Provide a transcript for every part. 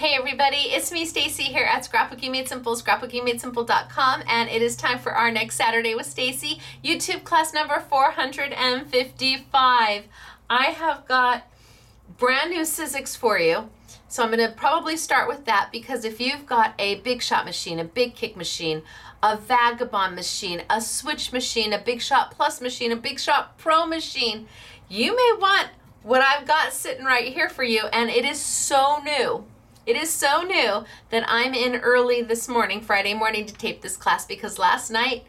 Hey everybody, it's me Stacey here at Scrapbooking Made Simple, scrapbookingmadesimple.com, and it is time for our next Saturday with Stacey, YouTube class number 455. I have got brand new Sizzix for you. So I'm going to probably start with that because if you've got a big shot machine, a big kick machine, a vagabond machine, a switch machine, a big shot plus machine, a big shot pro machine, you may want what I've got sitting right here for you and it is so new. It is so new that I'm in early this morning, Friday morning, to tape this class because last night,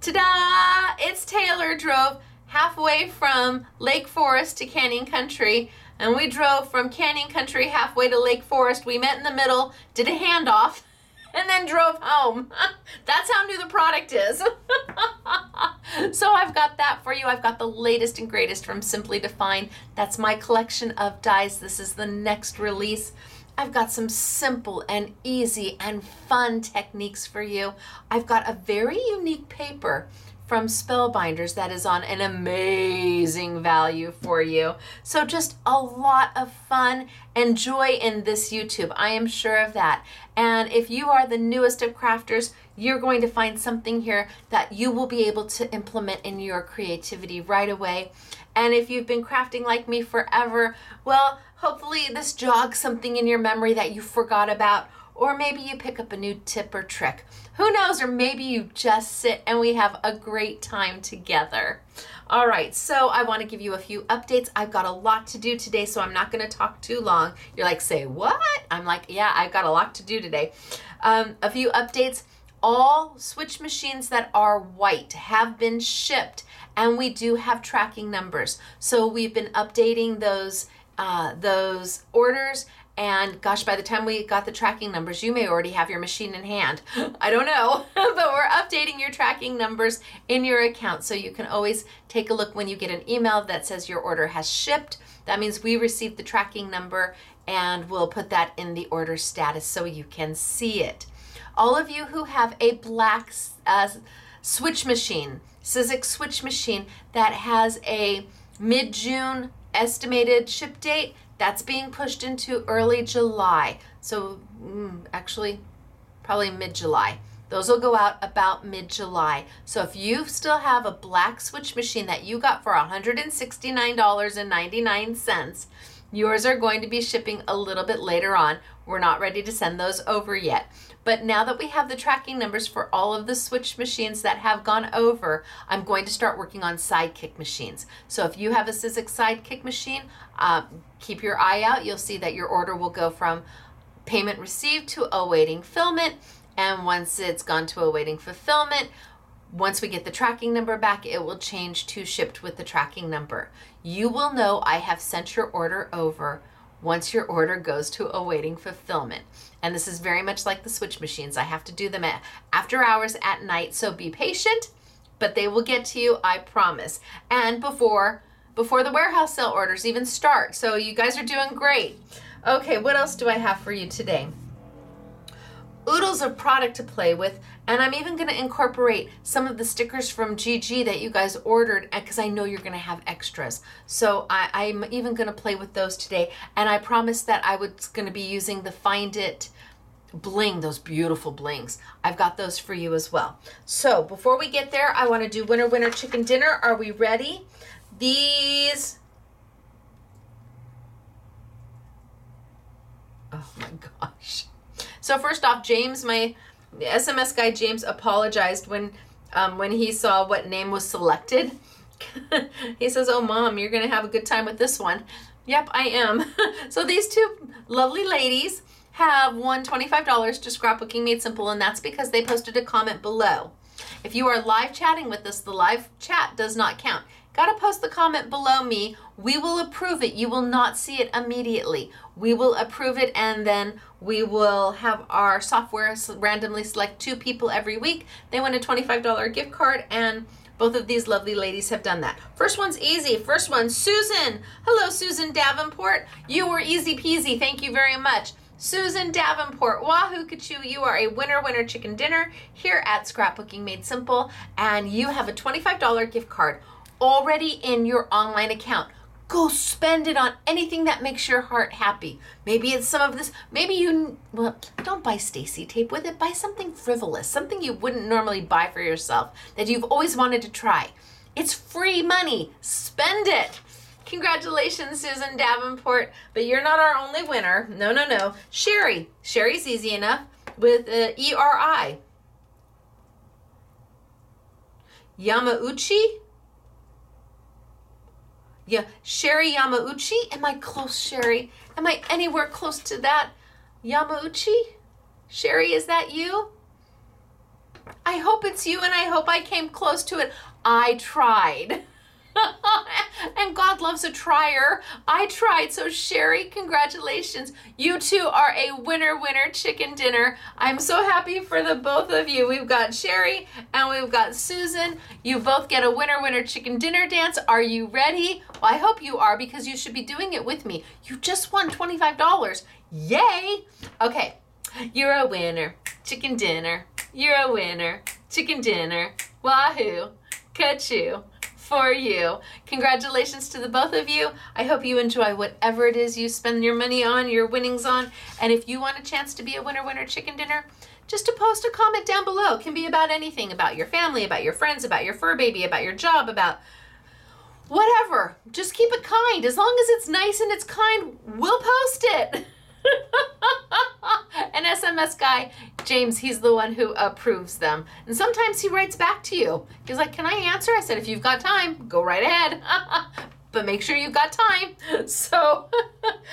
ta da! It's Taylor drove halfway from Lake Forest to Canyon Country, and we drove from Canyon Country halfway to Lake Forest. We met in the middle, did a handoff, and then drove home. That's how new the product is. so I've got that for you. I've got the latest and greatest from Simply Defined. That's my collection of dies. This is the next release. I've got some simple and easy and fun techniques for you. I've got a very unique paper from Spellbinders that is on an amazing value for you. So just a lot of fun and joy in this YouTube. I am sure of that. And if you are the newest of crafters, you're going to find something here that you will be able to implement in your creativity right away. And if you've been crafting like me forever, well, hopefully this jogs something in your memory that you forgot about or maybe you pick up a new tip or trick. Who knows? Or maybe you just sit and we have a great time together. All right, so I want to give you a few updates. I've got a lot to do today, so I'm not going to talk too long. You're like, say what? I'm like, yeah, I've got a lot to do today. Um, a few updates. All switch machines that are white have been shipped, and we do have tracking numbers. So we've been updating those uh, those orders and gosh, by the time we got the tracking numbers, you may already have your machine in hand. I don't know, but we're updating your tracking numbers in your account. So you can always take a look when you get an email that says your order has shipped. That means we received the tracking number and we'll put that in the order status so you can see it. All of you who have a black uh, switch machine, Sizzix switch machine that has a mid June estimated ship date, that's being pushed into early July. So, mm, actually, probably mid July. Those will go out about mid July. So, if you still have a black switch machine that you got for $169.99, yours are going to be shipping a little bit later on. We're not ready to send those over yet. But now that we have the tracking numbers for all of the switch machines that have gone over, I'm going to start working on sidekick machines. So if you have a Sizzix sidekick machine, uh, keep your eye out. You'll see that your order will go from payment received to awaiting fulfillment. And once it's gone to awaiting fulfillment, once we get the tracking number back, it will change to shipped with the tracking number. You will know I have sent your order over once your order goes to awaiting fulfillment. And this is very much like the switch machines. I have to do them at after hours at night, so be patient, but they will get to you, I promise. And before before the warehouse sale orders even start. So you guys are doing great. Okay, what else do I have for you today? oodles of product to play with and i'm even going to incorporate some of the stickers from gg that you guys ordered because i know you're going to have extras so I, am even going to play with those today and i promised that i was going to be using the find it bling those beautiful blings i've got those for you as well so before we get there i want to do winner winner chicken dinner are we ready these oh my gosh so first off, James, my SMS guy James apologized when um, when he saw what name was selected. he says, "Oh, mom, you're gonna have a good time with this one." Yep, I am. so these two lovely ladies have won $25 to Scrapbooking Made Simple, and that's because they posted a comment below. If you are live chatting with us, the live chat does not count. Got to post the comment below me. We will approve it. You will not see it immediately. We will approve it and then we will have our software randomly select two people every week. They win a $25 gift card and both of these lovely ladies have done that. First one's easy. First one, Susan. Hello, Susan Davenport. You were easy peasy. Thank you very much. Susan Davenport, Wahoo Kachu, you are a winner, winner chicken dinner here at Scrapbooking Made Simple, and you have a $25 gift card already in your online account. Go spend it on anything that makes your heart happy. Maybe it's some of this. Maybe you well, don't buy Stacey tape with it. Buy something frivolous, something you wouldn't normally buy for yourself that you've always wanted to try. It's free money. Spend it. Congratulations, Susan Davenport. But you're not our only winner. No, no, no. Sherry. Sherry's easy enough with uh, E R I. Yamauchi? Yeah, Sherry Yamauchi? Am I close, Sherry? Am I anywhere close to that? Yamauchi? Sherry, is that you? I hope it's you and I hope I came close to it. I tried. and God loves a trier. I tried. So, Sherry, congratulations. You two are a winner, winner chicken dinner. I'm so happy for the both of you. We've got Sherry and we've got Susan. You both get a winner, winner chicken dinner dance. Are you ready? Well, I hope you are because you should be doing it with me. You just won $25. Yay! Okay, you're a winner. Chicken dinner. You're a winner. Chicken dinner. Wahoo! Kachoo! For you. Congratulations to the both of you. I hope you enjoy whatever it is you spend your money on, your winnings on. And if you want a chance to be a winner, winner chicken dinner, just to post a comment down below. It can be about anything about your family, about your friends, about your fur baby, about your job, about whatever. Just keep it kind. As long as it's nice and it's kind, we'll post it. An SMS guy, James, he's the one who approves them. And sometimes he writes back to you. He's like, Can I answer? I said, If you've got time, go right ahead. but make sure you've got time. So,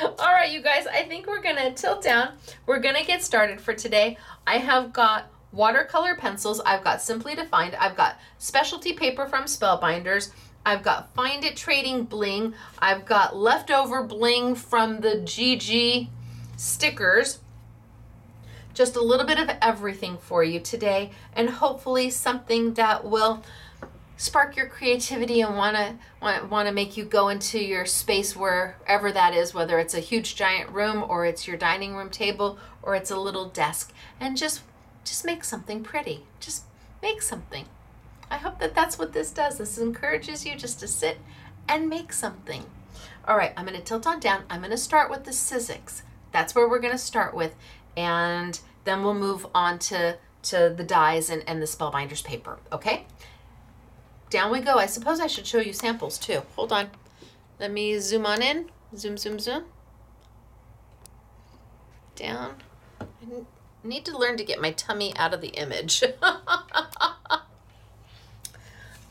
all right, you guys, I think we're going to tilt down. We're going to get started for today. I have got watercolor pencils. I've got Simply Defined. I've got specialty paper from Spellbinders. I've got Find It Trading Bling. I've got leftover bling from the GG stickers. Just a little bit of everything for you today, and hopefully something that will spark your creativity and want to want, to make you go into your space wherever that is whether it's a huge giant room or it's your dining room table or it's a little desk. And just just make something pretty. Just make something. I hope that that's what this does. This encourages you just to sit and make something. All right i'm going to tilt on down. I'm going to start with the Sizzix that's where we're going to start with. And then we'll move on to, to the dies and, and the spellbinders paper. Okay? Down we go. I suppose I should show you samples too. Hold on. Let me zoom on in. Zoom, zoom, zoom. Down. I need to learn to get my tummy out of the image.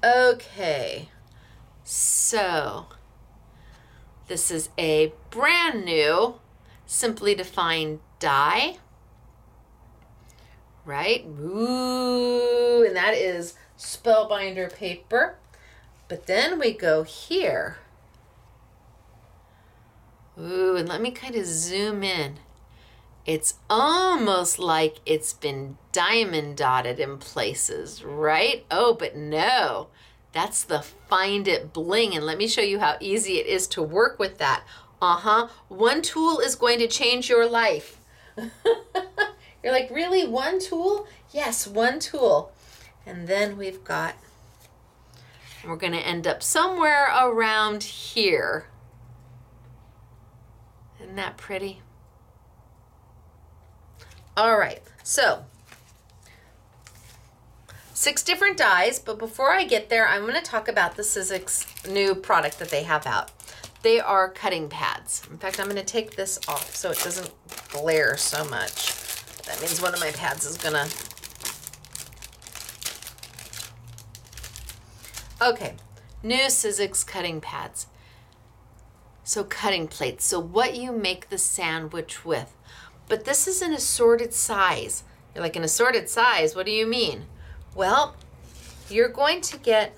okay. So, this is a brand new Simply Defined die, right? Ooh, and that is spellbinder paper. But then we go here. Ooh, and let me kind of zoom in. It's almost like it's been diamond dotted in places, right? Oh, but no. That's the Find It Bling. And let me show you how easy it is to work with that. Uh huh. One tool is going to change your life. You're like, really? One tool? Yes, one tool. And then we've got, we're going to end up somewhere around here. Isn't that pretty? All right, so six different dies, but before I get there, I'm going to talk about the Sizzix new product that they have out. They are cutting pads. In fact, I'm going to take this off so it doesn't glare so much. That means one of my pads is going to... Okay, new Sizzix cutting pads. So cutting plates. So what you make the sandwich with. But this is an assorted size. You're like, an assorted size? What do you mean? Well, you're going to get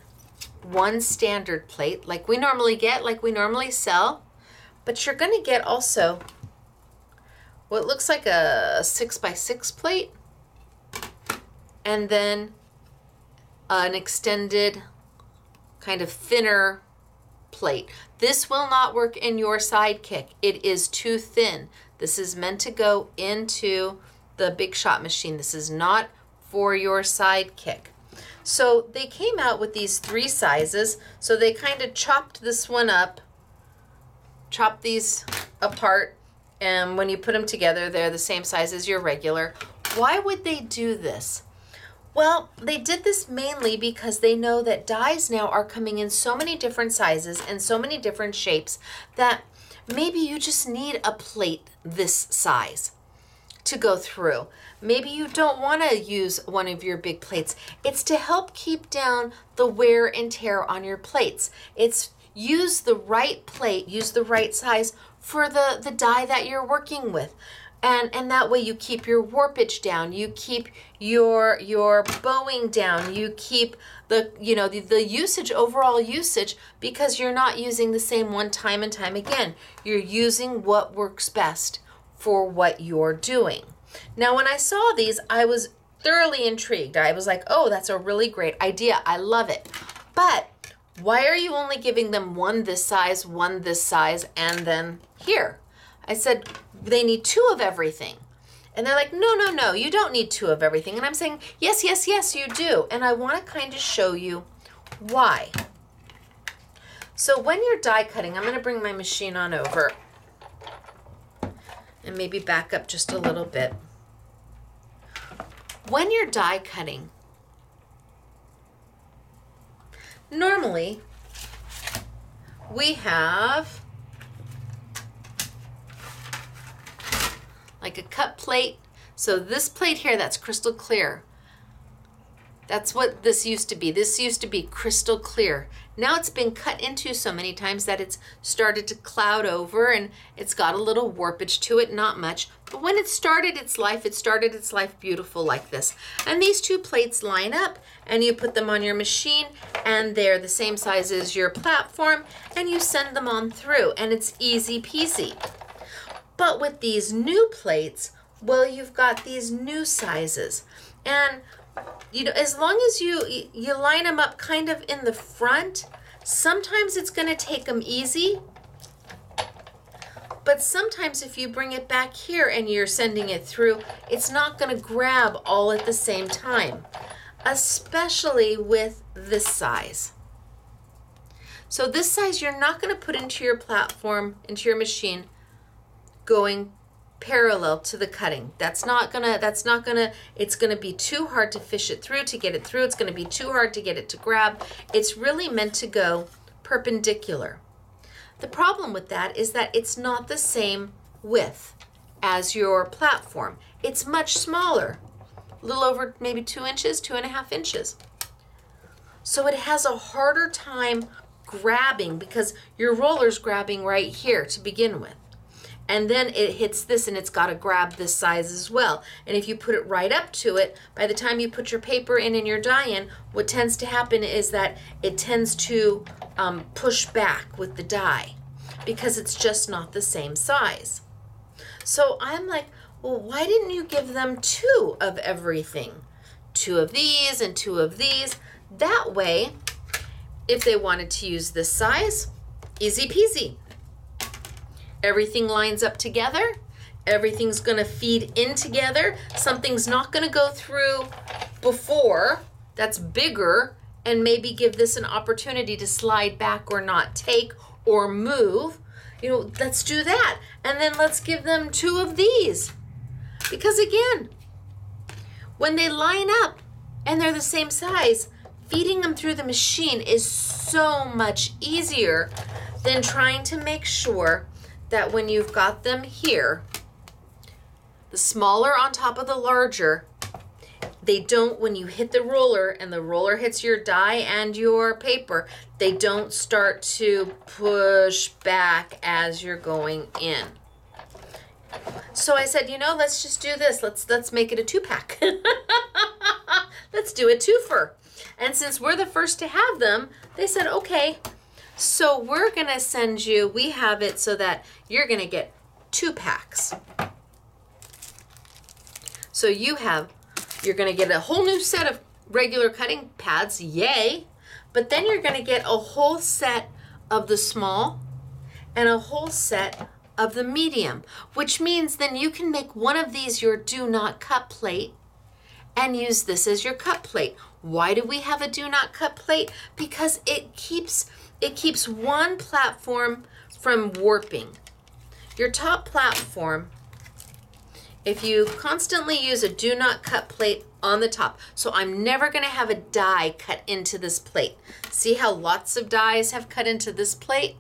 one standard plate like we normally get, like we normally sell, but you're going to get also what looks like a six by six plate and then an extended kind of thinner plate. This will not work in your sidekick. It is too thin. This is meant to go into the Big Shot machine. This is not for your sidekick. So they came out with these three sizes. So they kind of chopped this one up chop these apart, and when you put them together, they're the same size as your regular. Why would they do this? Well, they did this mainly because they know that dies now are coming in so many different sizes and so many different shapes that maybe you just need a plate this size to go through. Maybe you don't want to use one of your big plates. It's to help keep down the wear and tear on your plates. It's use the right plate, use the right size for the, the die that you're working with. And, and that way you keep your warpage down you keep your your bowing down you keep the you know the, the usage overall usage because you're not using the same one time and time again you're using what works best for what you're doing now, when I saw these, I was thoroughly intrigued. I was like, oh, that's a really great idea. I love it. But why are you only giving them one this size, one this size, and then here? I said, they need two of everything. And they're like, no, no, no, you don't need two of everything. And I'm saying, yes, yes, yes, you do. And I want to kind of show you why. So when you're die cutting, I'm going to bring my machine on over and maybe back up just a little bit. When you're die cutting, normally we have like a cut plate. So this plate here that's crystal clear. That's what this used to be. This used to be crystal clear. Now it's been cut into so many times that it's started to cloud over and it's got a little warpage to it, not much. But when it started its life, it started its life beautiful like this. And these two plates line up and you put them on your machine and they're the same size as your platform and you send them on through and it's easy peasy. But with these new plates, well, you've got these new sizes. And you know, as long as you you line them up kind of in the front, sometimes it's going to take them easy. But sometimes if you bring it back here and you're sending it through, it's not going to grab all at the same time, especially with this size. So this size you're not going to put into your platform, into your machine, going parallel to the cutting. That's not gonna, that's not gonna, it's gonna be too hard to fish it through, to get it through. It's gonna be too hard to get it to grab. It's really meant to go perpendicular. The problem with that is that it's not the same width as your platform. It's much smaller, a little over maybe two inches, two and a half inches. So it has a harder time grabbing because your roller's grabbing right here to begin with and then it hits this and it's got to grab this size as well. And if you put it right up to it, by the time you put your paper in and your die in, what tends to happen is that it tends to um, push back with the die because it's just not the same size. So I'm like, well, why didn't you give them two of everything? Two of these and two of these. That way, if they wanted to use this size, easy peasy everything lines up together. Everything's going to feed in together. Something's not going to go through before that's bigger and maybe give this an opportunity to slide back or not take or move. You know, let's do that. And then let's give them two of these. Because again, when they line up and they're the same size, feeding them through the machine is so much easier than trying to make sure that when you've got them here, the smaller on top of the larger, they don't, when you hit the roller and the roller hits your die and your paper, they don't start to push back as you're going in. So I said, you know, let's just do this. Let's let's make it a two pack. let's do a twofer. And since we're the first to have them, they said, okay, so we're going to send you, we have it so that you're going to get two packs. So you have, you're going to get a whole new set of regular cutting pads, yay. But then you're going to get a whole set of the small and a whole set of the medium, which means then you can make one of these your do not cut plate and use this as your cut plate. Why do we have a do not cut plate? Because it keeps it keeps one platform from warping. Your top platform, if you constantly use a do not cut plate on the top, so I'm never gonna have a die cut into this plate. See how lots of dies have cut into this plate?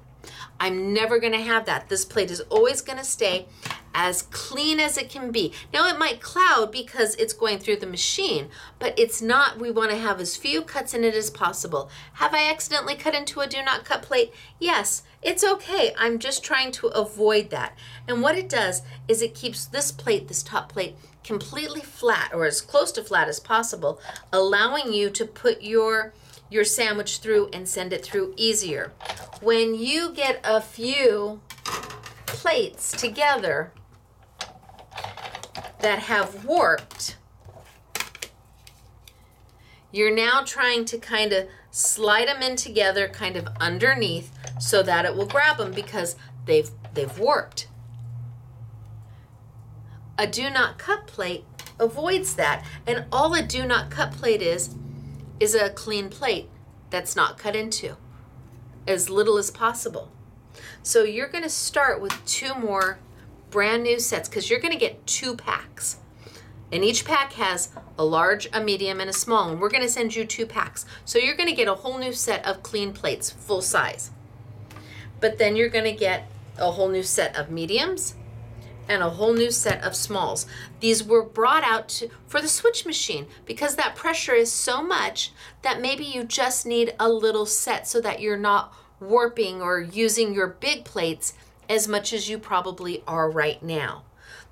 I'm never gonna have that. This plate is always gonna stay as clean as it can be. Now it might cloud because it's going through the machine, but it's not, we wanna have as few cuts in it as possible. Have I accidentally cut into a do not cut plate? Yes, it's okay. I'm just trying to avoid that. And what it does is it keeps this plate, this top plate, completely flat or as close to flat as possible, allowing you to put your your sandwich through and send it through easier. When you get a few plates together, that have warped, you're now trying to kind of slide them in together kind of underneath so that it will grab them because they've they've warped. A do not cut plate avoids that and all a do not cut plate is is a clean plate that's not cut into as little as possible. So you're going to start with two more brand new sets because you're going to get two packs. And each pack has a large, a medium, and a small. And we're going to send you two packs. So you're going to get a whole new set of clean plates, full size. But then you're going to get a whole new set of mediums and a whole new set of smalls. These were brought out to, for the switch machine because that pressure is so much that maybe you just need a little set so that you're not warping or using your big plates as much as you probably are right now.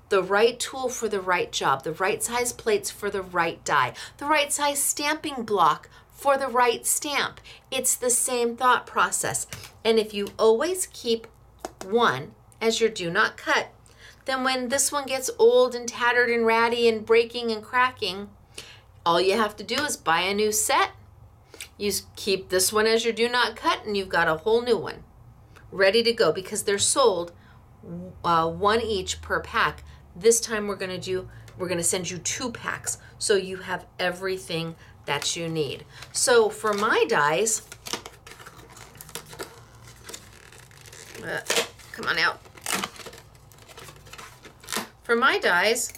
The right tool for the right job, the right size plates for the right die, the right size stamping block for the right stamp. It's the same thought process. And if you always keep one as your do not cut, then when this one gets old and tattered and ratty and breaking and cracking, all you have to do is buy a new set. You keep this one as your do not cut, and you've got a whole new one ready to go because they're sold uh, one each per pack. This time we're going to do, we're going to send you two packs so you have everything that you need. So for my dies, uh, come on out. For my dies,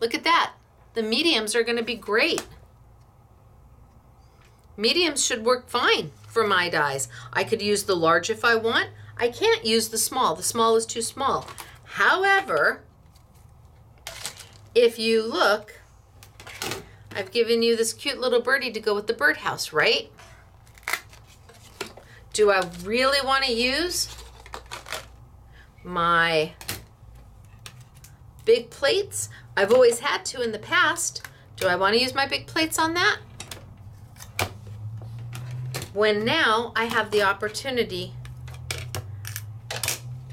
look at that. The mediums are going to be great. Mediums should work fine for my dies. I could use the large if I want. I can't use the small. The small is too small. However, if you look, I've given you this cute little birdie to go with the birdhouse, right? Do I really want to use my big plates? I've always had to in the past. Do I want to use my big plates on that? When now I have the opportunity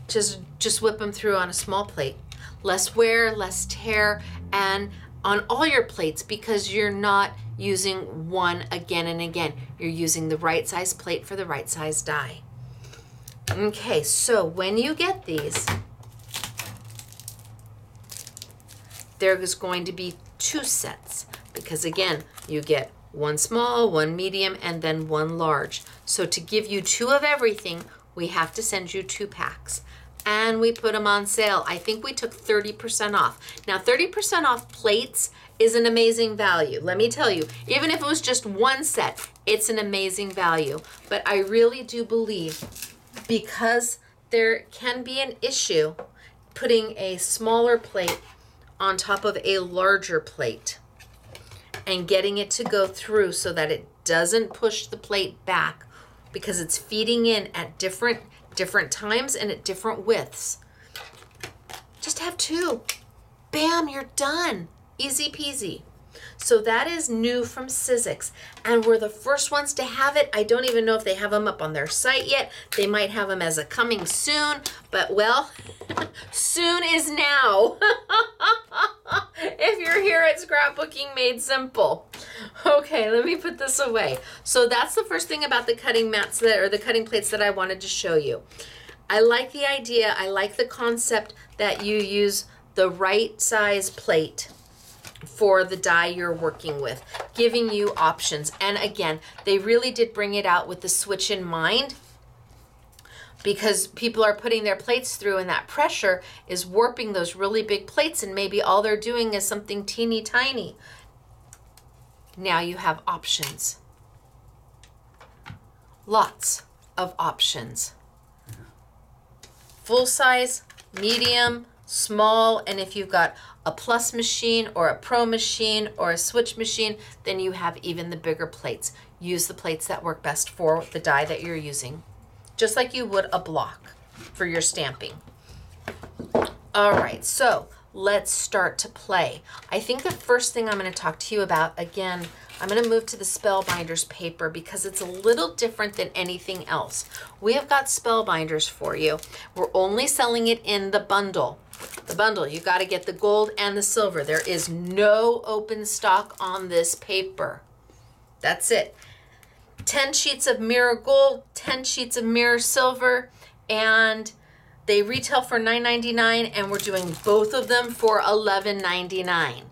to just whip them through on a small plate. Less wear, less tear, and on all your plates because you're not using one again and again. You're using the right size plate for the right size die. Okay, so when you get these, there is going to be two sets because again, you get one small, one medium, and then one large. So to give you two of everything, we have to send you two packs. And we put them on sale. I think we took 30% off. Now, 30% off plates is an amazing value. Let me tell you, even if it was just one set, it's an amazing value. But I really do believe because there can be an issue putting a smaller plate on top of a larger plate and getting it to go through so that it doesn't push the plate back because it's feeding in at different different times and at different widths. Just have two. Bam, you're done. Easy peasy. So that is new from Sizzix, and we're the first ones to have it. I don't even know if they have them up on their site yet. They might have them as a coming soon, but well, soon is now. if you're here at Scrapbooking Made Simple. Okay, let me put this away. So that's the first thing about the cutting mats that or the cutting plates that I wanted to show you. I like the idea, I like the concept that you use the right size plate for the die you're working with, giving you options. And again, they really did bring it out with the switch in mind. because people are putting their plates through and that pressure is warping those really big plates and maybe all they're doing is something teeny tiny. Now you have options. Lots of options. Full size, medium, small, and if you've got a plus machine or a pro machine or a switch machine, then you have even the bigger plates. Use the plates that work best for the die that you're using, just like you would a block for your stamping. All right, so let's start to play. I think the first thing I'm going to talk to you about, again, I'm going to move to the Spellbinders paper because it's a little different than anything else. We have got Spellbinders for you. We're only selling it in the bundle. The bundle, you got to get the gold and the silver. There is no open stock on this paper. That's it. 10 sheets of mirror gold, 10 sheets of mirror silver, and they retail for $9.99 and we're doing both of them for $11.99.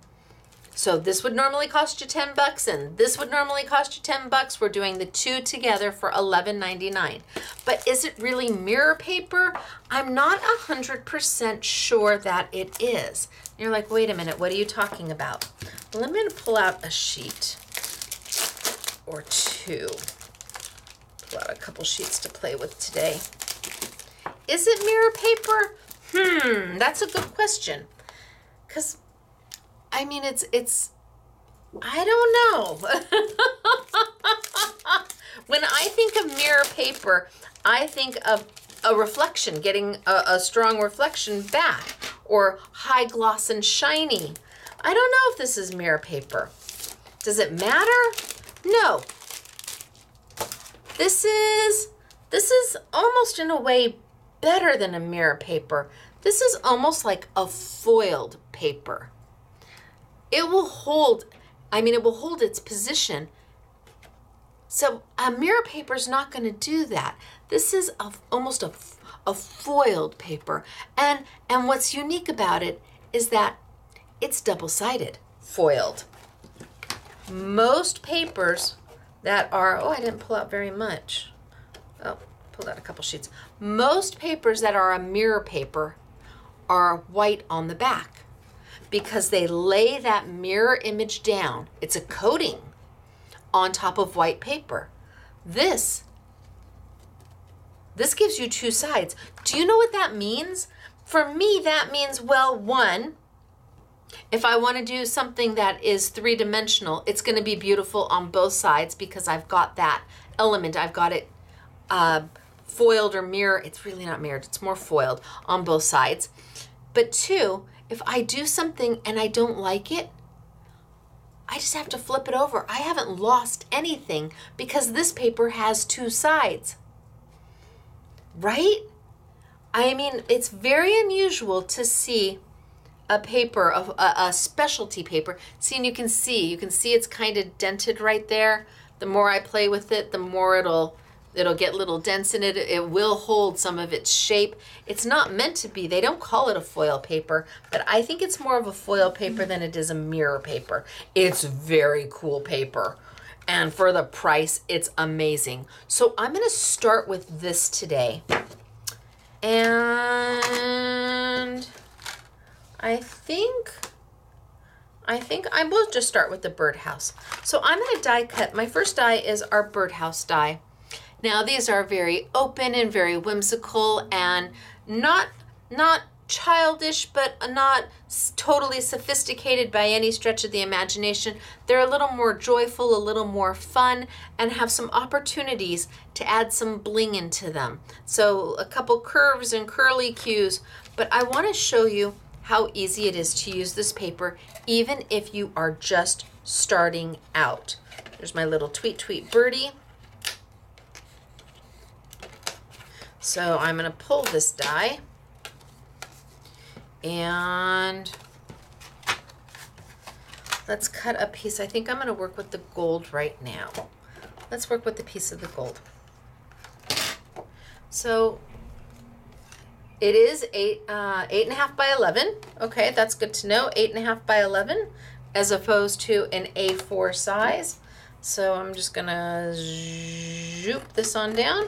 So this would normally cost you 10 bucks and this would normally cost you 10 bucks. We're doing the two together for $11.99. But is it really mirror paper? I'm not 100% sure that it is. You're like, wait a minute, what are you talking about? Well, I'm to pull out a sheet or two. Pull out a couple sheets to play with today. Is it mirror paper? Hmm, that's a good question. Because I mean, it's it's. I don't know. when I think of mirror paper, I think of a reflection, getting a, a strong reflection back, or high gloss and shiny. I don't know if this is mirror paper. Does it matter? No. This is this is almost in a way better than a mirror paper. This is almost like a foiled paper it will hold i mean it will hold its position. So a mirror paper is not going to do that. This is a, almost a, a foiled paper. And and what's unique about it is that it's double-sided foiled. Most papers that are oh i didn't pull out very much. Oh pulled out a couple sheets. Most papers that are a mirror paper are white on the back because they lay that mirror image down. It's a coating on top of white paper. This this gives you two sides. Do you know what that means? For me that means well one if I want to do something that is three dimensional, it's going to be beautiful on both sides because I've got that element. I've got it uh, foiled or mirror. It's really not mirrored, it's more foiled on both sides. But two, if I do something and I don't like it, I just have to flip it over. I haven't lost anything because this paper has two sides. Right? I mean, it's very unusual to see a paper of a, a, specialty paper. See, and you can see, you can see it's kind of dented right there. The more I play with it, the more it'll it'll get little dents in it. It will hold some of its shape. It's not meant to be. They don't call it a foil paper, but I think it's more of a foil paper than it is a mirror paper. It's very cool paper. And for the price, it's amazing. So I'm going to start with this today. And I think I think I will just start with the birdhouse. So I'm going to die cut. My first die is our birdhouse die. Now these are very open and very whimsical and not not childish but not totally sophisticated by any stretch of the imagination. They're a little more joyful, a little more fun and have some opportunities to add some bling into them. So a couple curves and curly cues, but I want to show you how easy it is to use this paper even if you are just starting out. There's my little tweet tweet birdie. So I'm going to pull this die and let's cut a piece. I think I'm going to work with the gold right now. Let's work with the piece of the gold. So it is eight, uh, eight and a half by 11. Okay, that's good to know. Eight and a half by 11 as opposed to an A4 size. So I'm just gonna zoop this on down.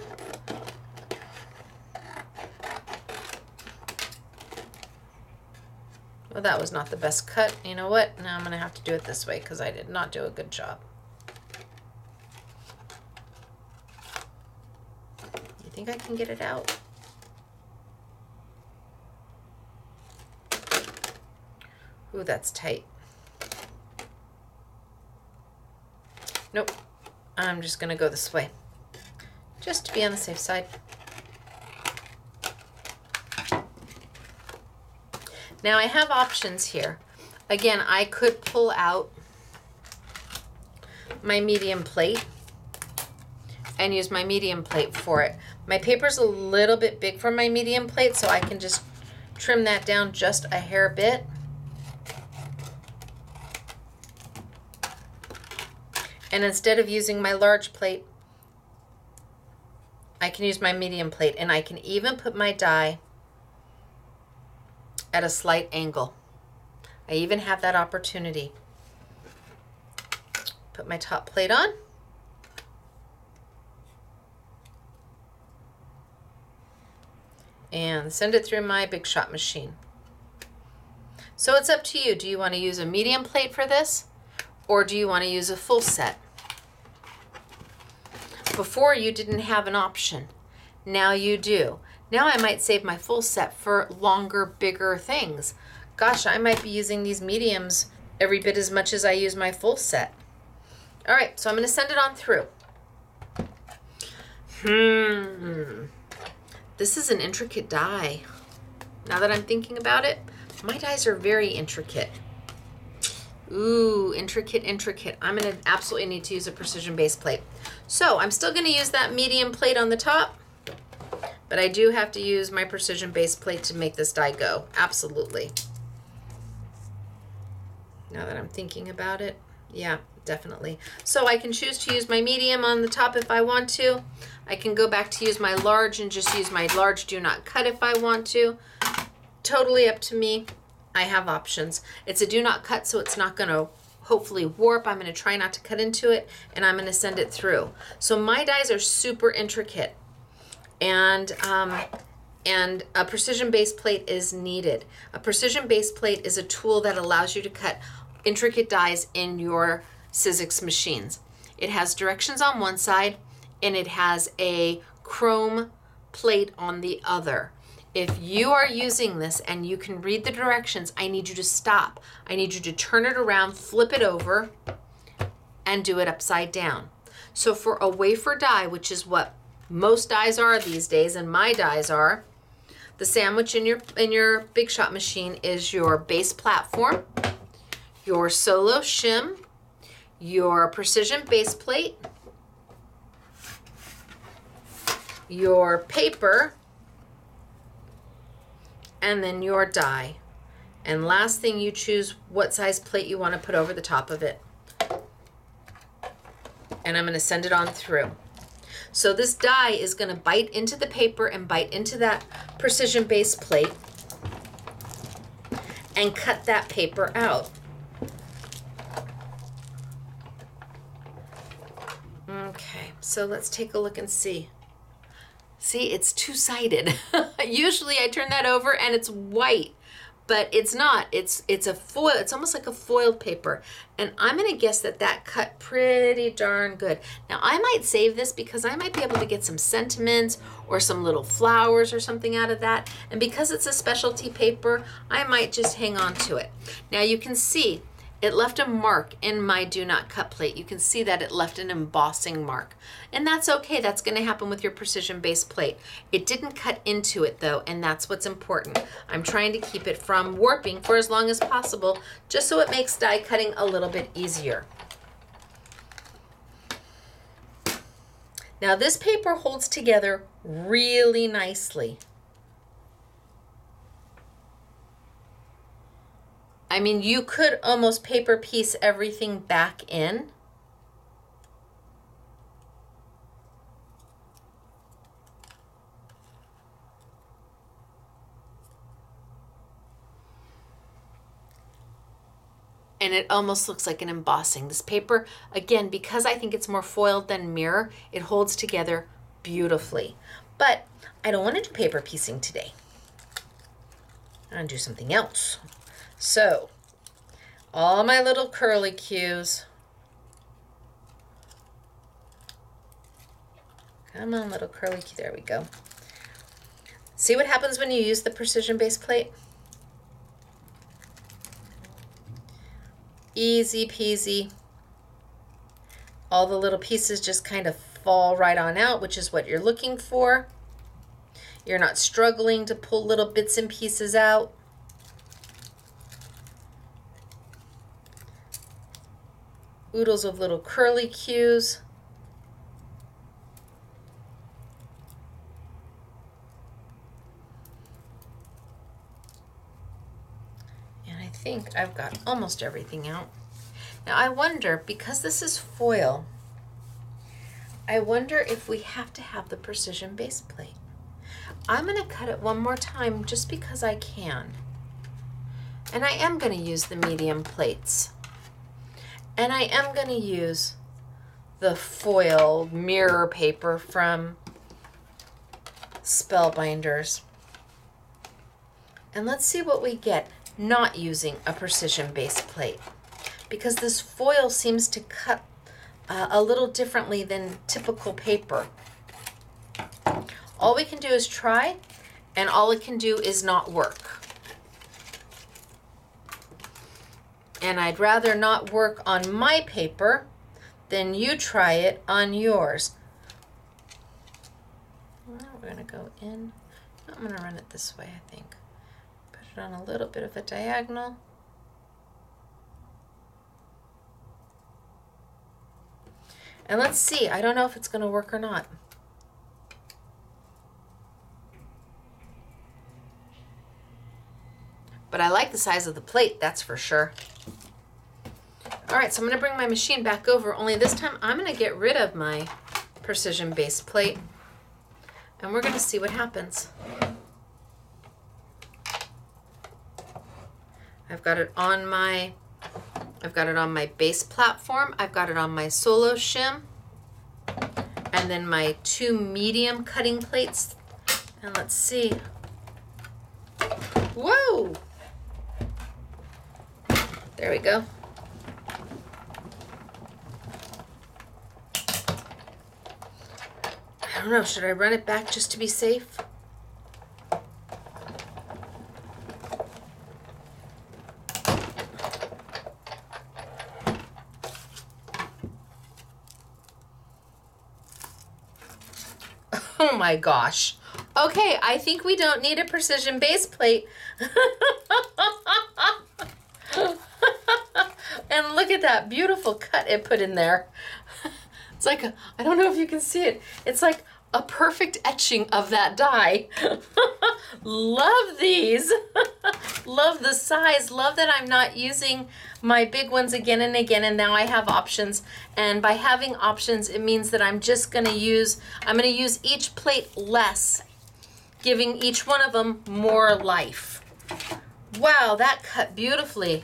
Well, that was not the best cut. You know what? Now I'm going to have to do it this way because I did not do a good job. You think I can get it out? Ooh, that's tight. Nope. I'm just going to go this way. Just to be on the safe side. Now I have options here. Again, I could pull out my medium plate and use my medium plate for it. My paper's a little bit big for my medium plate, so I can just trim that down just a hair bit. And instead of using my large plate, I can use my medium plate and I can even put my die at a slight angle. I even have that opportunity. Put my top plate on. And send it through my Big Shot machine. So it's up to you. Do you want to use a medium plate for this? Or do you want to use a full set? Before you didn't have an option. Now you do. Now I might save my full set for longer, bigger things. Gosh, I might be using these mediums every bit as much as I use my full set. All right, so I'm going to send it on through. Hmm. This is an intricate die. Now that I'm thinking about it, my dies are very intricate. Ooh, intricate, intricate. I'm going to absolutely need to use a precision base plate. So I'm still going to use that medium plate on the top. But I do have to use my precision base plate to make this die go. Absolutely. Now that I'm thinking about it, yeah, definitely. So I can choose to use my medium on the top if I want to. I can go back to use my large and just use my large do not cut if I want to. Totally up to me. I have options. It's a do not cut, so it's not going to hopefully warp. I'm going to try not to cut into it, and I'm going to send it through. So my dies are super intricate and um, and a precision base plate is needed. A precision base plate is a tool that allows you to cut intricate dies in your Sizzix machines. It has directions on one side and it has a chrome plate on the other. If you are using this and you can read the directions, I need you to stop. I need you to turn it around, flip it over, and do it upside down. So for a wafer die, which is what most dies are these days, and my dies are. The sandwich in your in your Big Shot machine is your base platform, your solo shim, your precision base plate, your paper, and then your die. And last thing you choose what size plate you want to put over the top of it. And I'm going to send it on through. So this die is going to bite into the paper and bite into that precision base plate and cut that paper out. Okay, so let's take a look and see. See, it's two-sided. Usually I turn that over and it's white but it's not. It's it's a foil. It's almost like a foiled paper, and I'm gonna guess that that cut pretty darn good. Now I might save this because I might be able to get some sentiments or some little flowers or something out of that. And because it's a specialty paper, I might just hang on to it. Now you can see it left a mark in my do not cut plate. You can see that it left an embossing mark. And that's okay. That's going to happen with your precision base plate. It didn't cut into it though, and that's what's important. I'm trying to keep it from warping for as long as possible, just so it makes die cutting a little bit easier. Now this paper holds together really nicely. I mean, you could almost paper piece everything back in. and it almost looks like an embossing. This paper, again, because I think it's more foiled than mirror, it holds together beautifully. But I don't want to do paper piecing today. I'm gonna do something else. So, all my little curly cues. Come on, little curly cue. There we go. See what happens when you use the precision base plate? Easy peasy. All the little pieces just kind of fall right on out, which is what you're looking for. You're not struggling to pull little bits and pieces out. Oodles of little curly cues. And I think I've got almost everything out. Now I wonder, because this is foil, I wonder if we have to have the precision base plate. I'm going to cut it one more time just because I can. And I am going to use the medium plates. And I am going to use the foil mirror paper from Spellbinders. And let's see what we get not using a precision base plate. Because this foil seems to cut uh, a little differently than typical paper. All we can do is try, and all it can do is not work. And I'd rather not work on my paper than you try it on yours. Well, we're going to go in. I'm going to run it this way, I think. Put it on a little bit of a diagonal. And let's see. I don't know if it's going to work or not. But I like the size of the plate, that's for sure. All right, so I'm going to bring my machine back over, only this time I'm going to get rid of my precision base plate. And we're going to see what happens. I've got it on my I've got it on my base platform. I've got it on my solo shim. And then my two medium cutting plates. And let's see. Whoa! There we go. I don't know, should I run it back just to be safe? Oh my gosh. Okay, I think we don't need a precision base plate. and look at that beautiful cut it put in there. It's like, I don't know if you can see it. It's like a perfect etching of that die. love these. love the size. Love that I'm not using my big ones again and again and now I have options. And by having options, it means that I'm just gonna use, I'm gonna use each plate less, giving each one of them more life. Wow, that cut beautifully.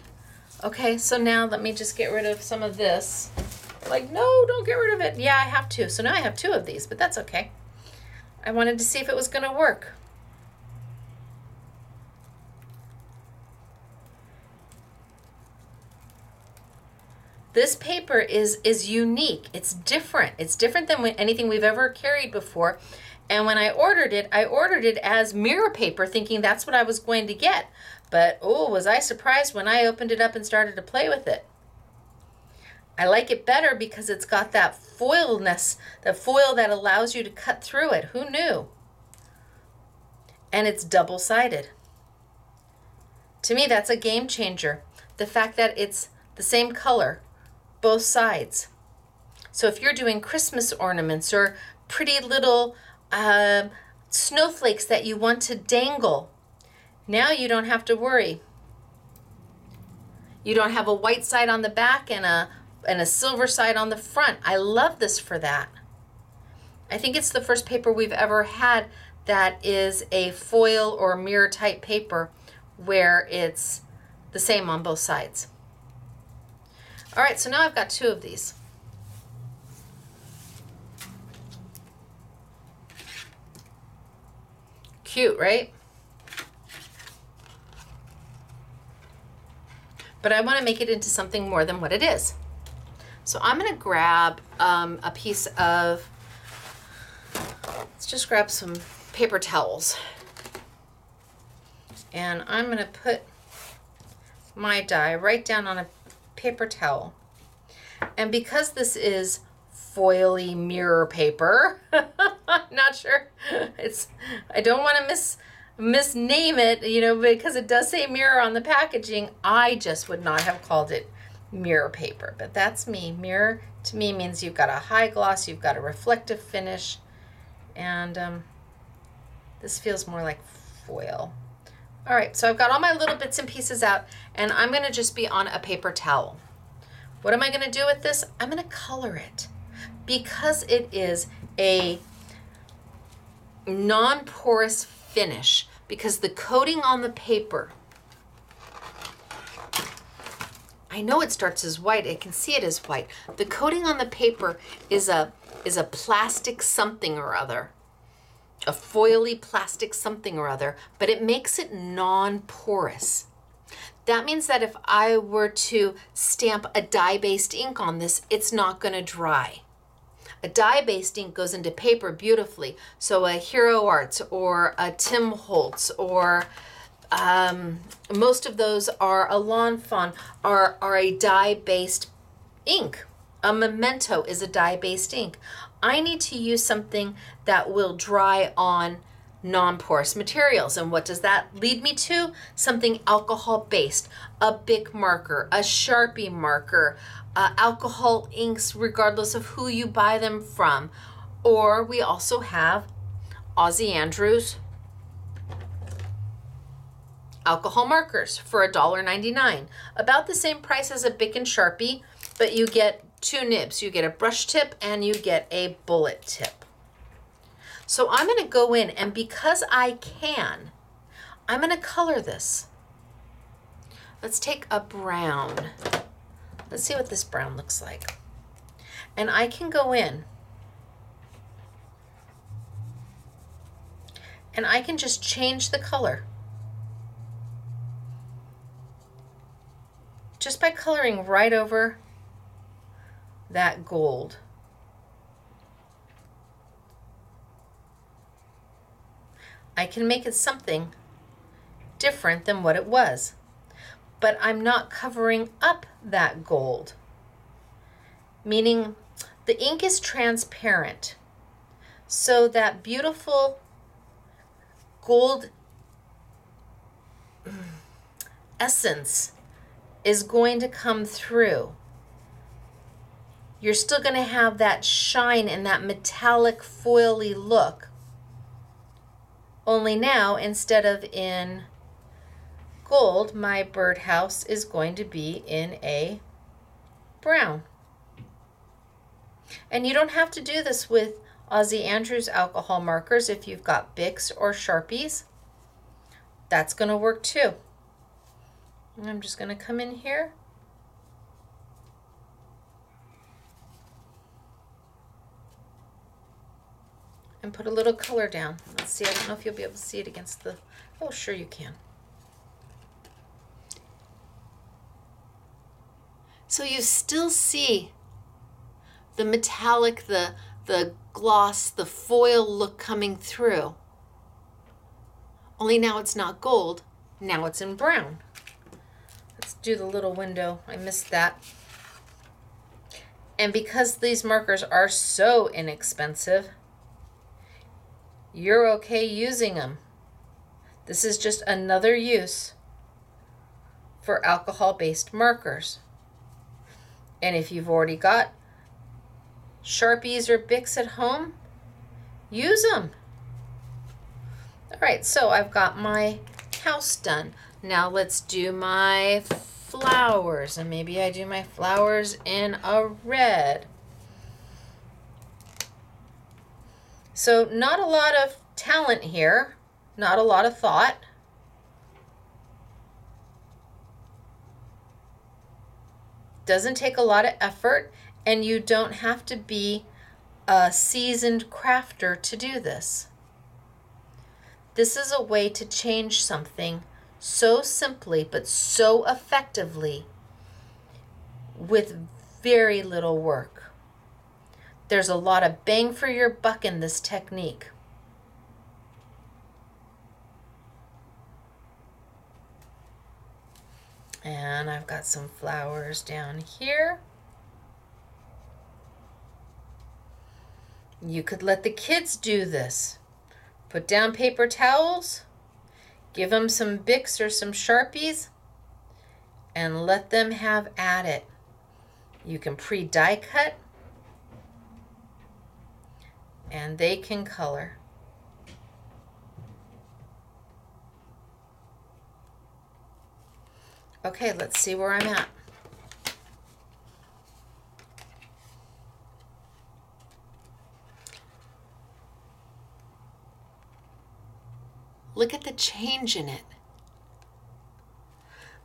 Okay, so now let me just get rid of some of this. Like, no, don't get rid of it. Yeah, I have to. So now I have two of these, but that's okay. I wanted to see if it was going to work. This paper is is unique. It's different. It's different than anything we've ever carried before. And when I ordered it, I ordered it as mirror paper thinking that's what I was going to get. But oh, was I surprised when I opened it up and started to play with it. I like it better because it's got that foilness, the foil that allows you to cut through it. Who knew? And it's double sided. To me, that's a game changer. The fact that it's the same color, both sides. So if you're doing Christmas ornaments or pretty little uh, snowflakes that you want to dangle, now you don't have to worry. You don't have a white side on the back and a and a silver side on the front. I love this for that. I think it's the first paper we've ever had that is a foil or mirror type paper where it's the same on both sides. All right, so now I've got two of these. Cute, right? but I want to make it into something more than what it is. So I'm going to grab um, a piece of, let's just grab some paper towels. And I'm going to put my die right down on a paper towel. And because this is foily mirror paper, I'm not sure it's, I don't want to miss misname it, you know, because it does say mirror on the packaging. I just would not have called it mirror paper, but that's me. Mirror to me means you've got a high gloss, you've got a reflective finish, and um, this feels more like foil. All right, so I've got all my little bits and pieces out, and I'm gonna just be on a paper towel. What am I gonna do with this? I'm gonna color it. Because it is a non-porous finish, because the coating on the paper I know it starts as white. I can see it as white. The coating on the paper is a is a plastic something or other. A foily plastic something or other, but it makes it non-porous. That means that if I were to stamp a dye-based ink on this, it's not going to dry. A dye-based ink goes into paper beautifully. So a Hero Arts or a Tim Holtz or um, most of those are a Lawn Fawn are, are a dye-based ink. A memento is a dye-based ink. I need to use something that will dry on non-porous materials. And what does that lead me to? Something alcohol-based, a Bic marker, a Sharpie marker, uh, alcohol inks, regardless of who you buy them from. Or we also have Ozzie Andrews alcohol markers for $1.99. About the same price as a Bic and Sharpie, but you get two nibs. You get a brush tip and you get a bullet tip. So I'm going to go in and because I can, I'm going to color this. Let's take a brown. Let's see what this brown looks like. And I can go in and I can just change the color. Just by coloring right over that gold. I can make it something different than what it was. But I'm not covering up that gold, meaning the ink is transparent. So that beautiful gold essence is going to come through. You're still going to have that shine and that metallic foily look. Only now, instead of in gold, my birdhouse is going to be in a brown. And you don't have to do this with Ozzie Andrews alcohol markers if you've got Bics or Sharpies. That's going to work too. And I'm just going to come in here. And put a little color down. Let's see, I don't know if you'll be able to see it against the, oh sure you can. So you still see the metallic, the, the gloss, the foil look coming through. Only now it's not gold, now it's in brown do the little window. I missed that. And because these markers are so inexpensive, you're okay using them. This is just another use for alcohol-based markers. And if you've already got Sharpies or Bics at home, use them. All right, so I've got my house done. Now let's do my flowers. And maybe I do my flowers in a red. So not a lot of talent here. Not a lot of thought. Doesn't take a lot of effort. And you don't have to be a seasoned crafter to do this. This is a way to change something so simply but so effectively with very little work. There's a lot of bang for your buck in this technique. And I've got some flowers down here. You could let the kids do this. Put down paper towels, give them some Bics or some Sharpies, and let them have at it. You can pre die cut, and they can color. Okay, let's see where I'm at. Look at the change in it.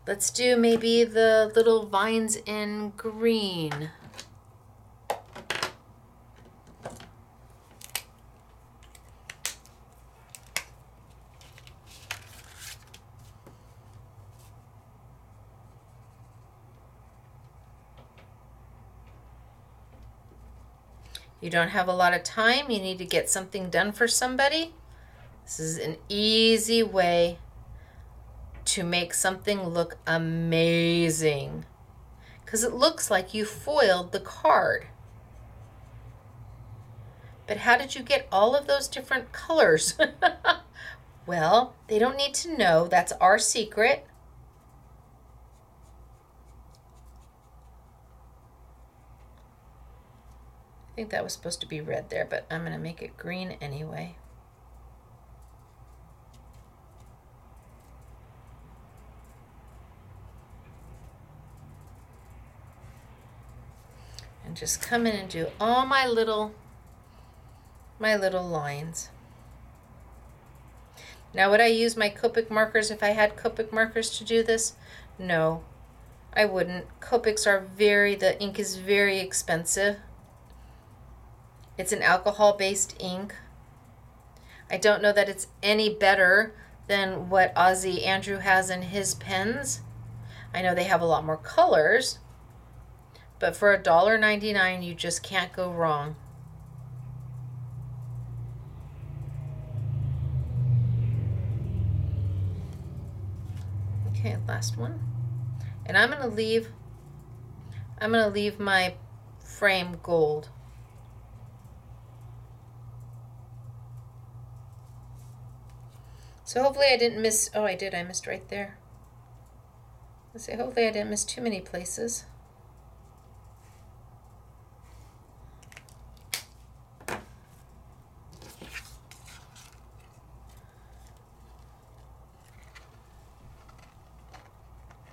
Let's do maybe the little vines in green. You don't have a lot of time, you need to get something done for somebody. This is an easy way to make something look amazing because it looks like you foiled the card. But how did you get all of those different colors? well, they don't need to know. That's our secret. I think that was supposed to be red there, but I'm going to make it green anyway. And just come in and do all my little, my little lines. Now would I use my Copic markers if I had Copic markers to do this? No, I wouldn't. Copics are very, the ink is very expensive. It's an alcohol-based ink. I don't know that it's any better than what Ozzy Andrew has in his pens. I know they have a lot more colors, but for $1.99 you just can't go wrong. Okay, last one. And I'm going to leave I'm going to leave my frame gold. So hopefully I didn't miss, oh, I did, I missed right there. Let's see, hopefully I didn't miss too many places.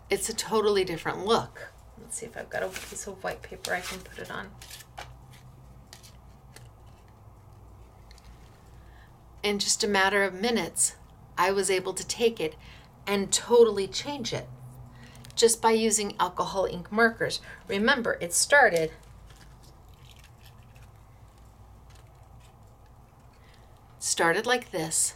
It's a totally different look. Let's see if I've got a piece of white paper I can put it on. In just a matter of minutes, I was able to take it and totally change it just by using alcohol ink markers. Remember, it started started like this,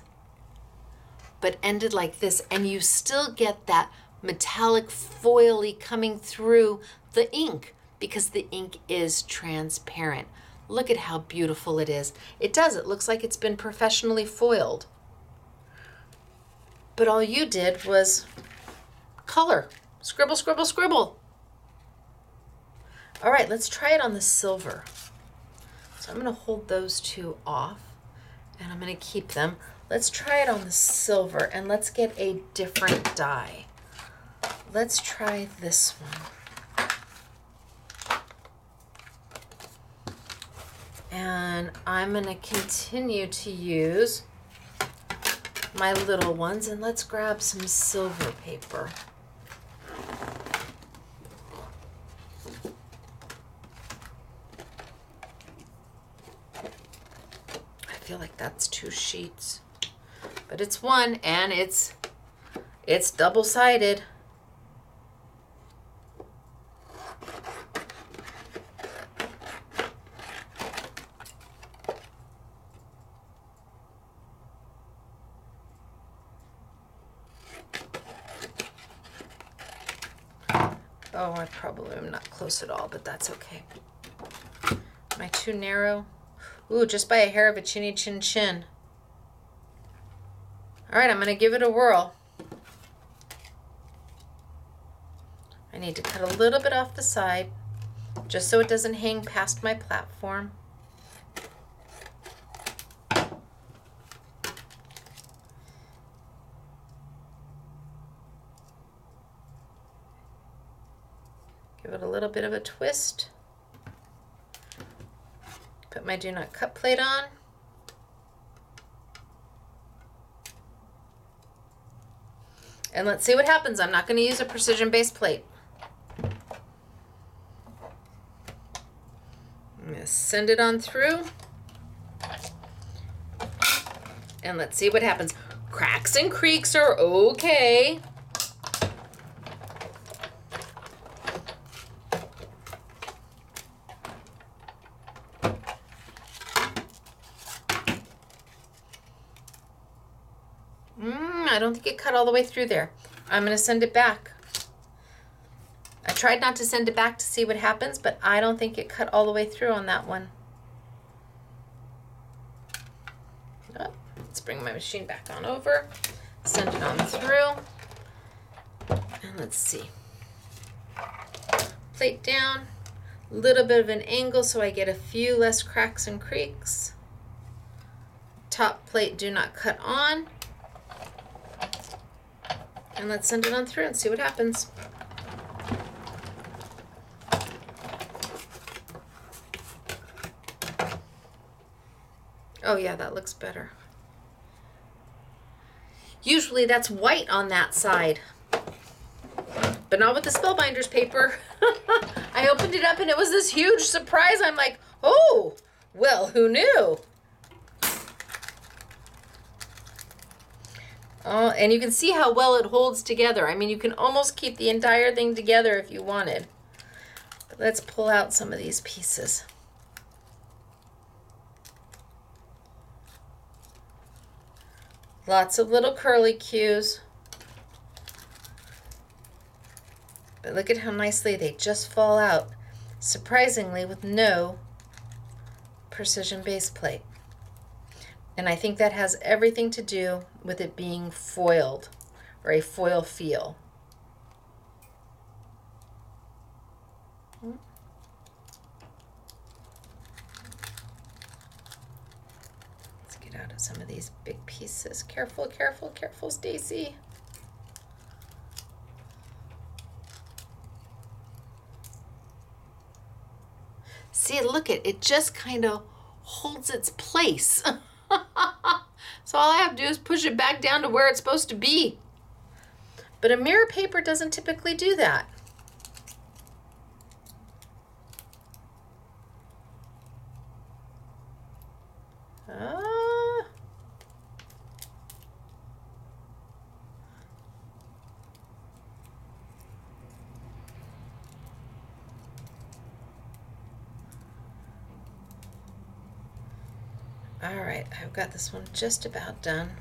but ended like this, and you still get that metallic foily coming through the ink because the ink is transparent. Look at how beautiful it is. It does, it looks like it's been professionally foiled. But all you did was color. Scribble, scribble, scribble. All right, let's try it on the silver. So I'm going to hold those two off and I'm going to keep them. Let's try it on the silver and let's get a different die. Let's try this one. And I'm going to continue to use my little ones and let's grab some silver paper. I feel like that's two sheets, but it's one and it's it's double-sided. Oh, I probably am not close at all, but that's okay. Am I too narrow? Ooh, just by a hair of a chinny chin chin. All right, I'm gonna give it a whirl. I need to cut a little bit off the side just so it doesn't hang past my platform. Give it a little bit of a twist. Put my do not cut plate on. And let's see what happens. I'm not going to use a precision base plate. I'm going to send it on through. And let's see what happens. Cracks and creaks are okay. Mm, I don't think it cut all the way through there. I'm going to send it back. I tried not to send it back to see what happens, but I don't think it cut all the way through on that one. Oh, let's bring my machine back on over, send it on through, and let's see. Plate down, a little bit of an angle so I get a few less cracks and creaks. Top plate do not cut on. And let's send it on through and see what happens. Oh yeah, that looks better. Usually that's white on that side, but not with the Spellbinders paper. I opened it up and it was this huge surprise. I'm like, oh, well, who knew? Oh, and you can see how well it holds together. I mean, you can almost keep the entire thing together if you wanted. But let's pull out some of these pieces. Lots of little curly cues. But look at how nicely they just fall out, surprisingly with no precision base plate. And I think that has everything to do with it being foiled or a foil feel. Let's get out of some of these big pieces. Careful, careful, careful, Stacey. See, look at it just kind of holds its place. so all I have to do is push it back down to where it's supposed to be. But a mirror paper doesn't typically do that. Ah. All right, I've got this one just about done.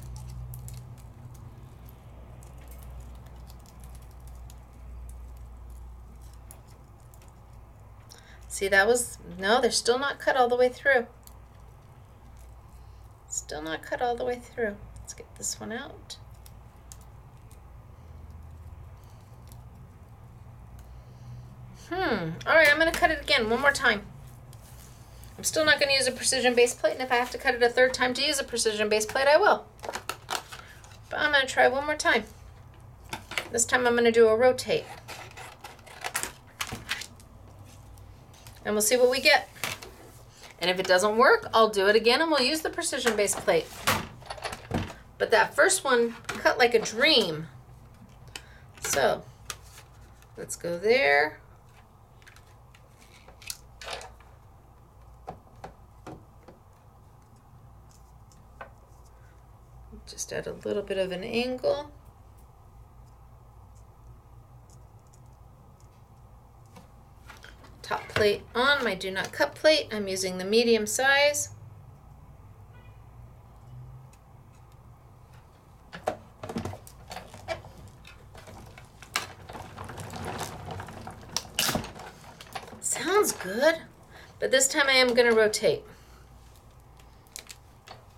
See, that was, no, they're still not cut all the way through. Still not cut all the way through. Let's get this one out. Hmm, all right, I'm gonna cut it again one more time. I'm still not going to use a precision base plate, and if I have to cut it a third time to use a precision base plate, I will. But I'm going to try one more time. This time I'm going to do a rotate. And we'll see what we get. And if it doesn't work, I'll do it again and we'll use the precision base plate. But that first one cut like a dream. So, let's go there. Add a little bit of an angle. Top plate on my do not cut plate. I'm using the medium size. sounds good. But this time I am going to rotate.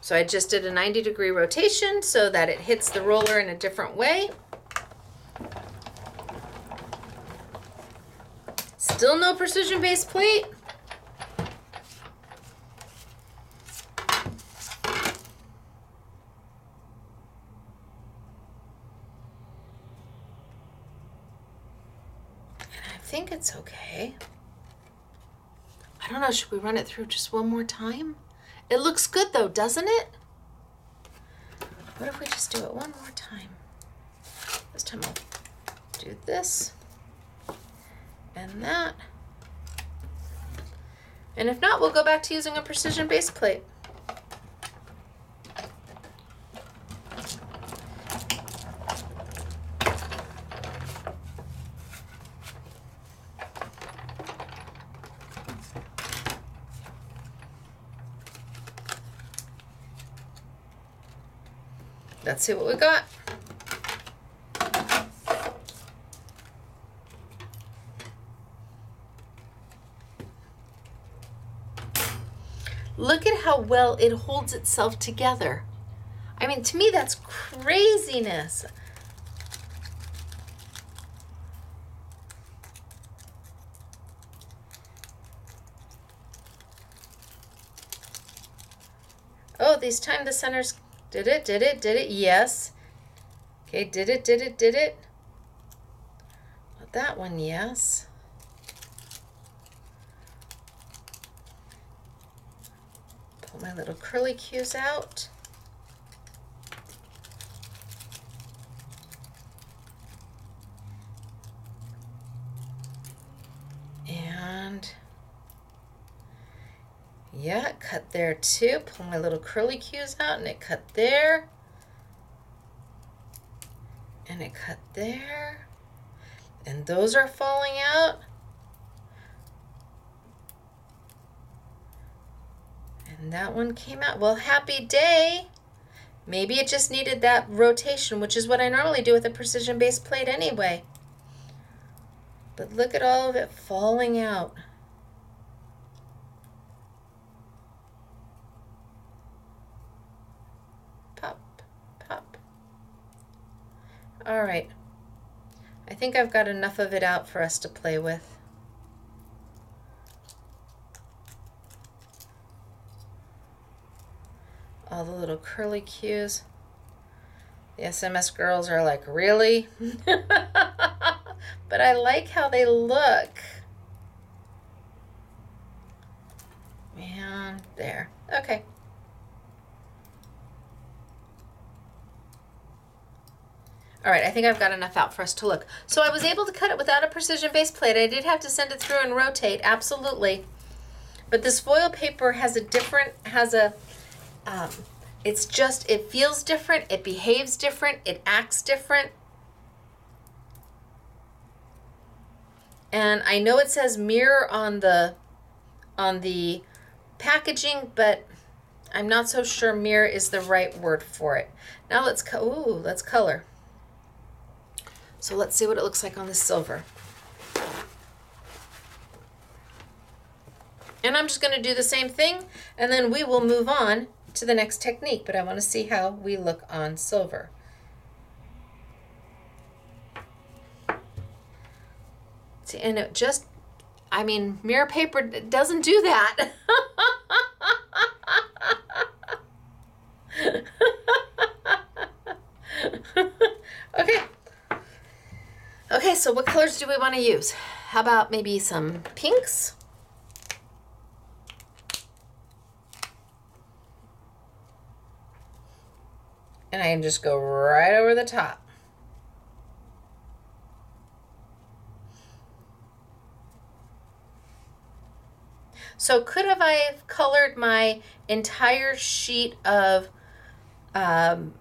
So I just did a 90 degree rotation so that it hits the roller in a different way. Still no precision base plate. And I think it's okay. I don't know, should we run it through just one more time? It looks good though, doesn't it? What if we just do it one more time? This time I'll do this and that. And if not, we'll go back to using a precision base plate. Let's see what we got. Look at how well it holds itself together. I mean, to me, that's craziness. Oh, these time the centers did it, did it, did it, yes. Okay, did it, did it, did it. That one, yes. Pull my little curly cues out. And yeah, it cut there too. Pull my little curly cues out and it cut there. And it cut there. And those are falling out. And that one came out. Well, happy day. Maybe it just needed that rotation, which is what I normally do with a precision base plate anyway. But look at all of it falling out. Pop, pop. All right. I think I've got enough of it out for us to play with. all the little curly cues. The SMS girls are like, really? but I like how they look. And there. Okay. All right, I think I've got enough out for us to look. So I was able to cut it without a precision base plate. I did have to send it through and rotate, absolutely. But this foil paper has a different, has a, um, it's just, it feels different, it behaves different, it acts different. And I know it says mirror on the, on the packaging, but I'm not so sure mirror is the right word for it. Now let's, co- ooh, let's color. So let's see what it looks like on the silver. And I'm just going to do the same thing, and then we will move on to the next technique, but I want to see how we look on silver. See, and it just, I mean, mirror paper doesn't do that. okay. Okay, so what colors do we want to use? How about maybe some pinks? and I can just go right over the top. So could have I colored my entire sheet of um,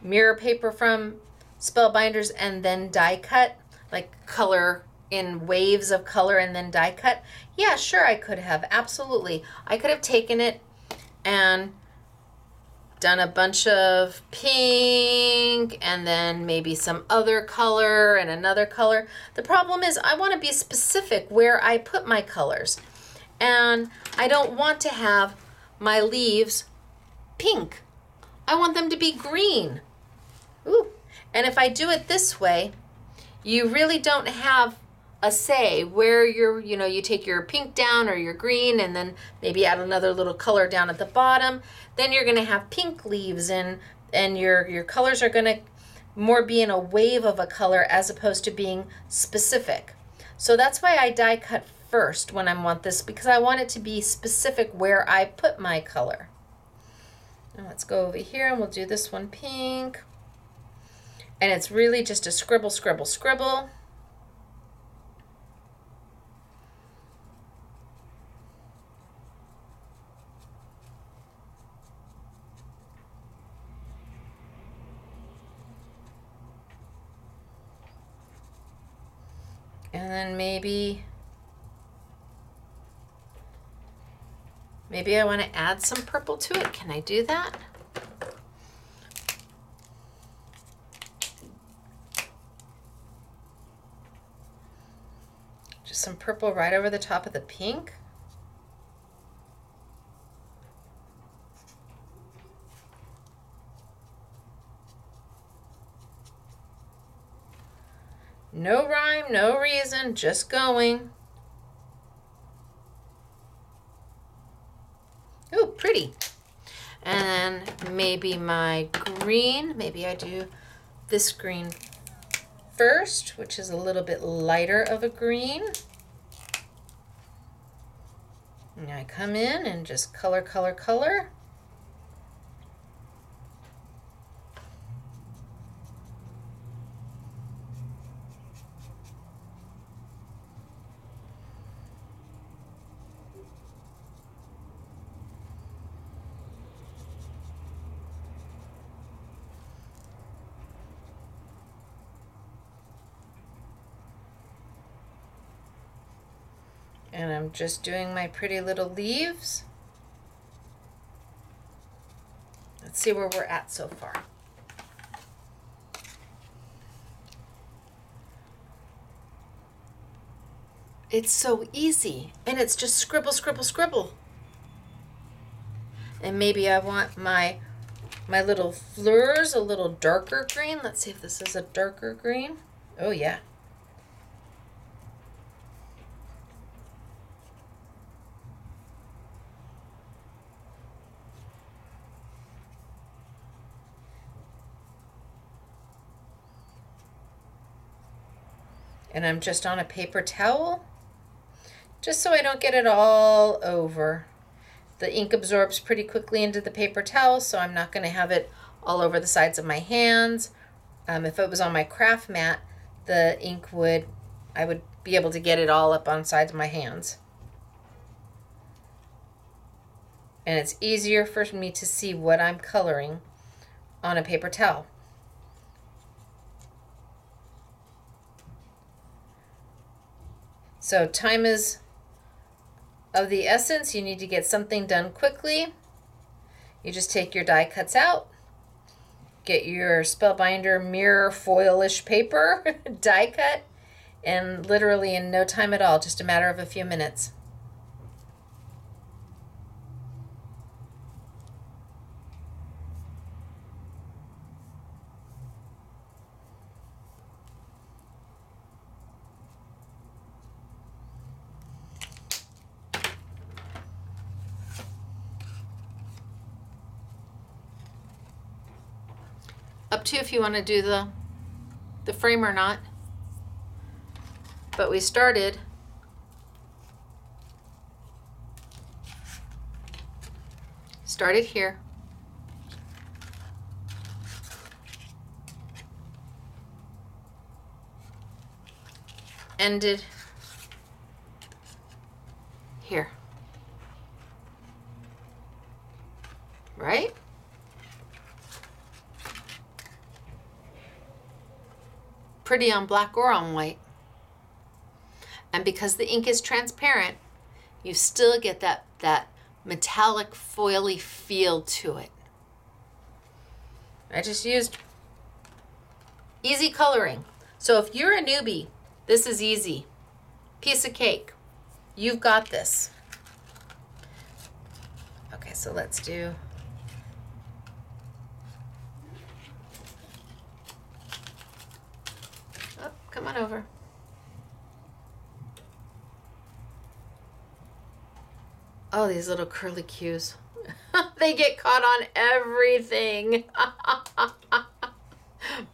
mirror paper from Spellbinders and then die cut, like color in waves of color and then die cut? Yeah, sure, I could have. Absolutely. I could have taken it and done a bunch of pink and then maybe some other color and another color. The problem is I want to be specific where I put my colors. And I don't want to have my leaves pink. I want them to be green. Ooh. And if I do it this way, you really don't have a say where you're, you know, you take your pink down or your green and then maybe add another little color down at the bottom. Then you're going to have pink leaves and and your your colors are going to more be in a wave of a color as opposed to being specific. So that's why I die cut first when I want this because I want it to be specific where I put my color. Now let's go over here and we'll do this one pink. And it's really just a scribble, scribble, scribble. And then maybe, maybe I want to add some purple to it. Can I do that? Some purple right over the top of the pink. No rhyme, no reason, just going. Oh, pretty. And then maybe my green, maybe I do this green first, which is a little bit lighter of a green. And I come in and just color, color, color. And I'm just doing my pretty little leaves. Let's see where we're at so far. It's so easy. And it's just scribble, scribble, scribble. And maybe I want my my little fleurs a little darker green. Let's see if this is a darker green. Oh yeah. And I'm just on a paper towel just so I don't get it all over. The ink absorbs pretty quickly into the paper towel, so I'm not going to have it all over the sides of my hands. Um, if it was on my craft mat, the ink would, I would be able to get it all up on sides of my hands. And it's easier for me to see what I'm coloring on a paper towel. So time is of the essence. You need to get something done quickly. You just take your die cuts out, get your Spellbinder mirror foilish paper, die cut, and literally in no time at all, just a matter of a few minutes. Up to if you want to do the the frame or not. But we started started here. Ended here. Right? Pretty on black or on white. And because the ink is transparent, you still get that, that metallic foily feel to it. I just used easy coloring. So if you're a newbie, this is easy. Piece of cake. You've got this. Okay, so let's do Oh, come on over. Oh, these little curly cues. they get caught on everything.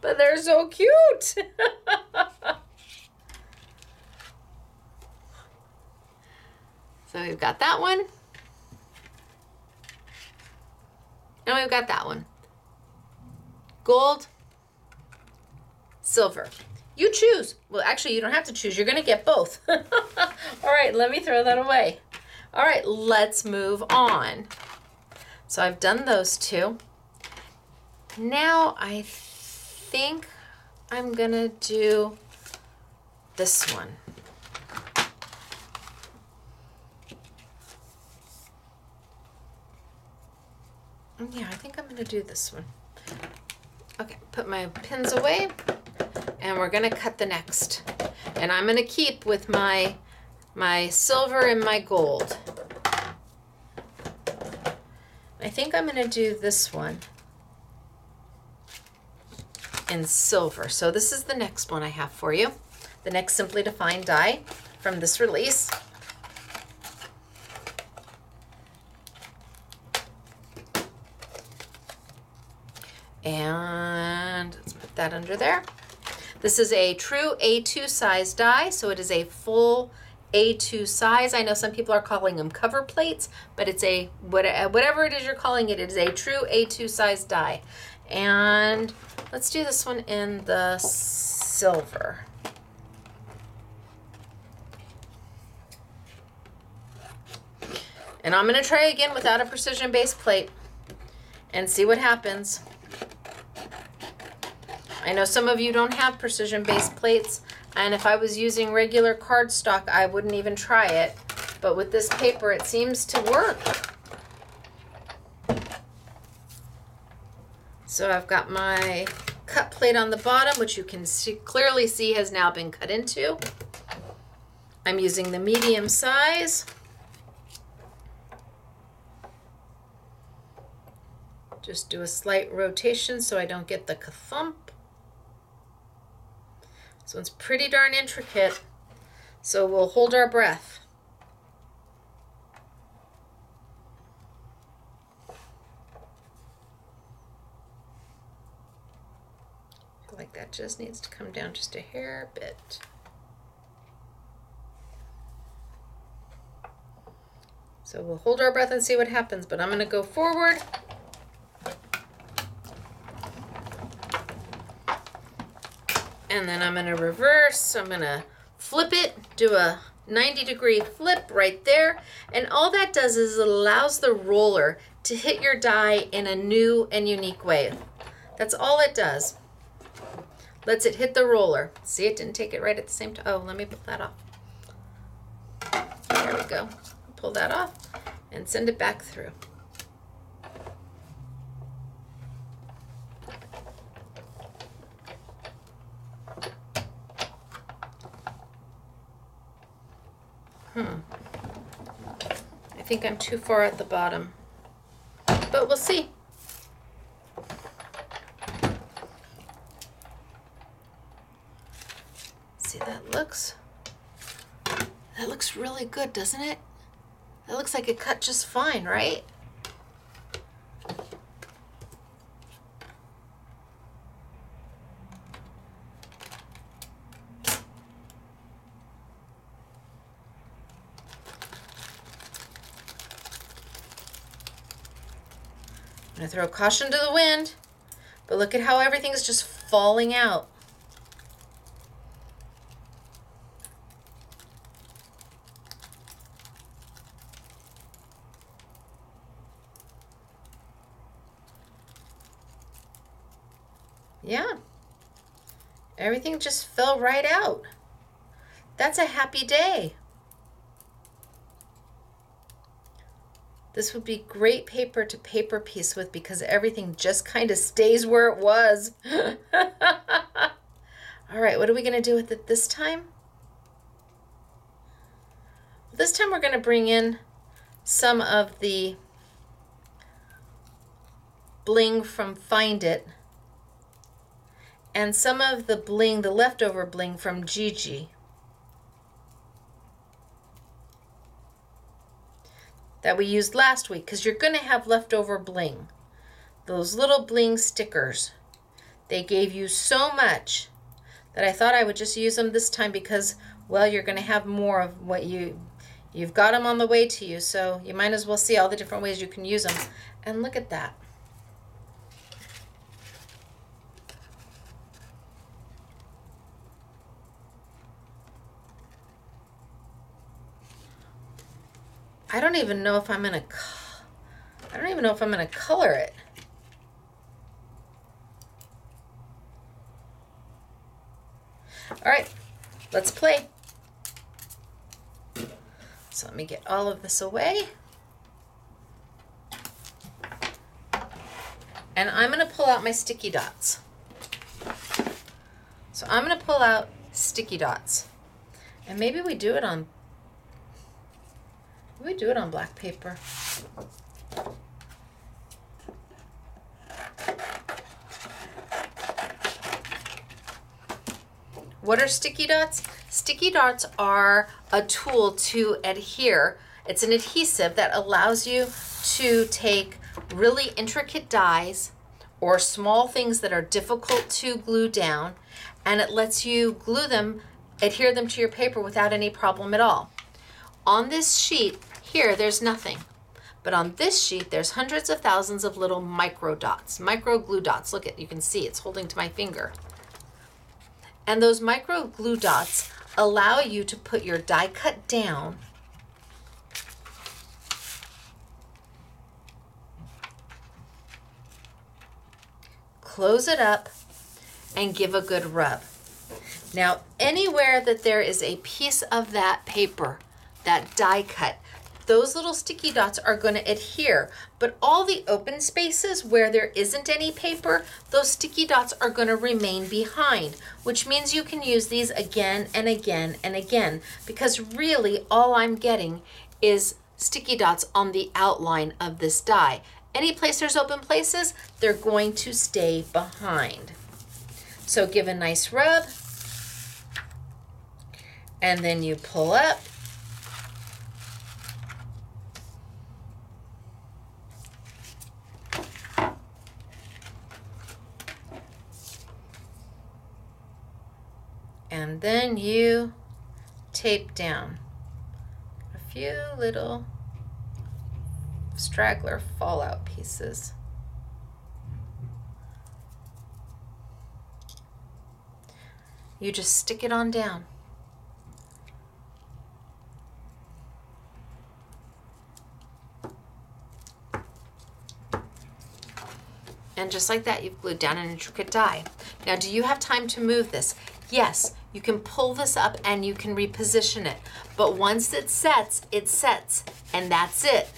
but they're so cute. so we've got that one. And we've got that one. Gold, silver. You choose. Well, actually, you don't have to choose. You're going to get both. All right, let me throw that away. All right, let's move on. So I've done those two. Now I think I'm going to do this one. Yeah, I think I'm going to do this one. Okay, put my pins away and we're gonna cut the next. And I'm gonna keep with my, my silver and my gold. I think I'm gonna do this one in silver. So this is the next one I have for you. The next Simply Defined die from this release. And let's put that under there. This is a true A2 size die, so it is a full A2 size. I know some people are calling them cover plates, but it's a whatever it is you're calling it, it is a true A2 size die. And let's do this one in the silver. And I'm going to try again without a precision base plate and see what happens. I know some of you don't have precision base plates, and if I was using regular cardstock, I wouldn't even try it. But with this paper, it seems to work. So I've got my cut plate on the bottom, which you can see, clearly see has now been cut into. I'm using the medium size. Just do a slight rotation so I don't get the thump. So it's pretty darn intricate. So we'll hold our breath. Like that just needs to come down just a hair bit. So we'll hold our breath and see what happens, but I'm going to go forward. And then I'm gonna reverse, I'm gonna flip it, do a 90 degree flip right there. And all that does is it allows the roller to hit your die in a new and unique way. That's all it does. Lets it hit the roller. See, it didn't take it right at the same time. Oh, let me pull that off. There we go. Pull that off and send it back through. Hmm. I think I'm too far at the bottom. But we'll see. See, that looks, that looks really good, doesn't it? That looks like it cut just fine, right? I'm gonna throw caution to the wind, but look at how everything's just falling out. Yeah. Everything just fell right out. That's a happy day. This would be great paper to paper piece with because everything just kind of stays where it was. All right, what are we going to do with it this time? This time we're going to bring in some of the bling from Find It and some of the bling, the leftover bling from Gigi. That we used last week because you're going to have leftover bling. Those little bling stickers. They gave you so much that I thought I would just use them this time because, well, you're going to have more of what you, you've got them on the way to you. So you might as well see all the different ways you can use them. And look at that. I don't even know if I'm gonna. I don't even know if I'm gonna color it. All right, let's play. So let me get all of this away. And I'm gonna pull out my sticky dots. So I'm gonna pull out sticky dots. And maybe we do it on we do it on black paper. What are sticky dots? Sticky dots are a tool to adhere. It's an adhesive that allows you to take really intricate dies or small things that are difficult to glue down and it lets you glue them, adhere them to your paper without any problem at all. On this sheet, here, there's nothing. But on this sheet, there's hundreds of thousands of little micro dots, micro glue dots. Look at, you can see it's holding to my finger. And those micro glue dots allow you to put your die cut down close it up and give a good rub. Now, anywhere that there is a piece of that paper, that die cut, those little sticky dots are going to adhere. But all the open spaces where there isn't any paper, those sticky dots are going to remain behind, which means you can use these again and again and again because really all I'm getting is sticky dots on the outline of this die. Any place there's open places, they're going to stay behind. So give a nice rub and then you pull up and then you tape down a few little straggler fallout pieces. You just stick it on down. And just like that, you've glued down an intricate die. Now, do you have time to move this? Yes, you can pull this up and you can reposition it. But once it sets, it sets. And that's it.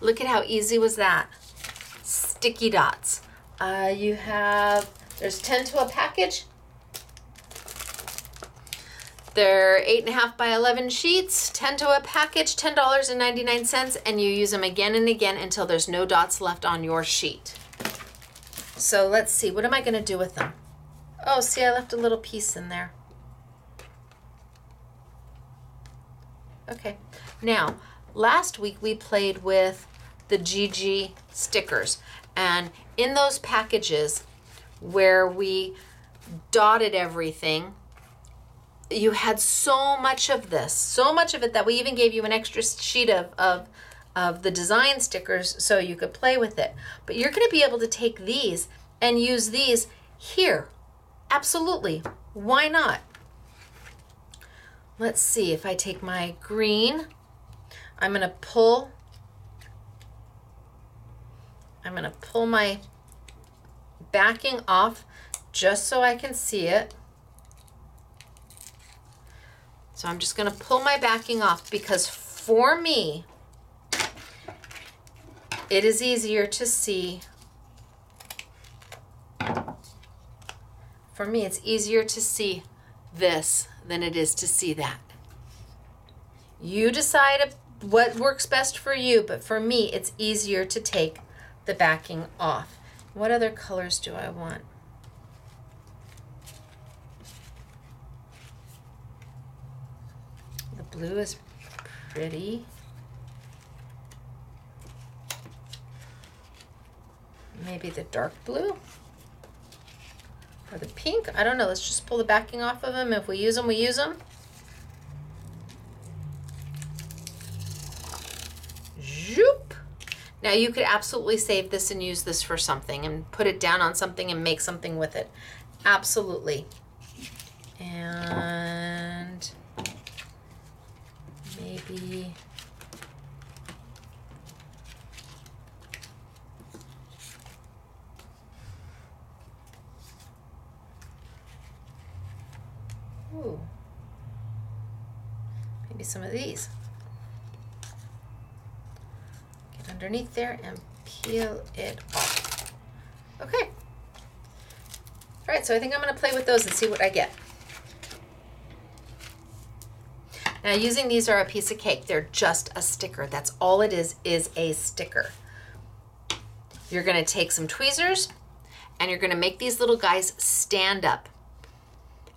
Look at how easy was that. Sticky dots. Uh, you have, there's 10 to a package. They're eight and a half by 11 sheets, 10 to a package, $10.99, and you use them again and again until there's no dots left on your sheet. So let's see, what am I gonna do with them? Oh, see, I left a little piece in there. Okay, now, last week we played with the GG stickers. And in those packages where we dotted everything, you had so much of this, so much of it that we even gave you an extra sheet of, of, of the design stickers so you could play with it. But you're going to be able to take these and use these here Absolutely. Why not? Let's see if I take my green, I'm going to pull I'm going to pull my backing off just so I can see it. So I'm just going to pull my backing off because for me, it is easier to see. For me, it's easier to see this than it is to see that. You decide what works best for you, but for me, it's easier to take the backing off. What other colors do I want? The blue is pretty. Maybe the dark blue? The pink? I don't know. Let's just pull the backing off of them. If we use them, we use them. Zoop. Now you could absolutely save this and use this for something and put it down on something and make something with it. Absolutely. And maybe Ooh. Maybe some of these. Get underneath there and peel it off. Okay. All right, so I think I'm going to play with those and see what I get. Now using these are a piece of cake. They're just a sticker. That's all it is, is a sticker. You're going to take some tweezers and you're going to make these little guys stand up.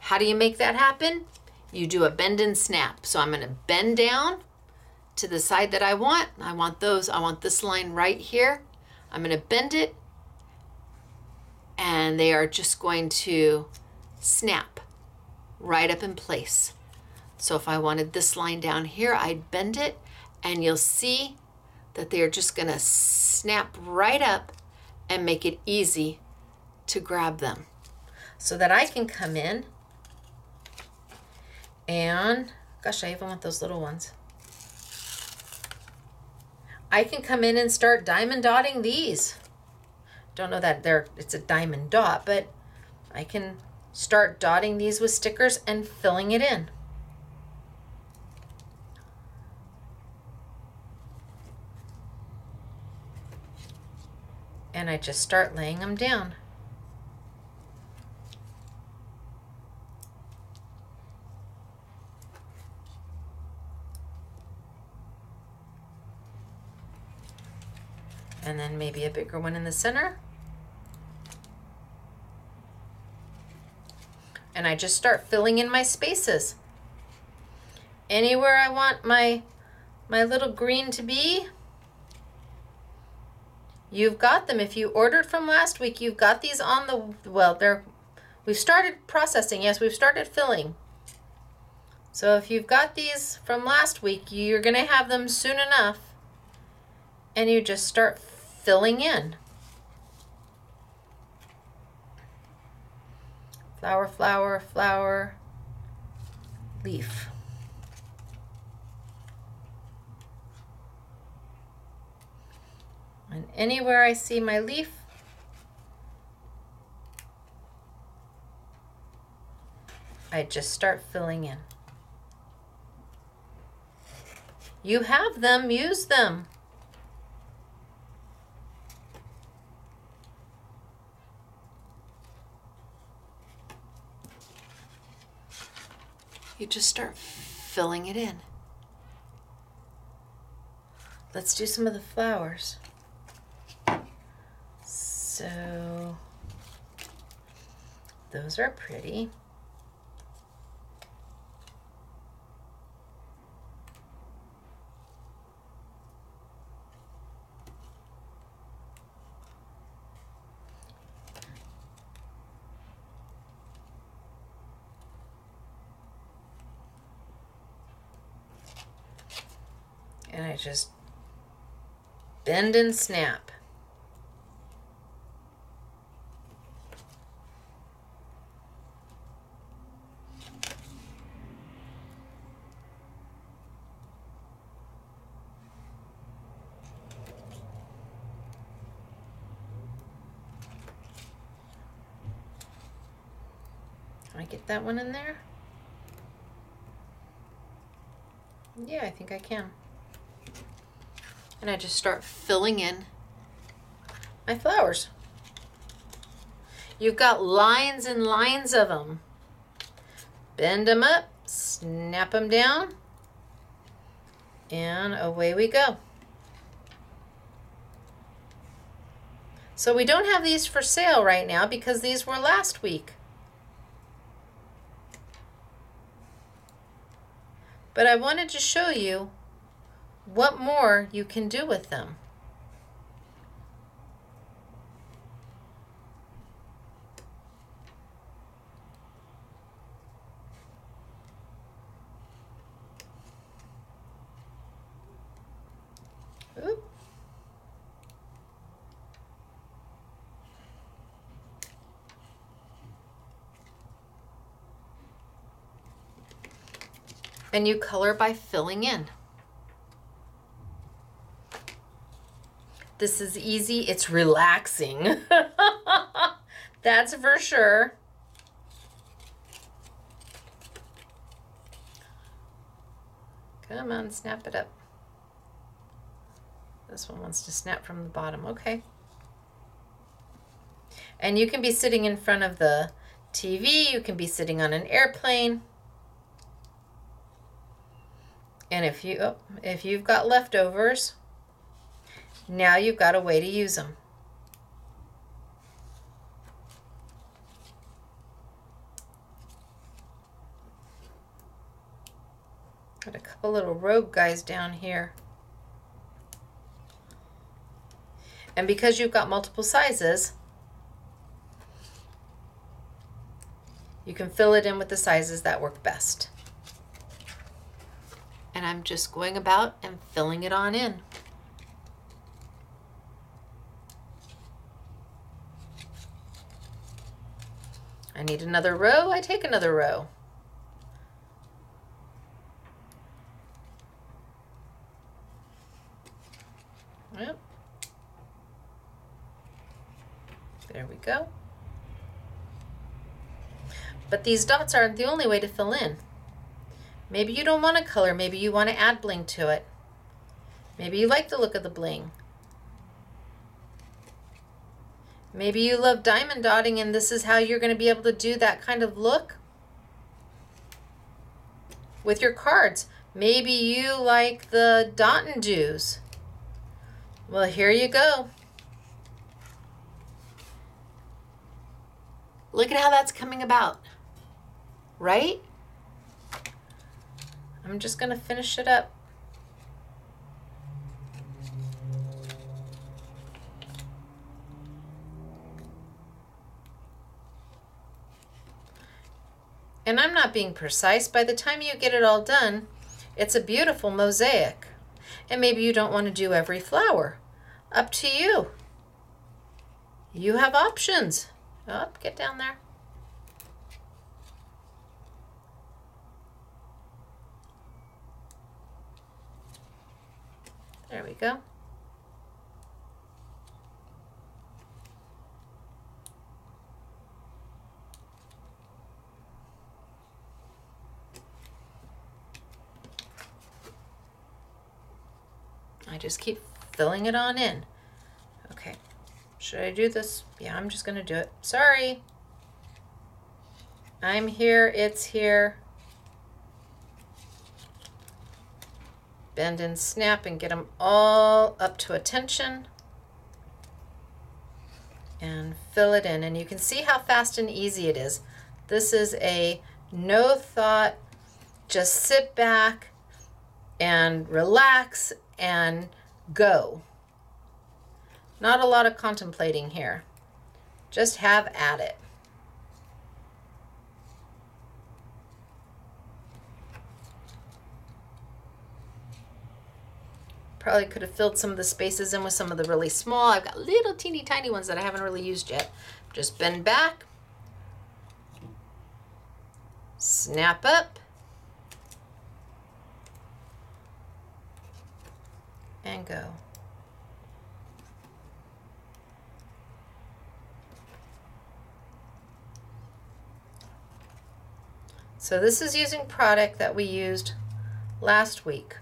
How do you make that happen? You do a bend and snap. So I'm going to bend down to the side that I want. I want those, I want this line right here. I'm going to bend it and they are just going to snap right up in place. So if I wanted this line down here, I'd bend it and you'll see that they're just going to snap right up and make it easy to grab them. So that I can come in and, gosh, I even want those little ones. I can come in and start diamond dotting these. Don't know that they're it's a diamond dot, but I can start dotting these with stickers and filling it in. And I just start laying them down. And then maybe a bigger one in the center. And I just start filling in my spaces. Anywhere I want my my little green to be, you've got them. If you ordered from last week, you've got these on the well, they're we've started processing. Yes, we've started filling. So if you've got these from last week, you're going to have them soon enough. And you just start filling in. Flower, flower, flower, leaf. And anywhere I see my leaf, I just start filling in. You have them, use them. You just start filling it in. Let's do some of the flowers. So, those are pretty. And I just bend and snap. Can I get that one in there? Yeah, I think I can. And I just start filling in my flowers. You've got lines and lines of them. Bend them up, snap them down, and away we go. So we don't have these for sale right now because these were last week. But I wanted to show you what more you can do with them. And you color by filling in. This is easy. It's relaxing. That's for sure. Come on, snap it up. This one wants to snap from the bottom. Okay. And you can be sitting in front of the TV. You can be sitting on an airplane. And if you oh, if you've got leftovers, now you've got a way to use them. Got a couple little rogue guys down here. And because you've got multiple sizes, you can fill it in with the sizes that work best. And I'm just going about and filling it on in. I need another row, I take another row. Yep. There we go. But these dots aren't the only way to fill in. Maybe you don't want to color, maybe you want to add bling to it. Maybe you like the look of the bling. Maybe you love diamond dotting and this is how you're going to be able to do that kind of look with your cards. Maybe you like the dot and do's. Well, here you go. Look at how that's coming about, right? I'm just going to finish it up. And I'm not being precise. By the time you get it all done, it's a beautiful mosaic. And maybe you don't want to do every flower. Up to you. You have options. Up, get down there. There we go. I just keep filling it on in. Okay. Should I do this? Yeah, I'm just to do it. Sorry. I'm here. It's here. Bend and snap and get them all up to attention. And fill it in. And you can see how fast and easy it is. This is a no thought, just sit back and relax and go. Not a lot of contemplating here. Just have at it. Probably could have filled some of the spaces in with some of the really small. I've got little teeny tiny ones that I haven't really used yet. Just bend back. Snap up. and go. So this is using product that we used last week.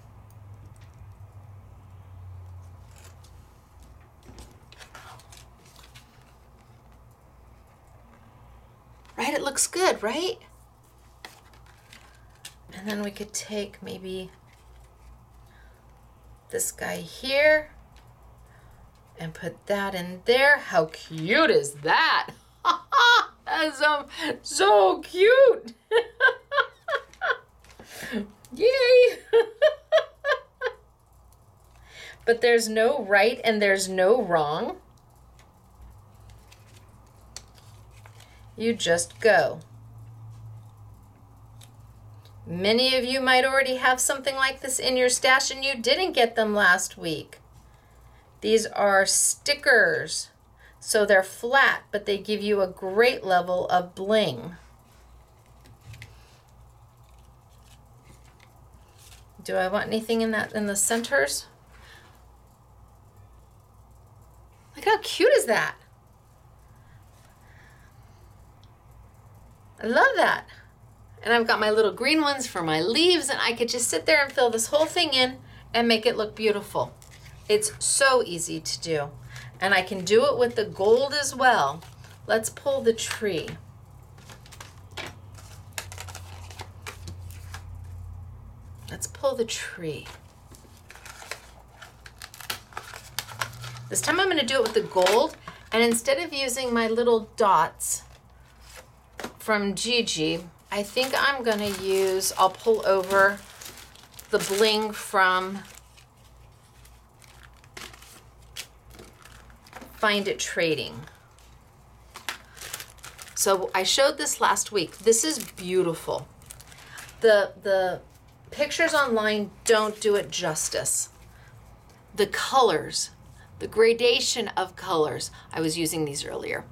Right, it looks good, right? And then we could take maybe this guy here and put that in there. How cute is that? That's um, so cute. Yay! but there's no right and there's no wrong. You just go. Many of you might already have something like this in your stash and you didn't get them last week. These are stickers. So they're flat, but they give you a great level of bling. Do I want anything in that in the centers? Look how cute is that? I love that. And I've got my little green ones for my leaves and I could just sit there and fill this whole thing in and make it look beautiful. It's so easy to do. And I can do it with the gold as well. Let's pull the tree. Let's pull the tree. This time I'm going to do it with the gold. And instead of using my little dots from Gigi, I think I'm going to use, I'll pull over the bling from Find It Trading. So I showed this last week. This is beautiful. The, the pictures online don't do it justice. The colors, the gradation of colors, I was using these earlier.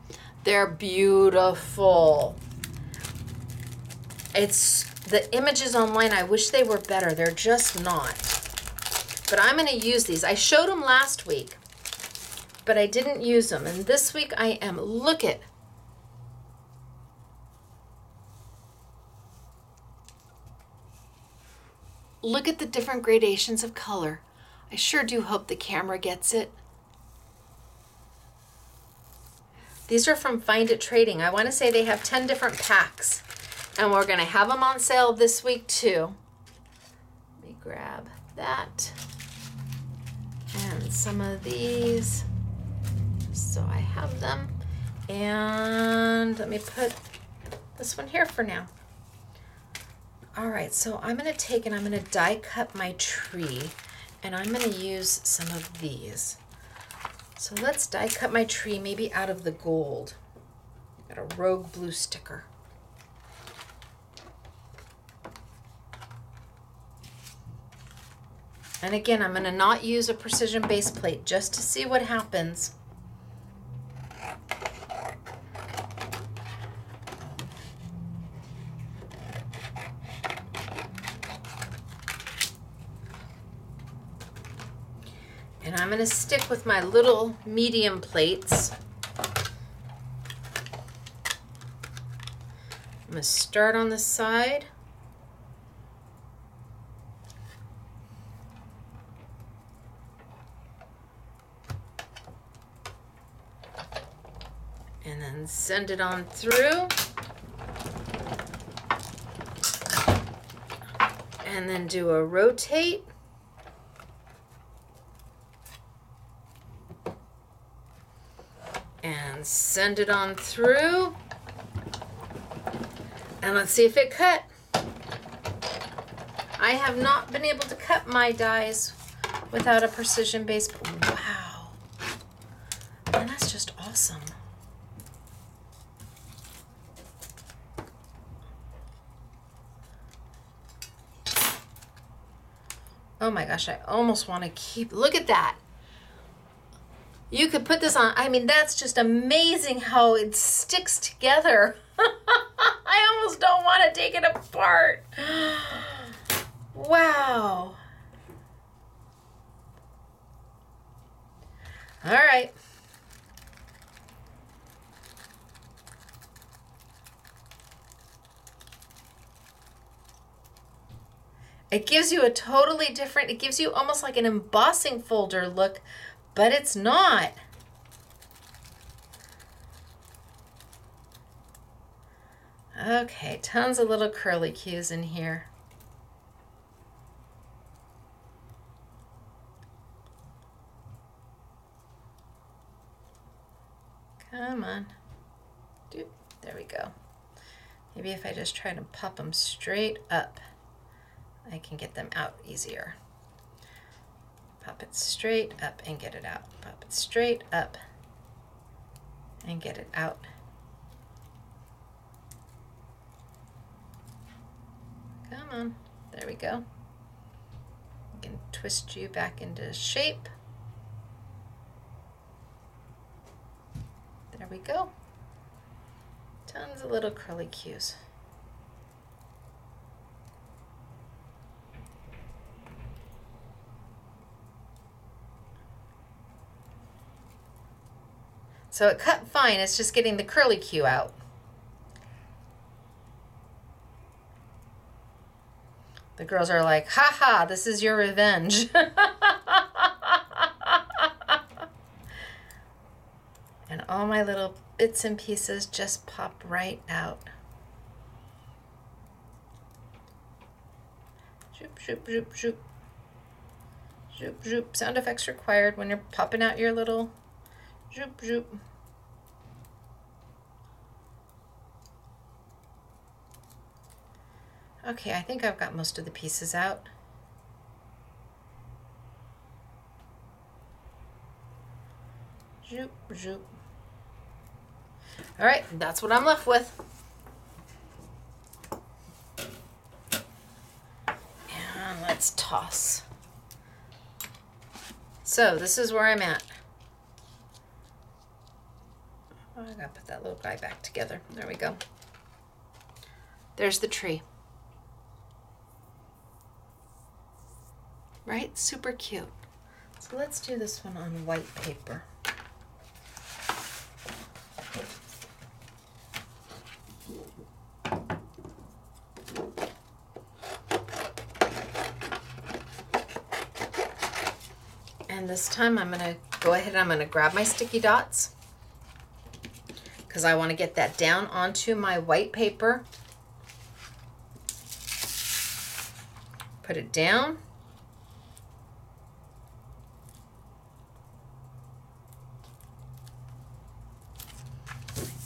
They're beautiful. It's the images online, I wish they were better. They're just not. But I'm going to use these. I showed them last week but I didn't use them. And this week I am, look at, look at the different gradations of color. I sure do hope the camera gets it. These are from Find It Trading. I want to say they have 10 different packs. And we're going to have them on sale this week too. Let me grab that. And some of these so I have them. And let me put this one here for now. All right, so I'm gonna take and I'm gonna die cut my tree and I'm gonna use some of these. So let's die cut my tree maybe out of the gold. Got a rogue blue sticker. And again, I'm gonna not use a precision base plate just to see what happens. And I'm going to stick with my little medium plates. I'm going to start on the side. And then send it on through. And then do a rotate. And send it on through. And let's see if it cut. I have not been able to cut my dies without a precision base. Wow. And that's just awesome. Oh my gosh, I almost want to keep, look at that. You could put this on. I mean, that's just amazing how it sticks together. I almost don't want to take it apart. wow. All right. It gives you a totally different, it gives you almost like an embossing folder look but it's not. Okay, tons of little curly cues in here. Come on. Doop. There we go. Maybe if I just try to pop them straight up, I can get them out easier. Pop it straight up and get it out. Pop it straight up and get it out. Come on. There we go. I can twist you back into shape. There we go. Tons of little curly cues. So it cut fine, it's just getting the curly cue out. The girls are like, ha ha, this is your revenge. and all my little bits and pieces just pop right out. Zoop, zoop, zoop, zoop. Zoop, zoop. Sound effects required when you're popping out your little zoop, zoop. Okay, I think I've got most of the pieces out. Zoop, zoop. All right, that's what I'm left with. And let's toss. So this is where I'm at. Oh, I gotta put that little guy back together. There we go. There's the tree. Right? Super cute. So let's do this one on white paper. And this time I'm gonna go ahead and I'm gonna grab my sticky dots because I want to get that down onto my white paper. Put it down.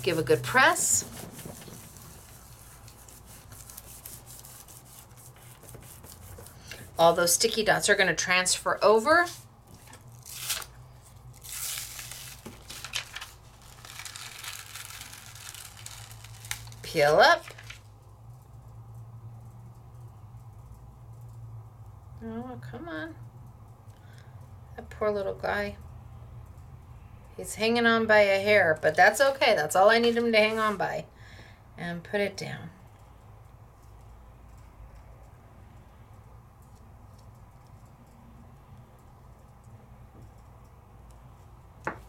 Give a good press. All those sticky dots are going to transfer over. Peel up. Oh, come on. That poor little guy. He's hanging on by a hair, but that's okay. That's all I need him to hang on by. And put it down.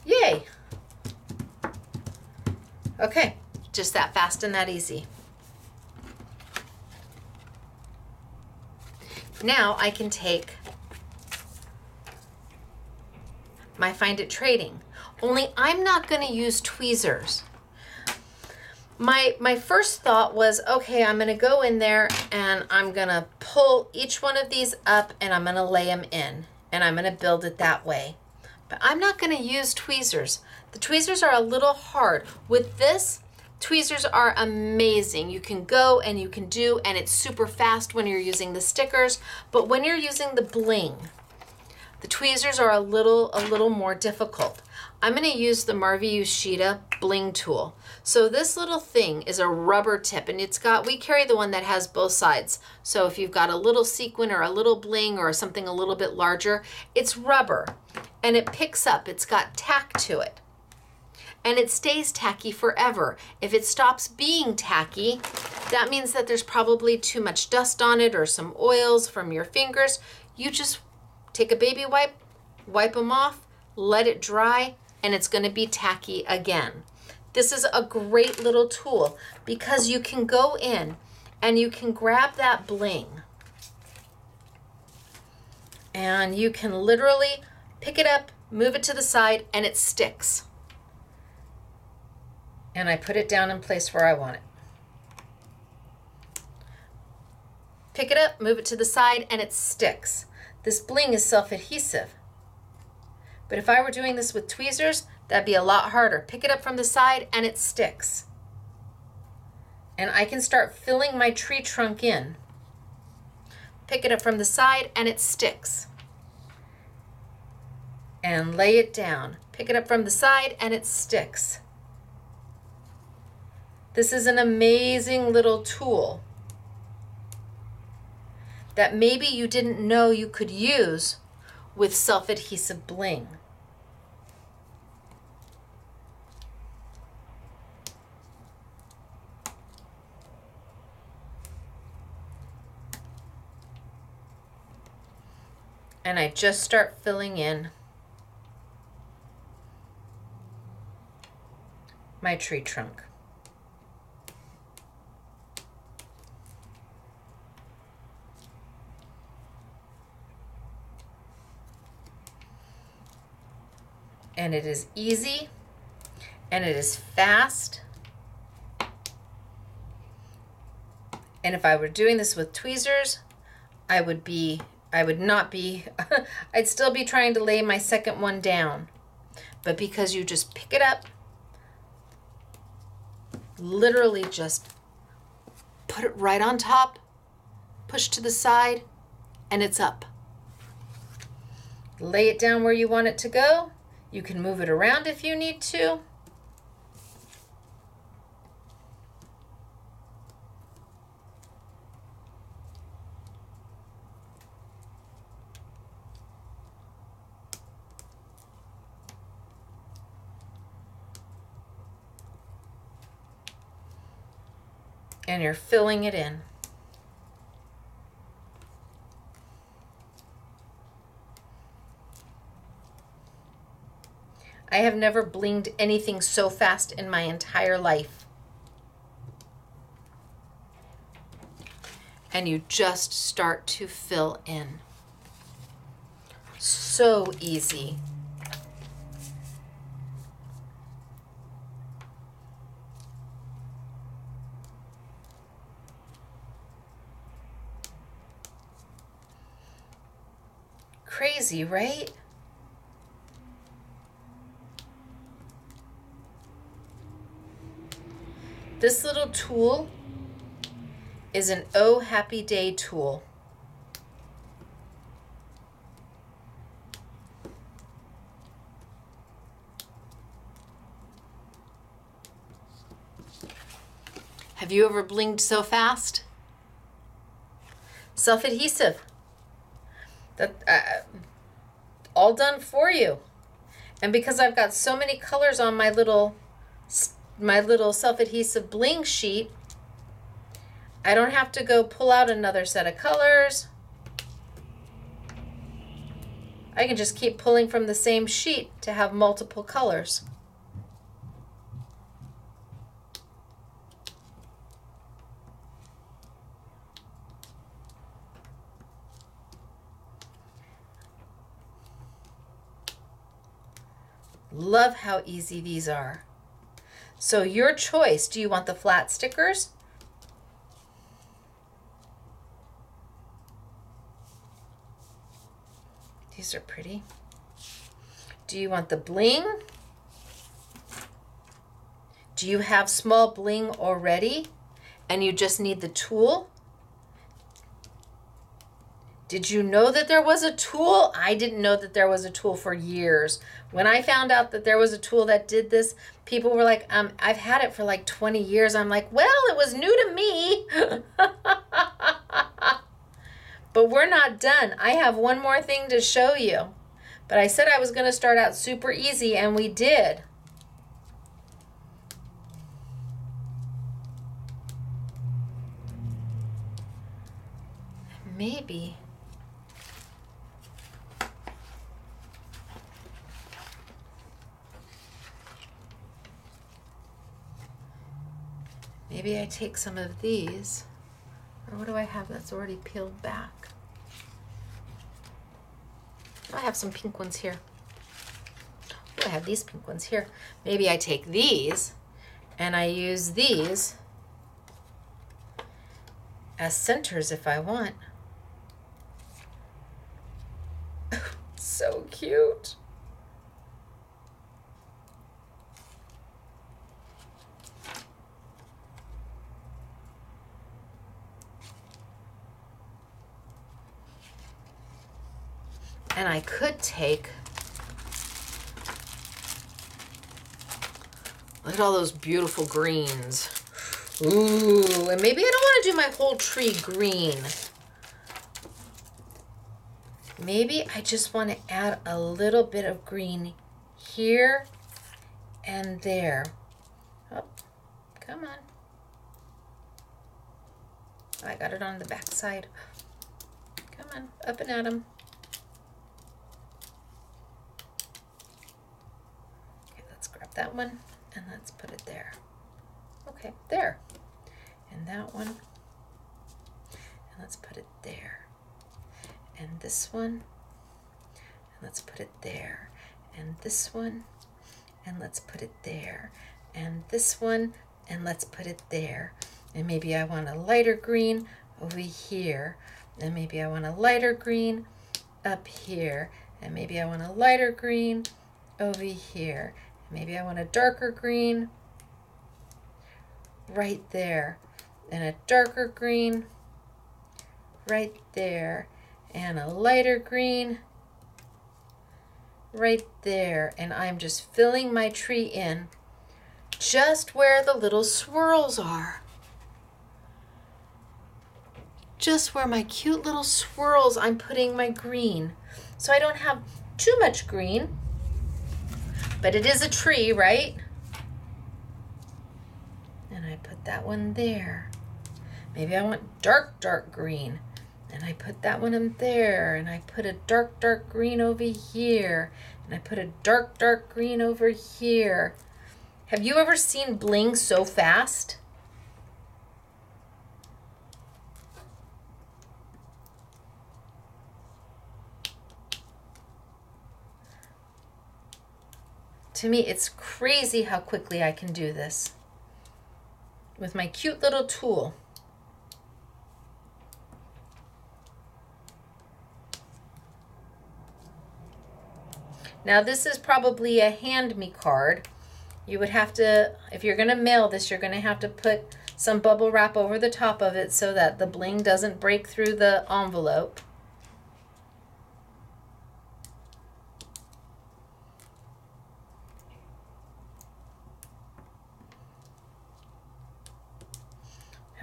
Yay! Okay. Just that fast and that easy. Now I can take my Find It Trading. Only I'm not going to use tweezers. My, my first thought was, okay, I'm going to go in there and I'm going to pull each one of these up and I'm going to lay them in and I'm going to build it that way. But I'm not going to use tweezers. The tweezers are a little hard. With this, Tweezers are amazing. You can go and you can do, and it's super fast when you're using the stickers, but when you're using the bling, the tweezers are a little, a little more difficult. I'm gonna use the Marvy Uchida bling tool. So this little thing is a rubber tip and it's got, we carry the one that has both sides. So if you've got a little sequin or a little bling or something a little bit larger, it's rubber and it picks up, it's got tack to it and it stays tacky forever. If it stops being tacky, that means that there's probably too much dust on it or some oils from your fingers. You just take a baby wipe, wipe them off, let it dry, and it's gonna be tacky again. This is a great little tool because you can go in and you can grab that bling and you can literally pick it up, move it to the side, and it sticks and I put it down in place where I want it. pick it up, move it to the side, and it sticks. This bling is self-adhesive. But if I were doing this with tweezers, that'd be a lot harder. Pick it up from the side and it sticks. And I can start filling my tree trunk in. Pick it up from the side and it sticks. And lay it down. Pick it up from the side and it sticks. This is an amazing little tool that maybe you didn't know you could use with self adhesive bling. And I just start filling in my tree trunk. And it is easy and it is fast. And if I were doing this with tweezers, I would be, I would not be, I'd still be trying to lay my second one down. But because you just pick it up, literally just put it right on top, push to the side, and it's up. Lay it down where you want it to go, you can move it around if you need to. And you're filling it in. I have never blinged anything so fast in my entire life. And you just start to fill in. So easy. Crazy, right? This little tool is an Oh Happy Day tool. Have you ever blinked so fast? Self-adhesive. That uh, all done for you. And because I've got so many colors on my little my little self-adhesive bling sheet, I don't have to go pull out another set of colors. I can just keep pulling from the same sheet to have multiple colors. Love how easy these are. So your choice, do you want the flat stickers? These are pretty. Do you want the bling? Do you have small bling already and you just need the tool? Did you know that there was a tool? I didn't know that there was a tool for years. When I found out that there was a tool that did this, people were like, um, I've had it for like 20 years. I'm like, well, it was new to me. but we're not done. I have one more thing to show you. But I said I was going to start out super easy, and we did. Maybe. Maybe I take some of these, or what do I have that's already peeled back? I have some pink ones here. I have these pink ones here. Maybe I take these and I use these as centers if I want. so cute. And I could take, look at all those beautiful greens. Ooh, and maybe I don't want to do my whole tree green. Maybe I just want to add a little bit of green here and there. Oh, come on. I got it on the back side. Come on, up and at 'em. Okay, let's grab that one and let's put it there. Okay, there. And that one. And let's put it there. And this one. And let's put it there. And this one. And let's put it there. And this one. And let's put it there. And maybe I want a lighter green over here. And maybe I want a lighter green up here. And maybe I want a lighter green over here. Maybe I want a darker green. Right there. And a darker green. Right there. And a lighter green. Right there. And I'm just filling my tree in just where the little swirls are. Just where my cute little swirls I'm putting my green. So I don't have too much green but it is a tree right And I put that one there. Maybe I want dark, dark green. And I put that one in there. And I put a dark, dark green over here. And I put a dark, dark green over here. Have you ever seen bling so fast? To me, it's crazy how quickly I can do this with my cute little tool. Now this is probably a hand me card. You would have to, if you're gonna mail this, you're gonna have to put some bubble wrap over the top of it so that the bling doesn't break through the envelope.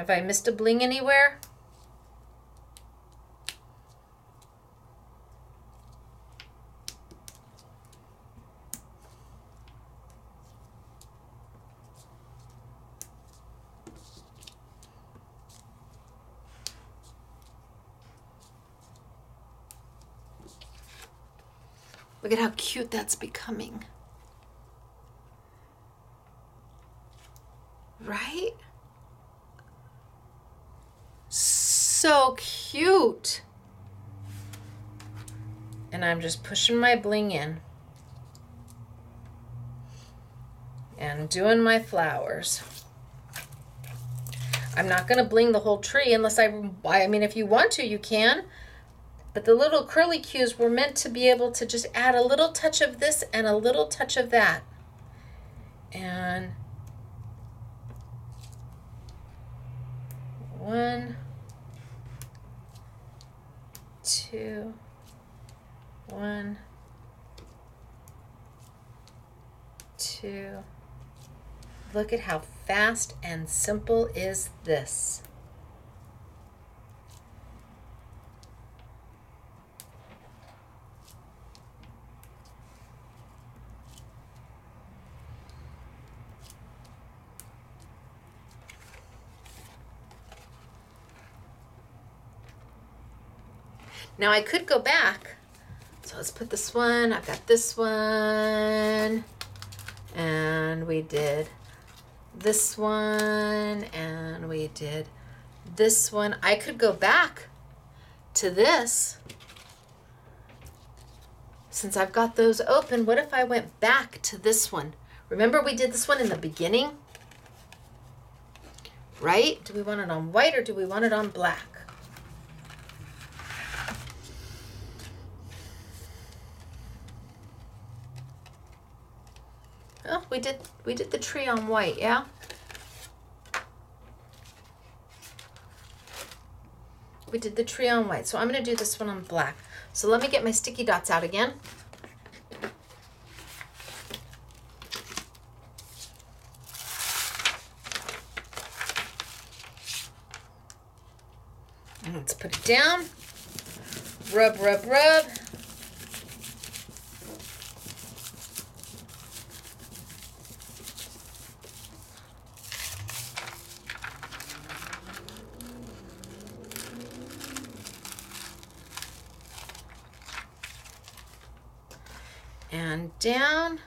Have I missed a bling anywhere? Look at how cute that's becoming. Right? So cute. And I'm just pushing my bling in. And doing my flowers. I'm not going to bling the whole tree unless I, I mean, if you want to, you can. But the little curly cues were meant to be able to just add a little touch of this and a little touch of that. And one, two, one, two. Look at how fast and simple is this. Now I could go back. So let's put this one, I've got this one, and we did this one, and we did this one. I could go back to this. Since I've got those open, what if I went back to this one? Remember we did this one in the beginning? right? Do we want it on white or do we want it on black? Oh, we did we did the tree on white, yeah? We did the tree on white. So I'm going to do this one on black. So let me get my sticky dots out again. Let's put it down. Rub, rub, rub. And down.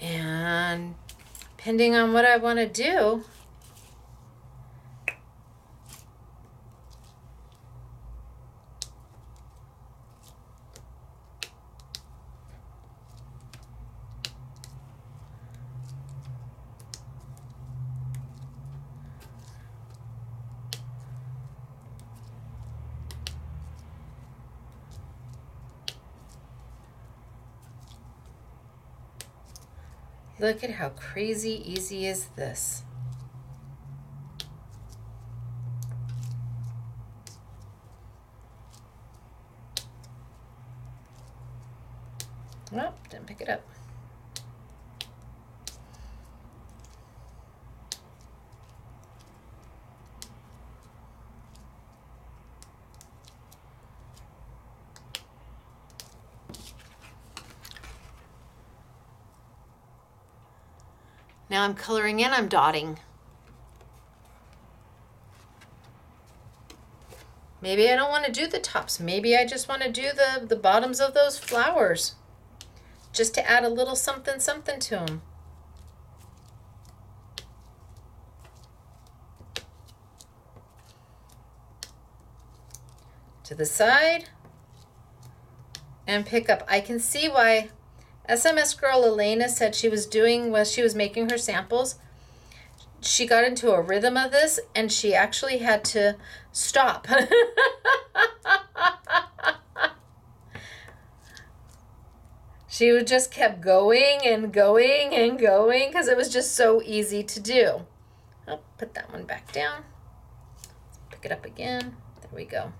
And depending on what I want to do, Look at how crazy easy is this. Well, didn't pick it up. Now I'm coloring in, I'm dotting. Maybe I don't want to do the tops. Maybe I just want to do the, the bottoms of those flowers. Just to add a little something something to them. To the side. And pick up. I can see why SMS girl Elena said she was doing while she was making her samples. She got into a rhythm of this and she actually had to stop. she would just kept going and going and going because it was just so easy to do. I'll put that one back down. Pick it up again. There we go.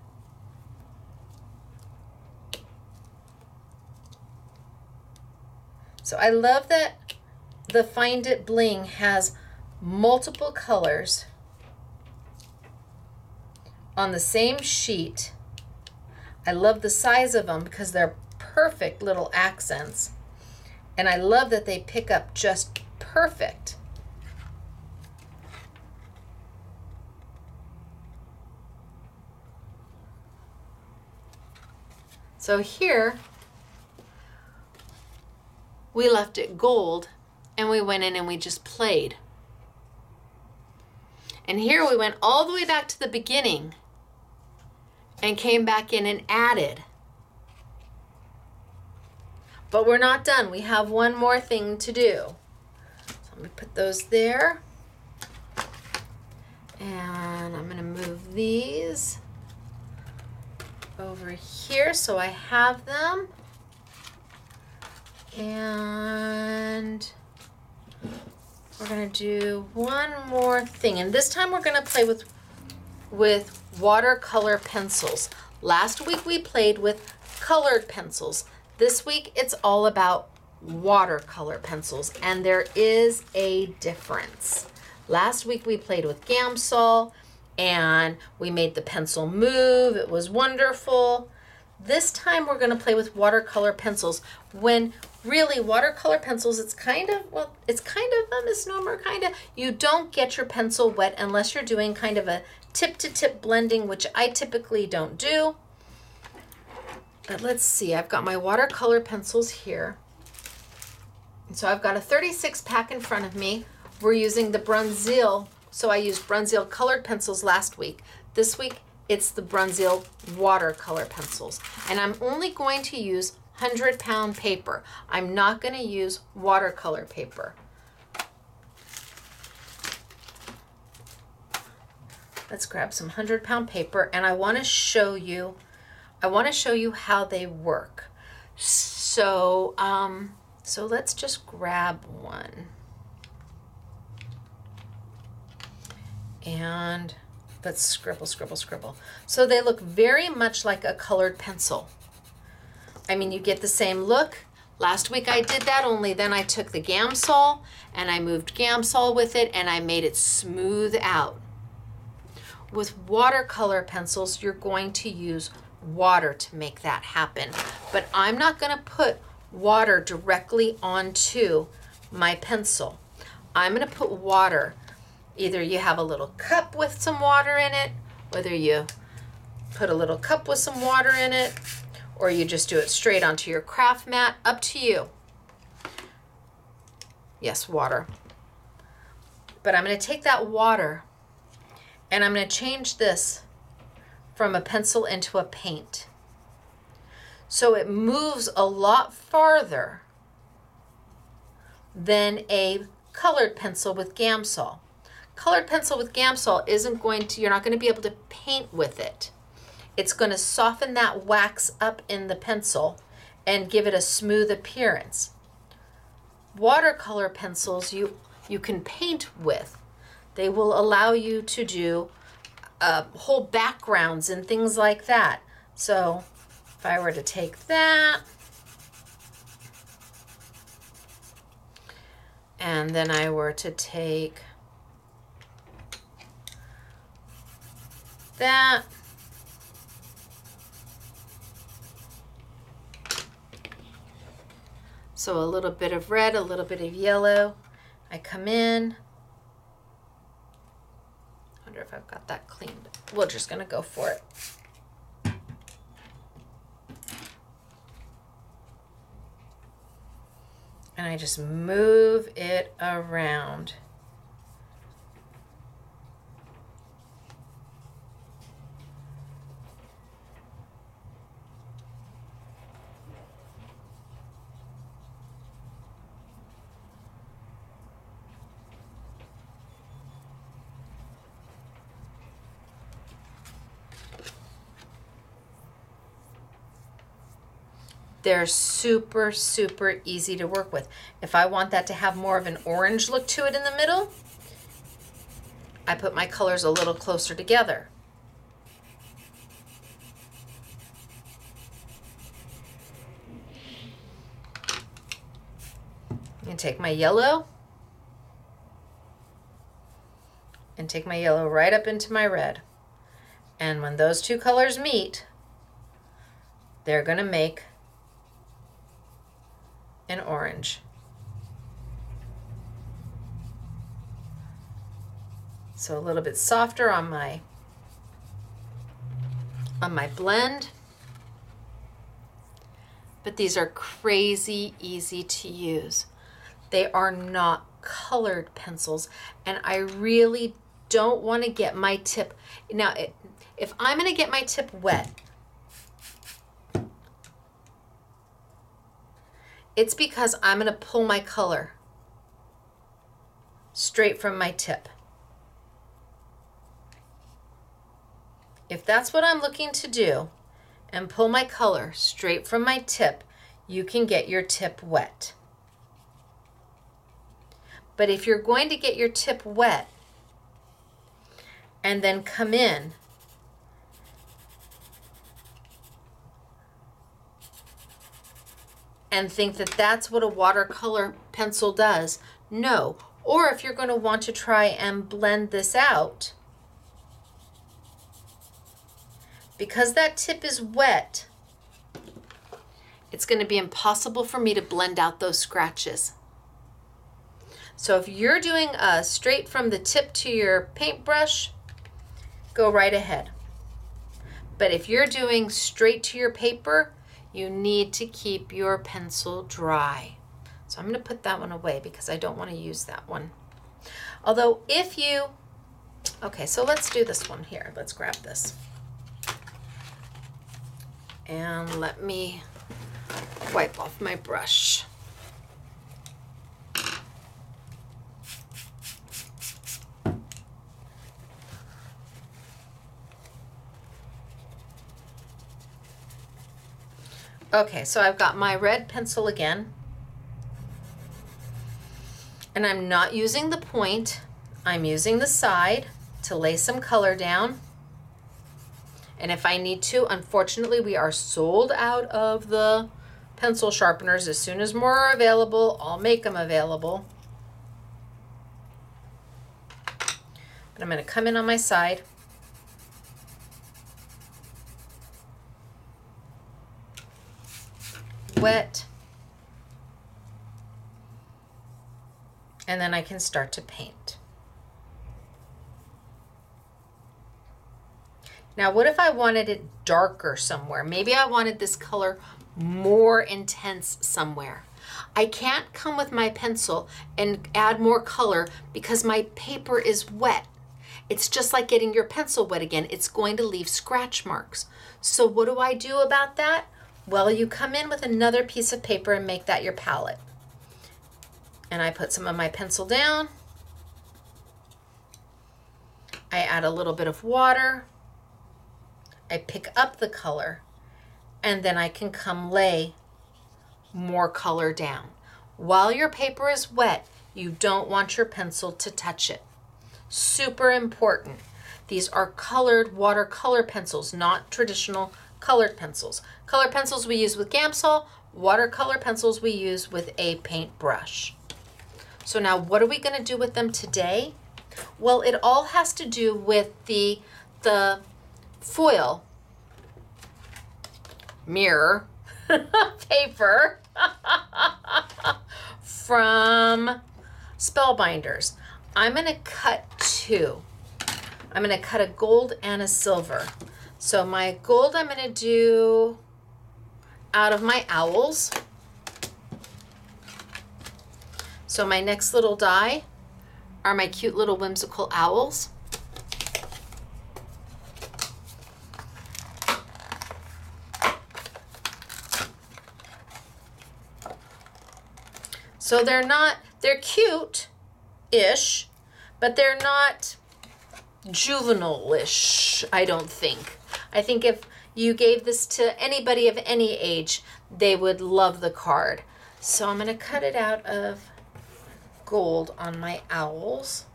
So I love that the Find It Bling has multiple colors on the same sheet. I love the size of them because they're perfect little accents. And I love that they pick up just perfect. So here we left it gold and we went in and we just played. And here we went all the way back to the beginning and came back in and added. But we're not done. We have one more thing to do. So I'm going to put those there. And I'm going to move these over here so I have them. And we're gonna do one more thing. And this time we're gonna play with with watercolor pencils. Last week we played with colored pencils. This week it's all about watercolor pencils and there is a difference. Last week we played with Gamsol and we made the pencil move. It was wonderful. This time we're going to play with watercolor pencils. When really watercolor pencils, it's kind of, well, it's kind of a misnomer, kind of. You don't get your pencil wet unless you're doing kind of a tip to tip blending, which I typically don't do. But let's see, I've got my watercolor pencils here. So I've got a 36 pack in front of me. We're using the Bruynzeel, so I used Bruynzeel colored pencils last week. This week it's the Brunswick watercolor pencils. And I'm only going to use 100 pound paper. I'm not going to use watercolor paper. Let's grab some 100 pound paper and I want to show you I want to show you how they work. So, um, so let's just grab one. And let's scribble, scribble, scribble. So they look very much like a colored pencil. I mean, you get the same look. Last week I did that, only then I took the Gamsol and I moved Gamsol with it and I made it smooth out. With watercolor pencils, you're going to use water to make that happen. But I'm not going to put water directly onto my pencil. I'm going to put water. Either you have a little cup with some water in it, whether you put a little cup with some water in it, or you just do it straight onto your craft mat, up to you. Yes, water. But I'm going to take that water and I'm going to change this from a pencil into a paint. So it moves a lot farther than a colored pencil with Gamsol. Colored pencil with Gamsol isn't going to, you're not going to be able to paint with it. It's going to soften that wax up in the pencil and give it a smooth appearance. Watercolor pencils you, you can paint with. They will allow you to do uh, whole backgrounds and things like that. So if I were to take that, and then I were to take that, so a little bit of red, a little bit of yellow. I come in, wonder if I've got that cleaned. We're just gonna go for it. And I just move it around. They're super, super easy to work with. If I want that to have more of an orange look to it in the middle, I put my colors a little closer together. And take my yellow and take my yellow right up into my red. And when those two colors meet, they're going to make and orange. So a little bit softer on my on my blend. But these are crazy easy to use. They are not colored pencils and I really don't want to get my tip. Now, if I'm going to get my tip wet, It's because I'm going to pull my color straight from my tip. If that's what I'm looking to do and pull my color straight from my tip, you can get your tip wet. But if you're going to get your tip wet and then come in and think that that's what a watercolor pencil does. No. Or if you're going to want to try and blend this out, because that tip is wet, it's going to be impossible for me to blend out those scratches. So if you're doing a straight from the tip to your paintbrush, go right ahead. But if you're doing straight to your paper, you need to keep your pencil dry. So I'm going to put that one away because I don't want to use that one. Although if you, okay, so let's do this one here. Let's grab this. And let me wipe off my brush. Okay, so I've got my red pencil again. And I'm not using the point, I'm using the side to lay some color down. And if I need to, unfortunately, we are sold out of the pencil sharpeners. As soon as more are available, I'll make them available. But I'm going to come in on my side. Wet. And then I can start to paint. Now, what if I wanted it darker somewhere? Maybe I wanted this color more intense somewhere. I can't come with my pencil and add more color because my paper is wet. It's just like getting your pencil wet again. It's going to leave scratch marks. So what do I do about that? Well, you come in with another piece of paper and make that your palette. And I put some of my pencil down. I add a little bit of water. I pick up the color and then I can come lay more color down. While your paper is wet, you don't want your pencil to touch it. Super important. These are colored watercolor pencils, not traditional colored pencils. Colored pencils we use with Gamsol, watercolor pencils we use with a paintbrush. So now what are we going to do with them today? Well, it all has to do with the the foil mirror paper from Spellbinders. I'm going to cut two. I'm going to cut a gold and a silver. So my gold I'm going to do out of my owls. So my next little die are my cute little whimsical owls. So they're not, they're cute ish, but they're not juvenile ish, I don't think. I think if you gave this to anybody of any age, they would love the card. So I'm going to cut it out of gold on my owls.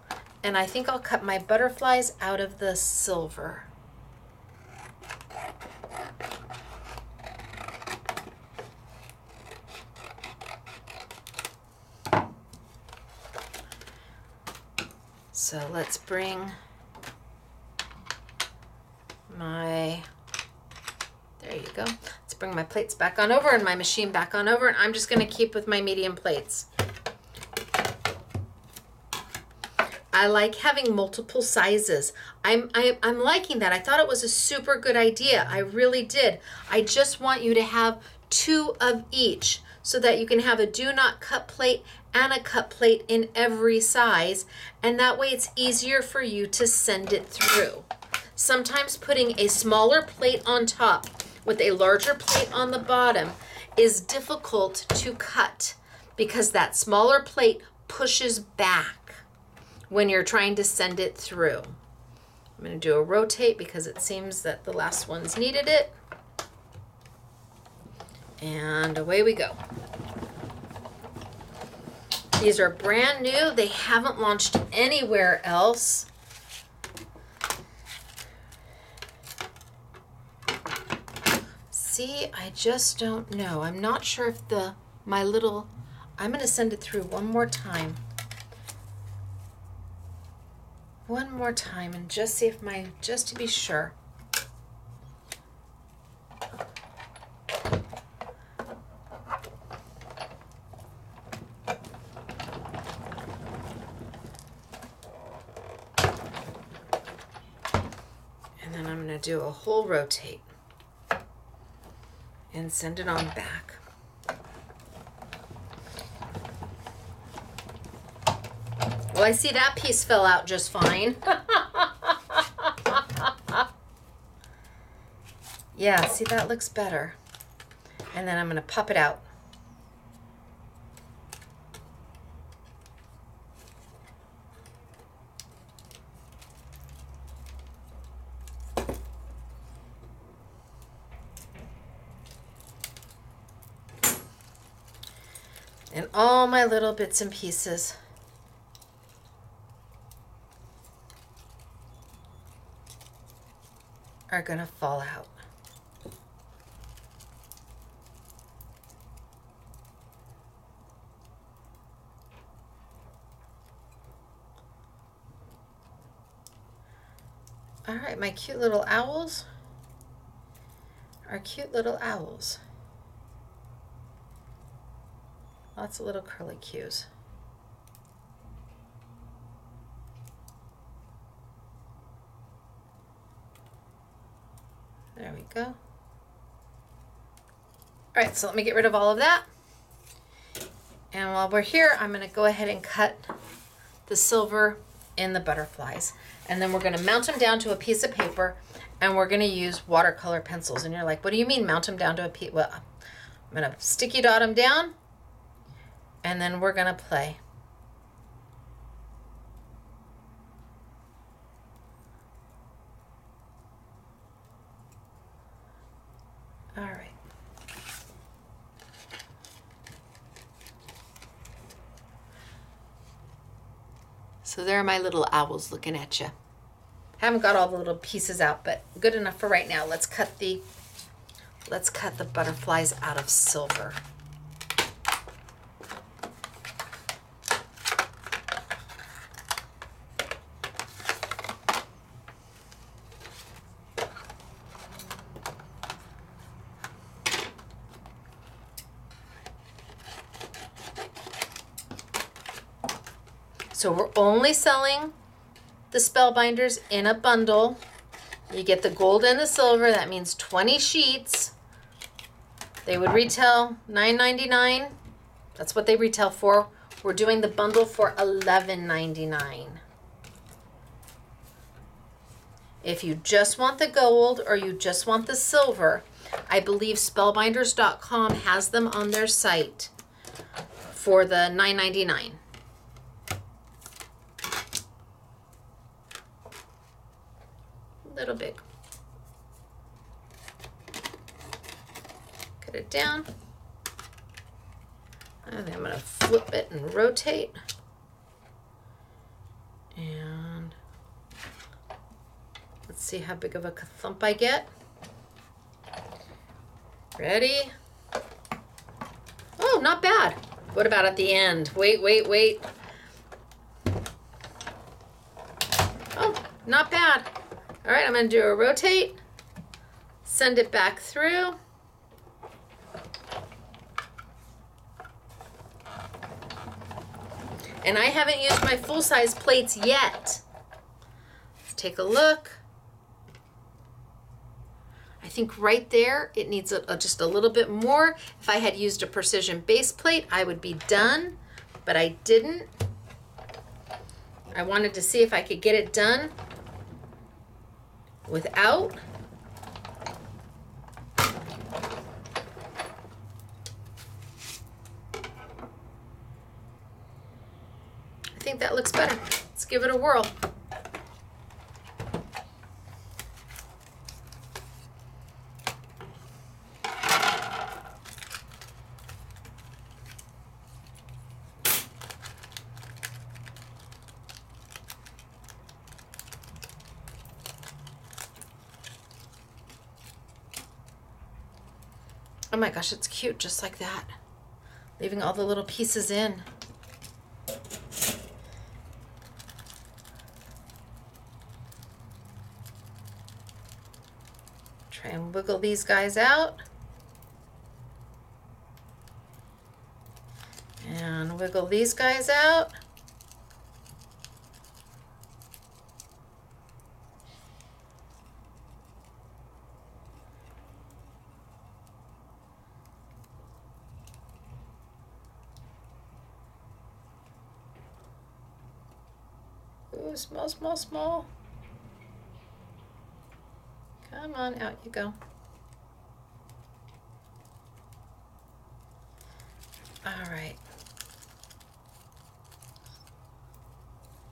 And I think I'll cut my butterflies out of the silver. So let's bring my, there you go. Let's bring my plates back on over and my machine back on over. And I'm just gonna keep with my medium plates. I like having multiple sizes. I'm, I, I'm liking that. I thought it was a super good idea. I really did. I just want you to have two of each so that you can have a do not cut plate and a cut plate in every size and that way it's easier for you to send it through. Sometimes putting a smaller plate on top with a larger plate on the bottom is difficult to cut because that smaller plate pushes back when you're trying to send it through. I'm going to do a rotate because it seems that the last ones needed it. And away we go. These are brand new. They haven't launched anywhere else. See, I just don't know. I'm not sure if the my little I'm going to send it through one more time. One more time and just see if my just to be sure. And then I'm going to do a whole rotate and send it on back. Well, I see that piece fell out just fine. Yeah, see that looks better. And then I'm gonna pop it out. All my little bits and pieces. are going to fall out. All right, my cute little owls are cute little owls. Lots of little curly cues. There we go. All right, so let me get rid of all of that. And while we're here, I'm gonna go ahead and cut the silver in the butterflies. And then we're gonna mount them down to a piece of paper and we're gonna use watercolor pencils. And you're like, what do you mean mount them down to a piece? Well, I'm gonna sticky dot them down and then we're gonna play. All right. So there are my little owls looking at you. Haven't got all the little pieces out, but good enough for right now. Let's cut the let's cut the butterflies out of silver. So we're only selling the spellbinders in a bundle. You get the gold and the silver. That means 20 sheets. They would retail $9.99. That's what they retail for. We're doing the bundle for $11.99. If you just want the gold or you just want the silver, I believe spellbinders.com has them on their site for the $9.99. little big. Cut it down. And then I'm going to flip it and rotate. And let's see how big of a thump I get. Ready? Oh, not bad. What about at the end? Wait, wait, wait. Oh, not bad. All right, I'm gonna do a rotate, send it back through. And I haven't used my full-size plates yet. Let's take a look. I think right there, it needs a, a, just a little bit more. If I had used a precision base plate, I would be done, but I didn't. I wanted to see if I could get it done without I think that looks better. Let's give it a whirl. Gosh, it's cute just like that. Leaving all the little pieces in. Try and wiggle these guys out. And wiggle these guys out. Small, small, small. Come on, out you go. All right.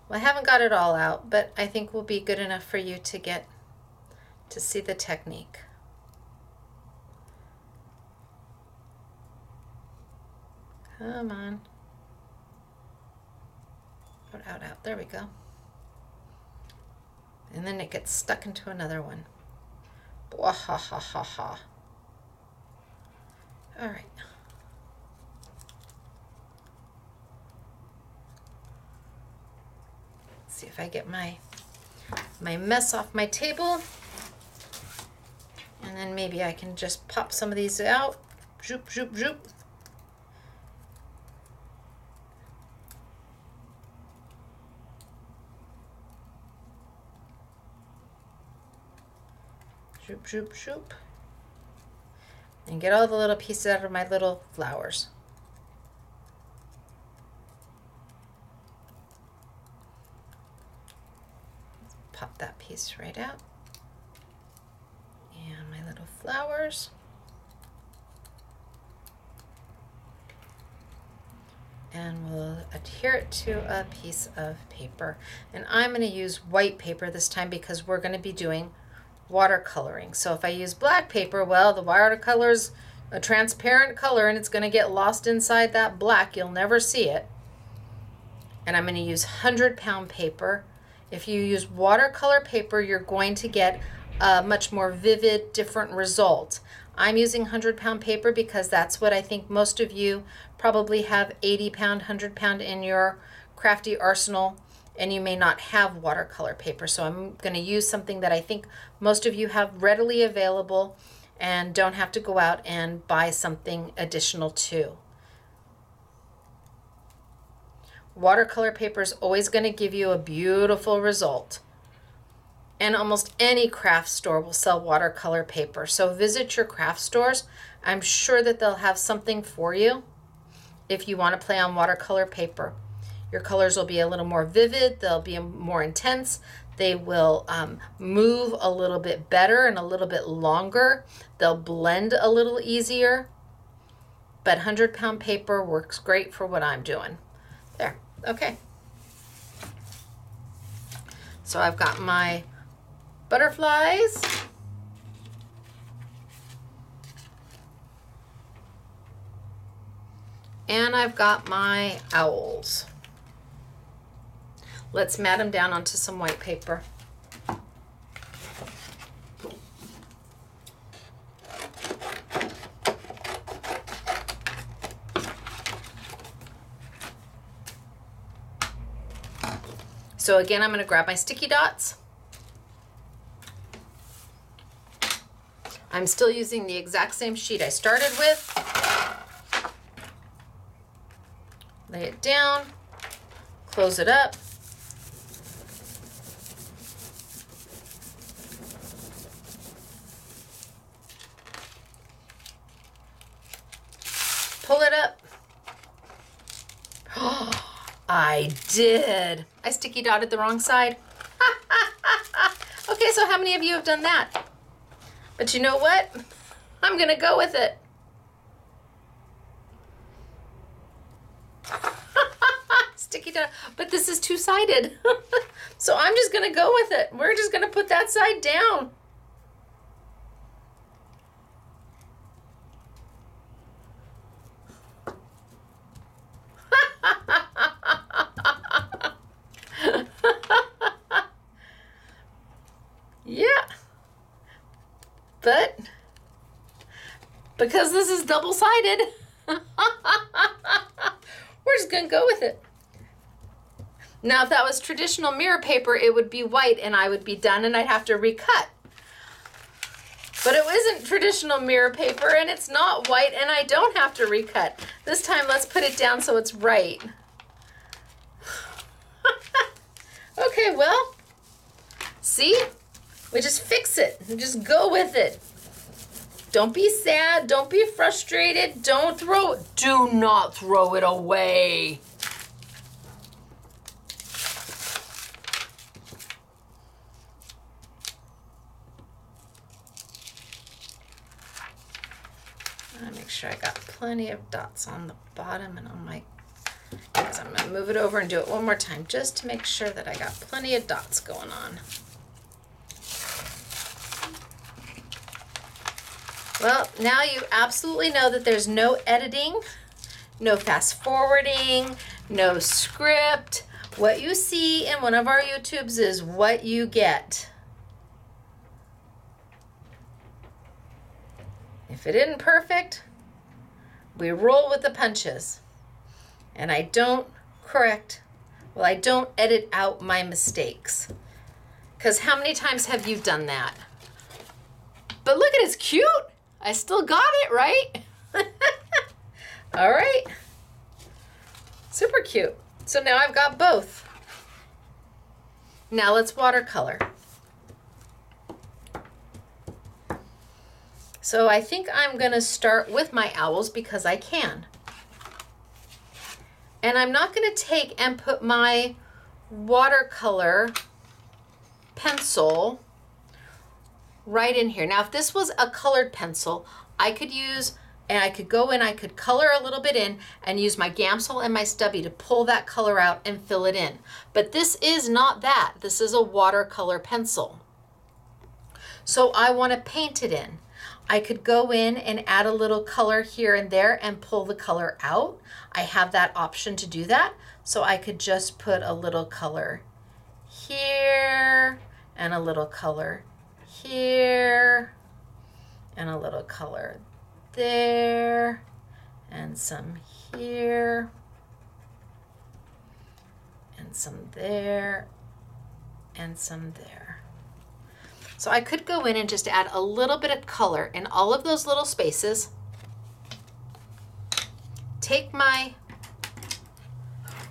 Well, I haven't got it all out, but I think we'll be good enough for you to get to see the technique. Come on. Out, out, out. There we go. And then it gets stuck into another one. Blah, ha, ha, ha, ha. All right. Let's see if I get my my mess off my table. And then maybe I can just pop some of these out. Zoop, zoop, zoop. Shoop, shoop. And get all the little pieces out of my little flowers. Pop that piece right out. And my little flowers. and we'll adhere it to a piece of paper. And I'm going to use white paper this time because we're going to be doing watercoloring. So if I use black paper, well, the watercolor's a transparent color and it's going to get lost inside that black. You'll never see it. And I'm going to use 100 pound paper. If you use watercolor paper, you're going to get a much more vivid, different result. I'm using 100 pound paper because that's what I think most of you probably have 80 pound, 100 pound in your crafty arsenal and you may not have watercolor paper. So I'm going to use something that I think most of you have readily available and don't have to go out and buy something additional to. Watercolor paper is always going to give you a beautiful result. And almost any craft store will sell watercolor paper. So visit your craft stores. I'm sure that they'll have something for you if you want to play on watercolor paper. Your colors will be a little more vivid, they'll be more intense, they will um, move a little bit better and a little bit longer, they'll blend a little easier. But 100 pound paper works great for what I'm doing. There, okay. So I've got my butterflies. And I've got my owls. Let's mat them down onto some white paper. So again, I'm going to grab my sticky dots. I'm still using the exact same sheet I started with. Lay it down, close it up. Pull it up. I did. I sticky dotted the wrong side. okay, so how many of you have done that? But you know what? I'm going to go with it. sticky dot. But this is two-sided. so I'm just going to go with it. We're just going to put that side down. Because this is double sided, we're just going to go with it. Now, if that was traditional mirror paper, it would be white and I would be done and I'd have to recut. But it isn't traditional mirror paper and it's not white and I don't have to recut. This time, let's put it down so it's right. okay, well, see? We just fix it. We just go with it. Don't be sad. Don't be frustrated. Don't throw it. Do not throw it away. Make sure I got plenty of dots on the bottom and on my, because I'm gonna to move it over and do it one more time just to make sure that I got plenty of dots going on. Well, now you absolutely know that there's no editing, no fast forwarding, no script. What you see in one of our YouTubes is what you get. If it isn't perfect, we roll with the punches. And I don't correct, well, I don't edit out my mistakes. Because how many times have you done that? But look at it's cute. I still got it, right? All right. Super cute. So now I've got both. Now let's watercolor. So I think I'm going to start with my owls because I can. And I'm not going to take and put my watercolor pencil right in here. Now, if this was a colored pencil, I could use, and I could go in, I could color a little bit in and use my Gamsol and my stubby to pull that color out and fill it in. But this is not that. This is a watercolor pencil. So I want to paint it in. I could go in and add a little color here and there and pull the color out. I have that option to do that. So I could just put a little color here and a little color here and a little color there and some here and some there and some there. So I could go in and just add a little bit of color in all of those little spaces. Take my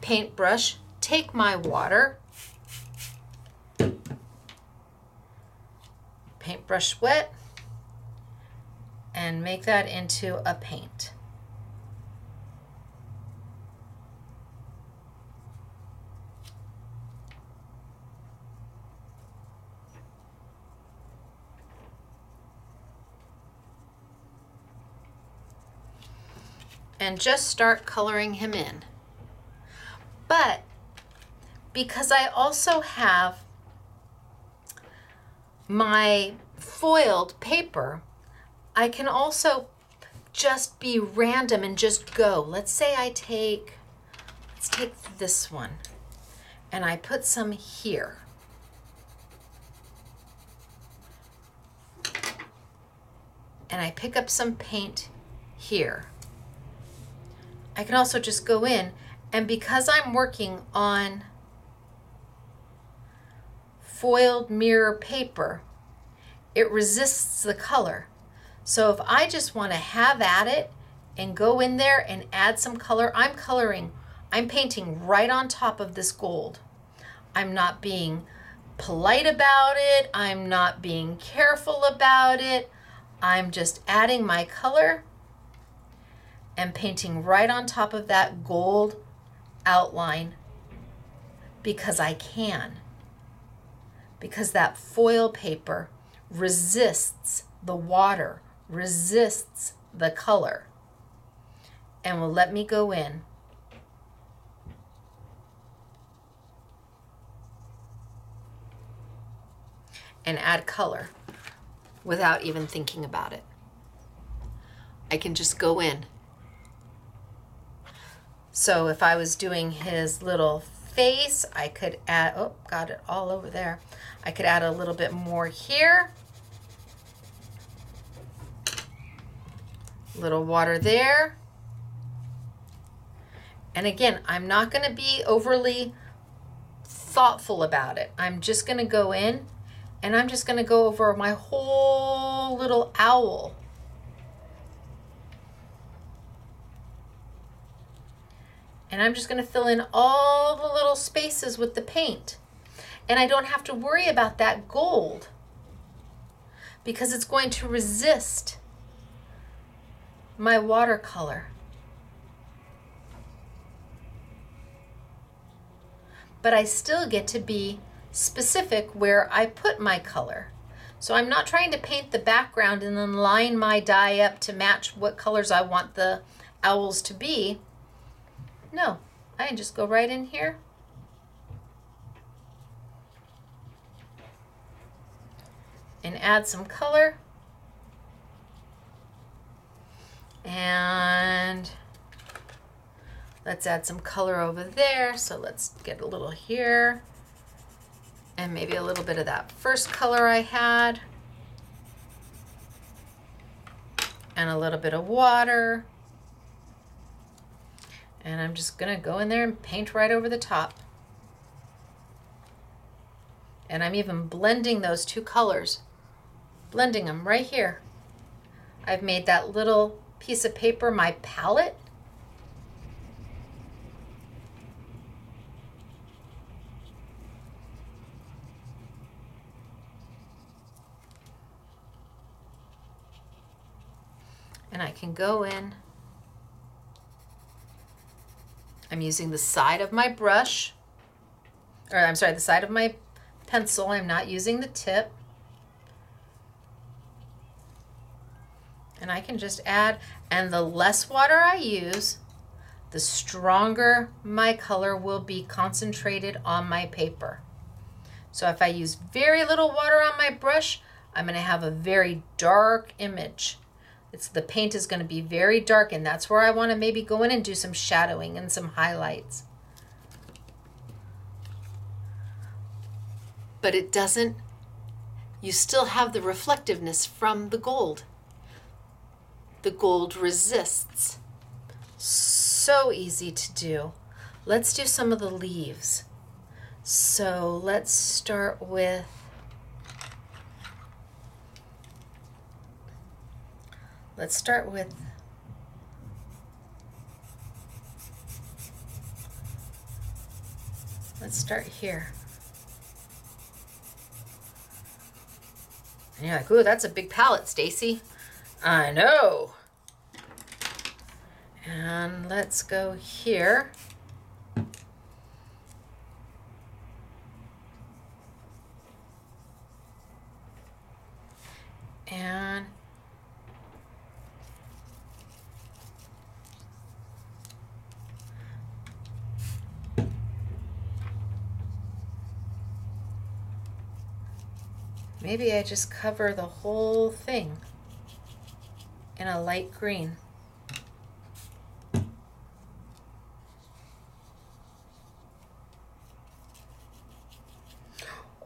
paintbrush, take my water, paintbrush wet and make that into a paint. And just start coloring him in. But because I also have my foiled paper, I can also just be random and just go. Let's say I take, let's take this one and I put some here. And I pick up some paint here. I can also just go in and because I'm working on foiled mirror paper, it resists the color. So if I just want to have at it and go in there and add some color, I'm coloring, I'm painting right on top of this gold. I'm not being polite about it. I'm not being careful about it. I'm just adding my color and painting right on top of that gold outline because I can because that foil paper resists the water, resists the color, and will let me go in. And add color without even thinking about it. I can just go in. So if I was doing his little face. I could add, oh, got it all over there. I could add a little bit more here. A little water there. And again, I'm not going to be overly thoughtful about it. I'm just going to go in and I'm just going to go over my whole little owl. And I'm just going to fill in all the little spaces with the paint. And I don't have to worry about that gold because it's going to resist my watercolor. But I still get to be specific where I put my color. So I'm not trying to paint the background and then line my die up to match what colors I want the owls to be. No, I can just go right in here. And add some color. And let's add some color over there. So let's get a little here. And maybe a little bit of that first color I had. And a little bit of water. And I'm just gonna go in there and paint right over the top. And I'm even blending those two colors, blending them right here. I've made that little piece of paper my palette. And I can go in I'm using the side of my brush, or I'm sorry, the side of my pencil. I'm not using the tip. And I can just add, and the less water I use, the stronger my color will be concentrated on my paper. So if I use very little water on my brush, I'm going to have a very dark image. It's the paint is going to be very dark and that's where I want to maybe go in and do some shadowing and some highlights. But it doesn't, you still have the reflectiveness from the gold. The gold resists. So easy to do. Let's do some of the leaves. So let's start with Let's start with Let's start here. And you're like, ooh, that's a big palette, Stacey. I know. And let's go here. And Maybe I just cover the whole thing in a light green.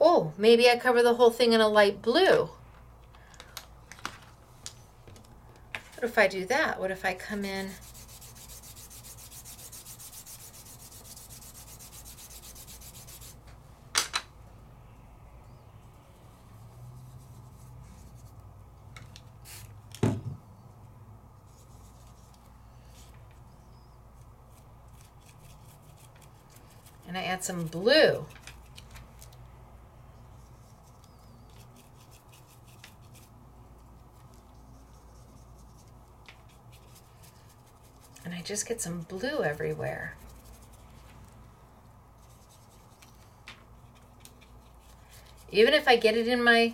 Oh, maybe I cover the whole thing in a light blue. What if I do that? What if I come in some blue. And I just get some blue everywhere. Even if I get it in my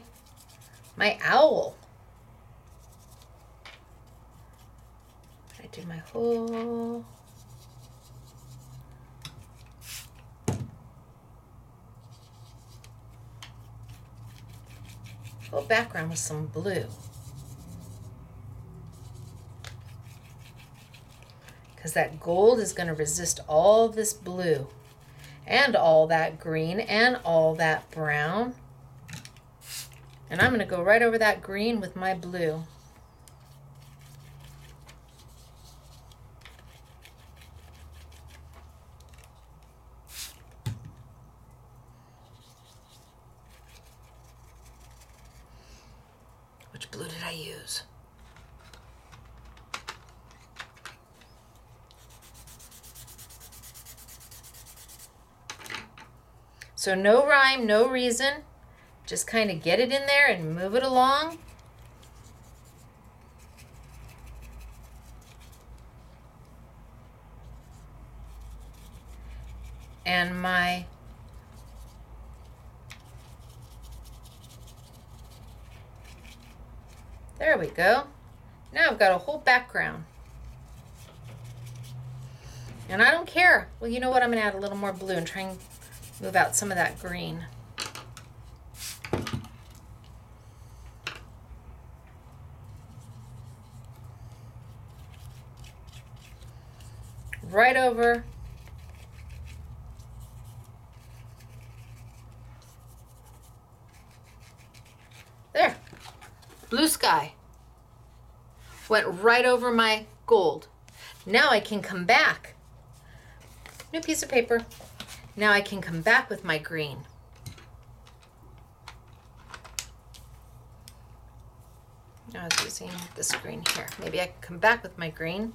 my owl. I do my whole Go background with some blue. Because that gold is going to resist all this blue and all that green and all that brown. And I'm going to go right over that green with my blue. So no rhyme, no reason. Just kind of get it in there and move it along. And my There we go. Now I've got a whole background. And I don't care. Well, you know what? I'm going to add a little more blue and try and move out some of that green. Right over There. Blue sky. Went right over my gold. Now I can come back. New piece of paper. Now I can come back with my green. Now I was using this green here. Maybe I can come back with my green.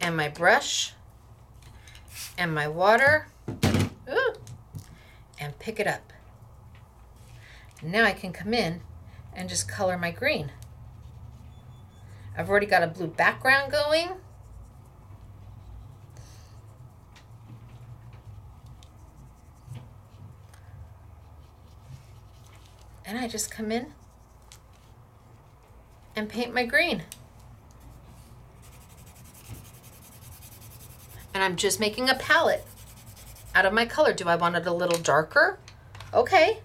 And my brush. And my water. Ooh, and pick it up. Now I can come in and just color my green. I've already got a blue background going. And I just come in and paint my green. And I'm just making a palette out of my color. Do I want it a little darker? Okay.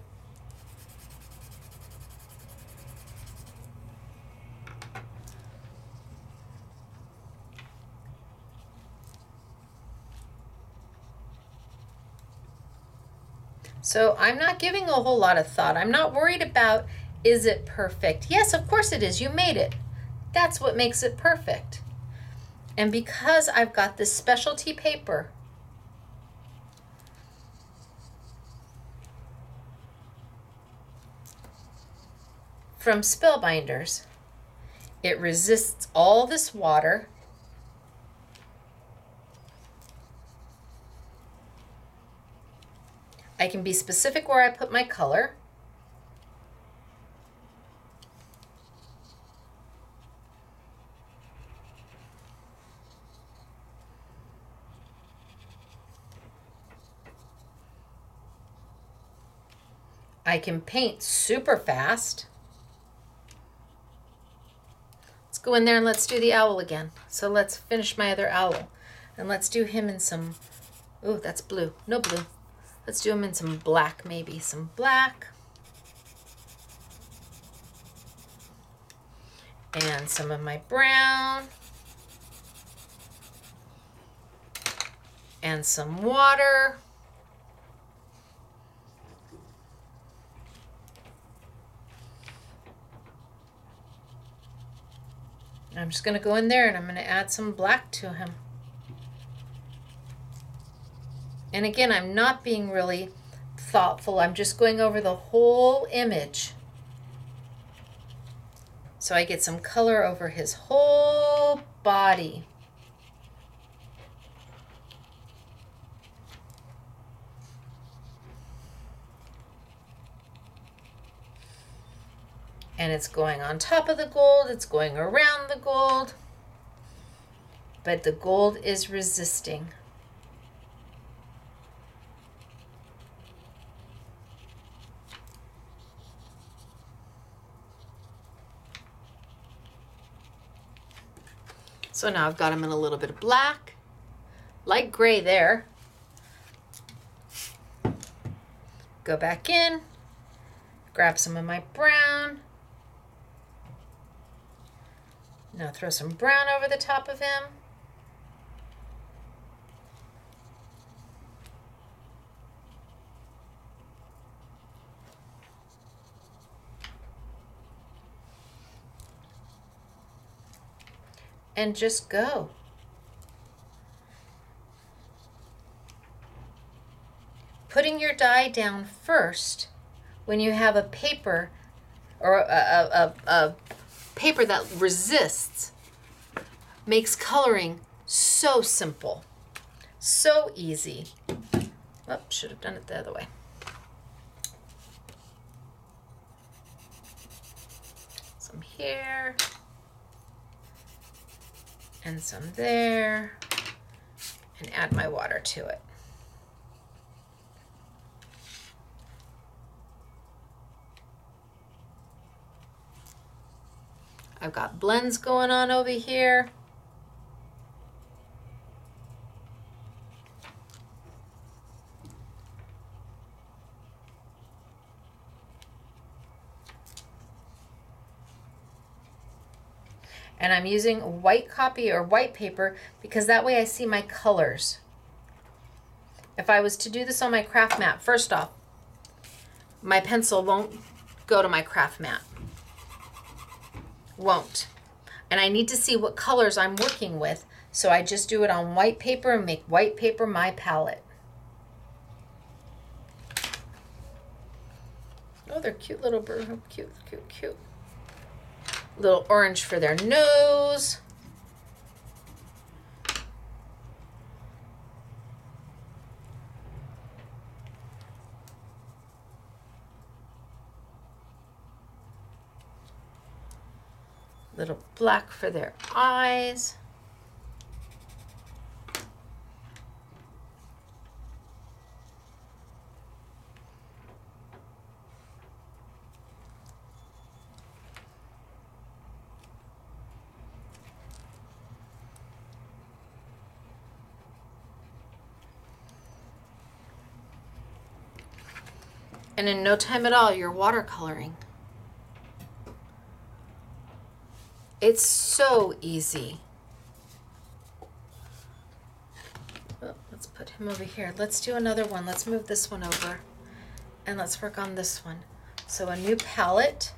So I'm not giving a whole lot of thought. I'm not worried about is it perfect? Yes, of course it is. You made it. That's what makes it perfect. And because I've got this specialty paper, from Spellbinders. It resists all this water. I can be specific where I put my color. I can paint super fast. Let's go in there and let's do the owl again. So let's finish my other owl. And let's do him in some, oh, that's blue. No blue. Let's do him in some black, maybe. Some black. And some of my brown. And some water. I'm just going to go in there and I'm going to add some black to him. And again, I'm not being really thoughtful. I'm just going over the whole image. So I get some color over his whole body. and it's going on top of the gold, it's going around the gold, but the gold is resisting. So now I've got them in a little bit of black, light gray there. Go back in, grab some of my brown, Now throw some brown over the top of him. And just go. Putting your die down first when you have a paper or a, a, a, paper that resists makes coloring so simple, so easy. Oh, should have done it the other way. Some here and some there and add my water to it. I've got blends going on over here. And I'm using white copy or white paper because that way I see my colors. If I was to do this on my craft mat, first off, my pencil won't go to my craft mat. Won't. And I need to see what colors I'm working with, so I just do it on white paper and make white paper my palette. Oh, they're cute little birds. Cute, cute, cute little orange for their nose. Little black for their eyes. And in no time at all, you're watercoloring. It's so easy. Oh, let's put him over here. Let's do another one. Let's move this one over. And let's work on this one. So a new palette.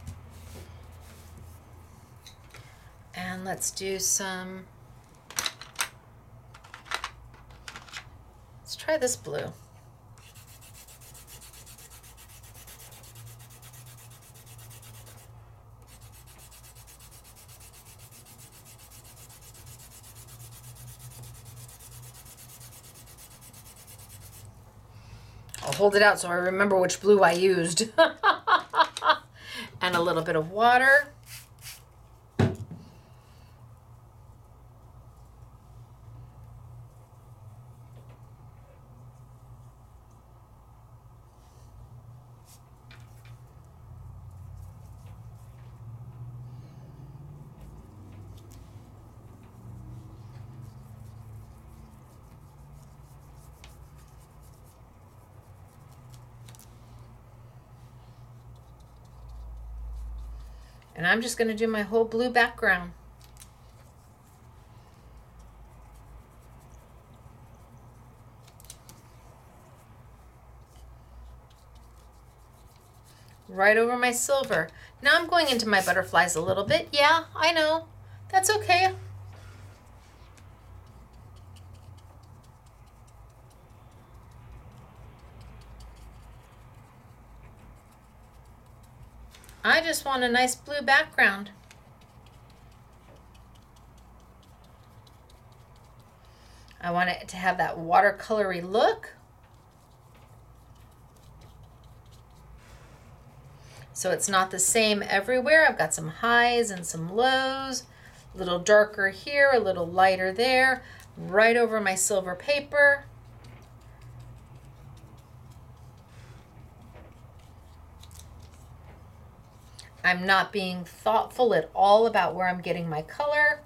And let's do some... Let's try this blue. Hold it out so I remember which blue I used. and a little bit of water. I'm just going to do my whole blue background. Right over my silver. Now I'm going into my butterflies a little bit. Yeah, I know. That's okay. I just want a nice blue background. I want it to have that watercolory look. So it's not the same everywhere. I've got some highs and some lows, a little darker here, a little lighter there, right over my silver paper. I'm not being thoughtful at all about where I'm getting my color.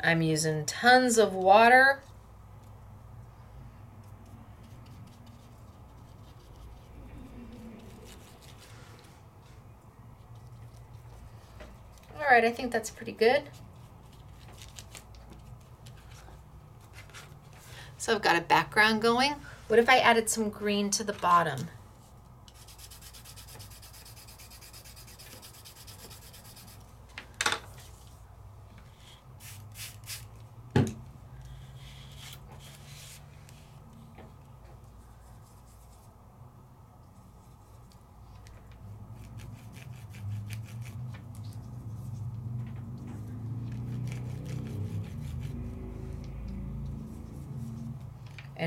I'm using tons of water. All right, I think that's pretty good. So I've got a background going. What if I added some green to the bottom?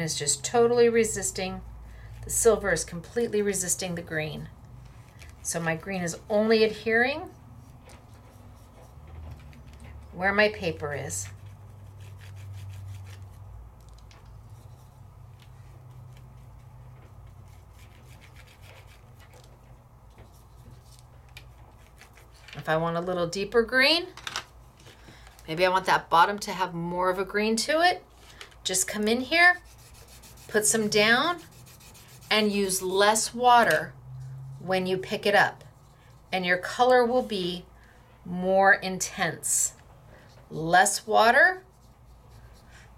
and is just totally resisting. The silver is completely resisting the green. So my green is only adhering where my paper is. If I want a little deeper green, maybe I want that bottom to have more of a green to it, just come in here put some down, and use less water when you pick it up. And your color will be more intense. Less water,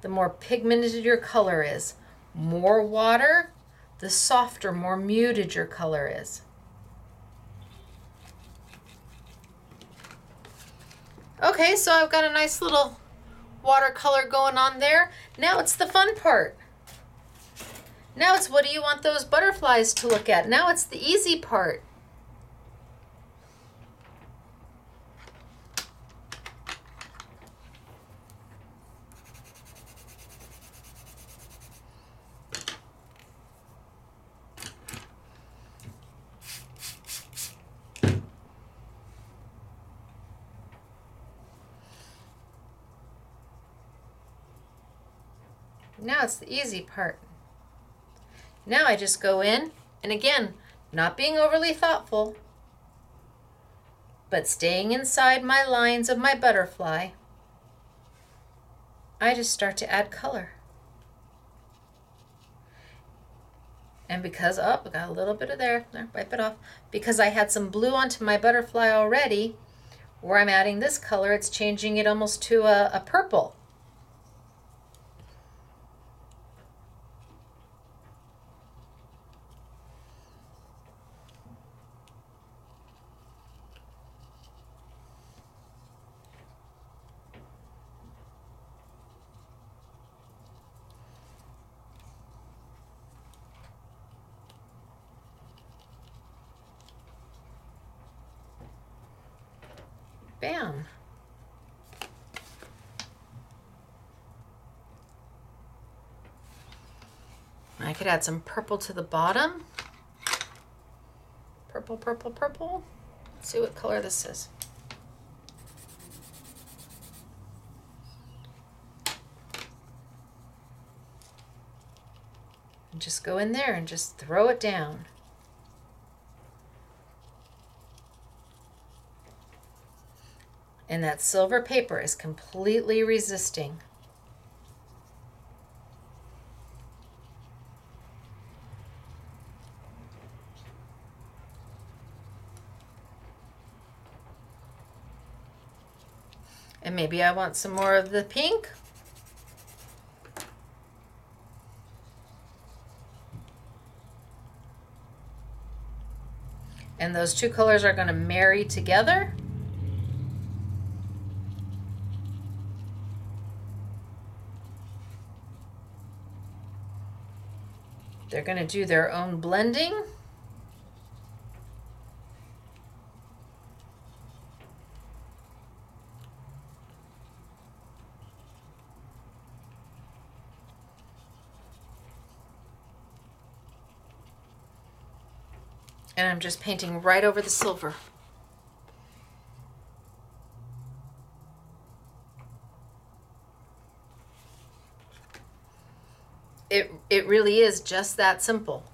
the more pigmented your color is. More water, the softer, more muted your color is. Okay, so I've got a nice little watercolor going on there. Now it's the fun part. Now it's what do you want those butterflies to look at? Now it's the easy part. Now it's the easy part. Now I just go in, and again, not being overly thoughtful, but staying inside my lines of my butterfly, I just start to add color. And because, oh, I got a little bit of there, there, wipe it off. Because I had some blue onto my butterfly already, where I'm adding this color, it's changing it almost to a, a purple. Bam. I could add some purple to the bottom. Purple, purple, purple. Let's see what color this is. And just go in there and just throw it down. And that silver paper is completely resisting. And maybe I want some more of the pink. And those two colors are going to marry together. They're going to do their own blending. And I'm just painting right over the silver. It, it really is just that simple.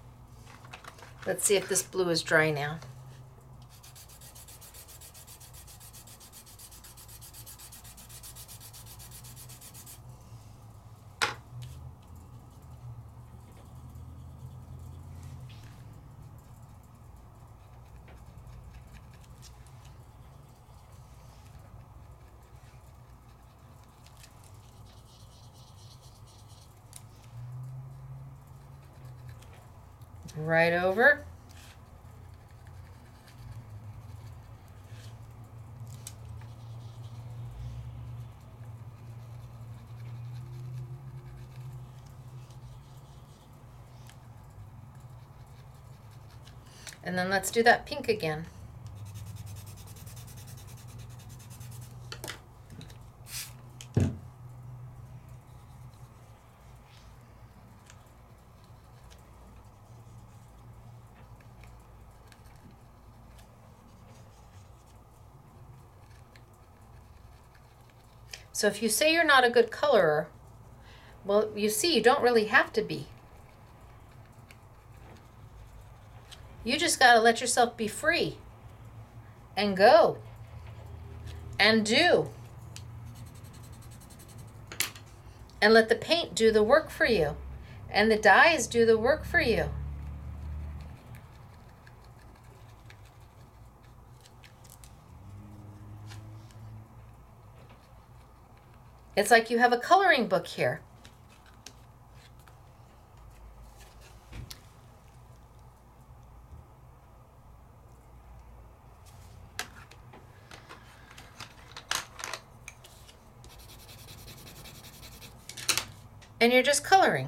Let's see if this blue is dry now. Right over. And then let's do that pink again. So if you say you're not a good colorer, well, you see, you don't really have to be. You just got to let yourself be free and go. and do. And let the paint do the work for you. And the dyes do the work for you. It's like you have a coloring book here. And you're just coloring.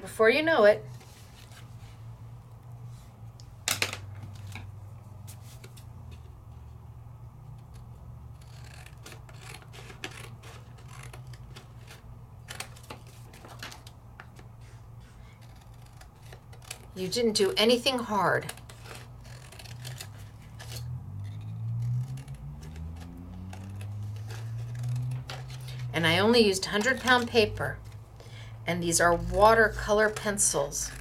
Before you know it, You didn't do anything hard. And I only used 100 pound paper and these are watercolor pencils.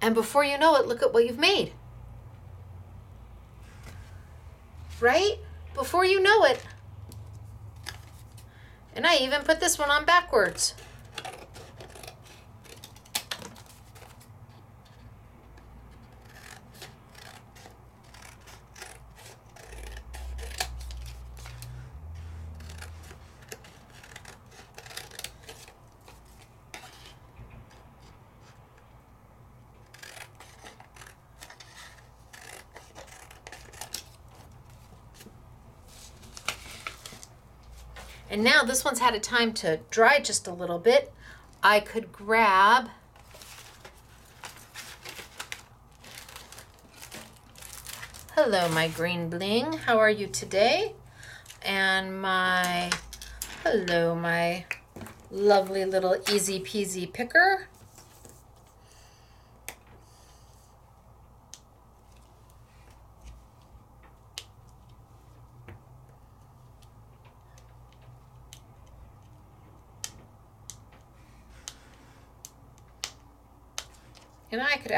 And before you know it, look at what you've made. Right? Before you know it. And I even put this one on backwards. And now this one's had a time to dry just a little bit. I could grab Hello, my green bling. How are you today? And my, hello, my lovely little easy peasy picker.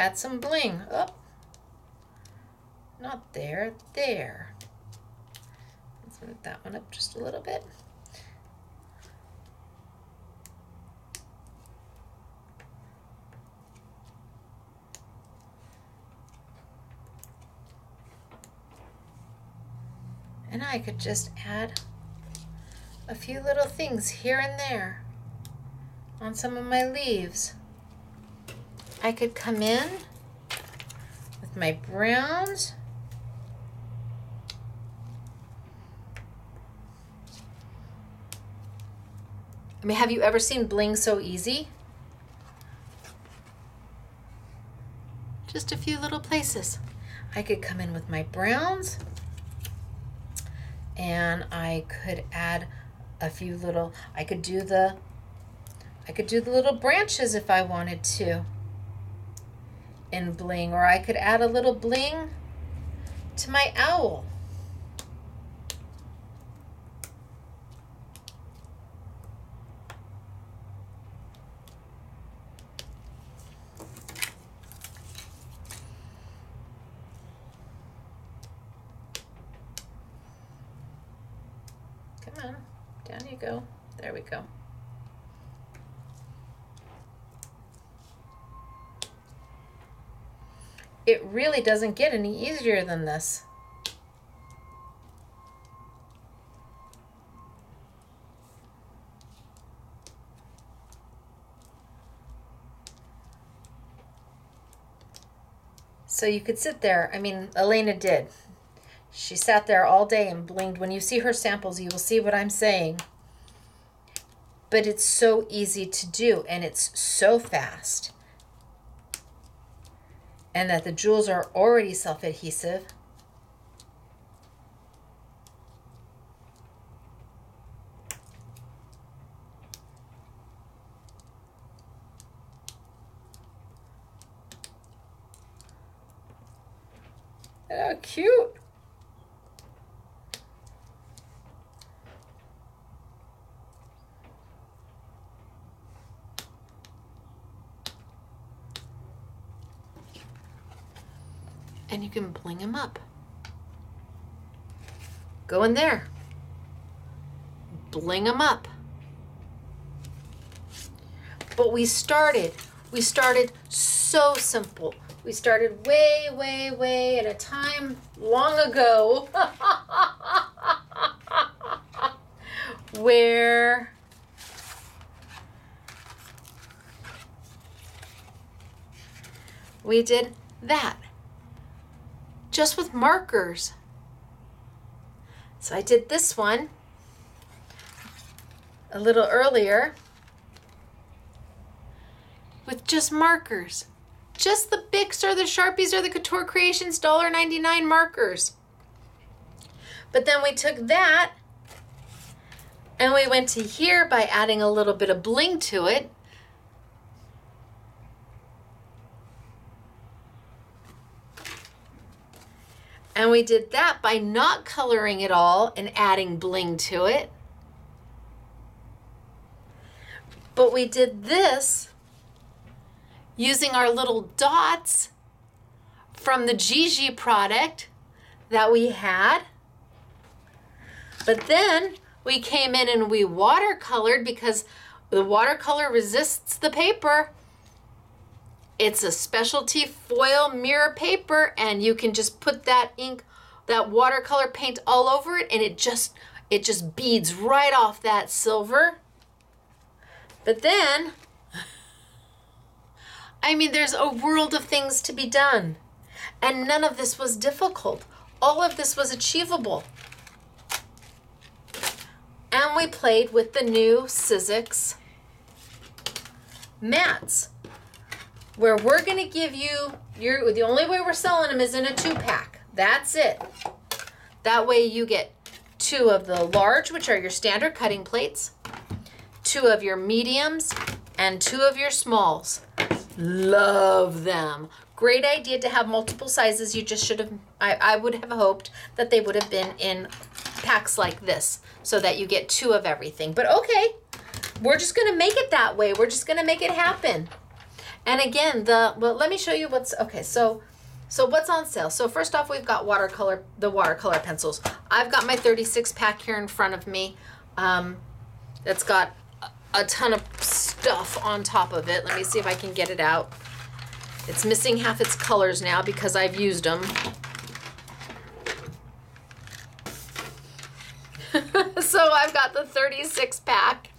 Add some bling. Oh, not there, there. Let's move that one up just a little bit. And I could just add a few little things here and there on some of my leaves. I could come in with my browns. I mean, have you ever seen bling so easy? Just a few little places. I could come in with my browns and I could add a few little, I could do the, I could do the little branches if I wanted to in bling, or I could add a little bling to my owl. Come on, down you go. There we go. it really doesn't get any easier than this. So you could sit there. I mean, Elena did. She sat there all day and blinged. When you see her samples, you will see what I'm saying. But it's so easy to do and it's so fast. And that the jewels are already self adhesive. How cute. Can bling them up. Go in there. Bling them up. But we started, we started so simple. We started way, way, way at a time long ago where we did that just with markers. So I did this one a little earlier with just markers. Just the Bics or the Sharpies or the Couture Creations $1.99 markers. But then we took that and we went to here by adding a little bit of bling to it. And we did that by not coloring it all and adding bling to it. But we did this using our little dots from the Gigi product that we had. But then we came in and we watercolored because the watercolor resists the paper. It's a specialty foil mirror paper and you can just put that ink, that watercolor paint all over it and it just it just beads right off that silver. But then I mean there's a world of things to be done. And none of this was difficult. All of this was achievable. And we played with the new Sizzix mats where we're going to give you your the only way we're selling them is in a two pack. That's it. That way you get two of the large, which are your standard cutting plates, two of your mediums, and two of your smalls. Love them. Great idea to have multiple sizes. You just should have, I, I would have hoped that they would have been in packs like this so that you get two of everything. But okay, we're just going to make it that way. We're just going to make it happen. And again, the well, let me show you what's okay. So, so what's on sale? So first off, we've got watercolor, the watercolor pencils. I've got my 36 pack here in front of me. Um, that's got a ton of stuff on top of it. Let me see if I can get it out. It's missing half its colors now because I've used them. so I've got the 36 pack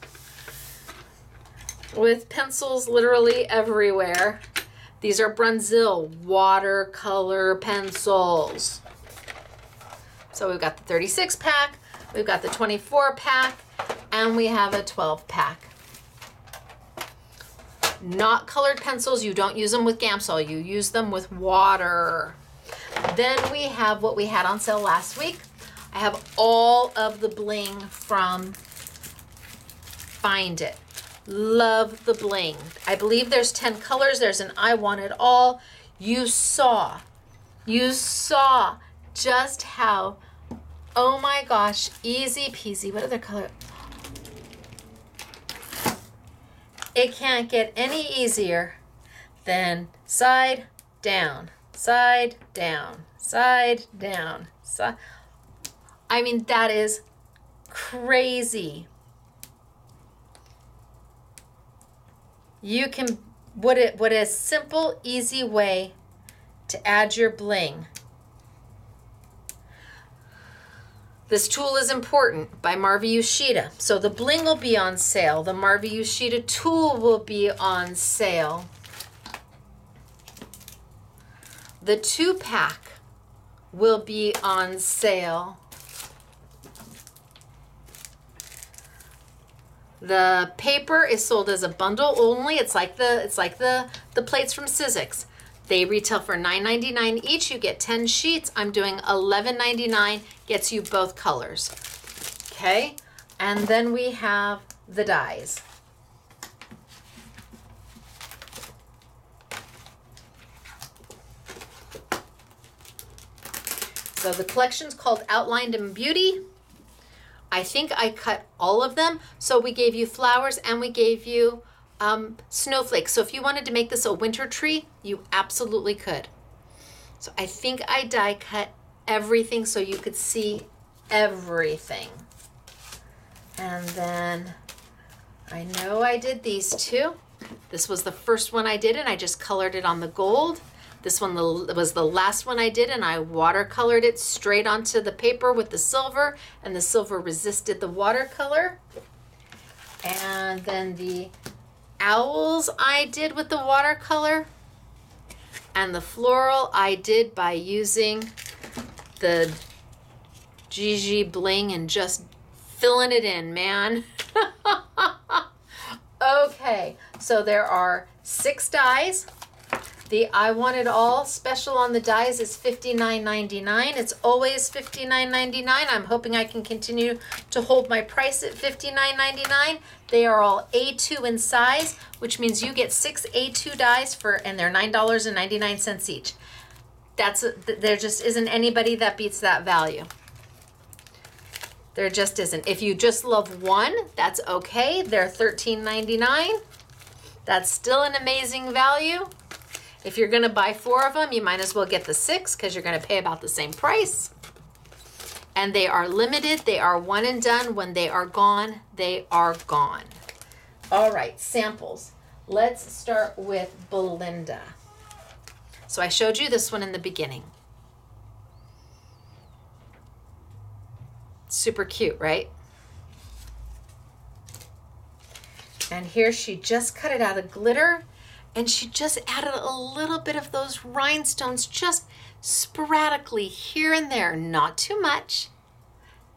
with pencils literally everywhere. These are Bruynzeel watercolor pencils. So we've got the 36 pack, we've got the 24 pack, and we have a 12 pack. Not colored pencils, you don't use them with Gamsol, you use them with water. Then we have what we had on sale last week. I have all of the bling from Find It. Love the bling. I believe there's 10 colors. There's an I want it all. You saw, you saw just how, oh my gosh, easy peasy. What other color? It can't get any easier than side, down, side, down, side, down. I mean, that is crazy. You can what it what a simple easy way to add your bling this tool is important by Marvy Uchida. So the bling will be on sale. The Marvy Uchida tool will be on sale. The two pack will be on sale. The paper is sold as a bundle only. It's like the it's like the the plates from Sizzix. They retail for $9.99 each. You get 10 sheets. I'm doing $11.99. Gets you both colors. Okay, and then we have the dies. So the collection's called Outlined in Beauty. I think I cut all of them. So we gave you flowers and we gave you um, snowflakes. So if you wanted to make this a winter tree, you absolutely could. So I think I die cut everything so you could see everything. And then I know I did these two. This was the first one I did and I just colored it on the gold. This one was the last one I did and I watercolored it straight onto the paper with the silver and the silver resisted the watercolor. And then the owls I did with the watercolor and the floral I did by using the Gigi bling and just filling it in, man. okay, so there are six dies. The I Want It All special on the dies is $59.99. It's always $59.99. I'm hoping I can continue to hold my price at $59.99. They are all A2 in size, which means you get six A2 dies for, and they're $9.99 each. That's there just isn't anybody that beats that value. There just isn't. If you just love one, that's okay. They're $13.99. That's still an amazing value. If you're gonna buy four of them, you might as well get the six because you're gonna pay about the same price. And they are limited, they are one and done. When they are gone, they are gone. All right, samples. Let's start with Belinda. So I showed you this one in the beginning. Super cute, right? And here she just cut it out of glitter and she just added a little bit of those rhinestones just sporadically here and there, not too much,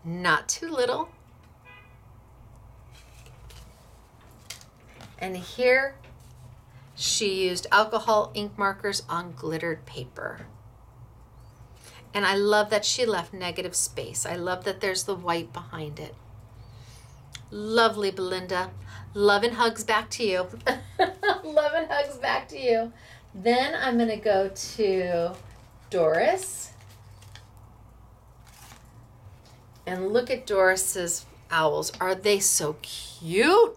not too little. And here she used alcohol ink markers on glittered paper. And I love that she left negative space. I love that there's the white behind it. Lovely, Belinda. Love and hugs back to you. Love and hugs back to you. Then I'm going to go to Doris. And look at Doris's owls. Are they so cute?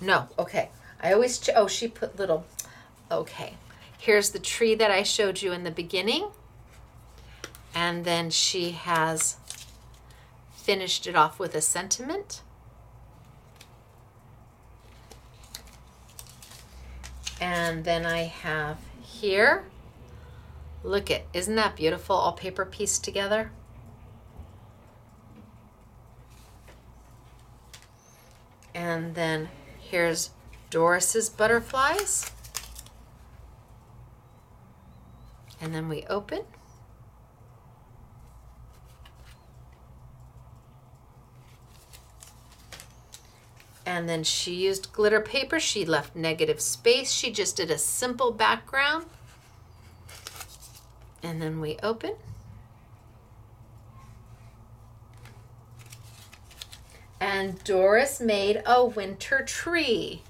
No, okay. I always, ch- oh, she put little, okay. Here's the tree that I showed you in the beginning. And then she has finished it off with a sentiment. And then I have here, look at, isn't that beautiful, all paper pieced together? And then here's Doris's butterflies. And then we open. And then she used glitter paper. She left negative space. She just did a simple background. And then we open. And Doris made a winter tree.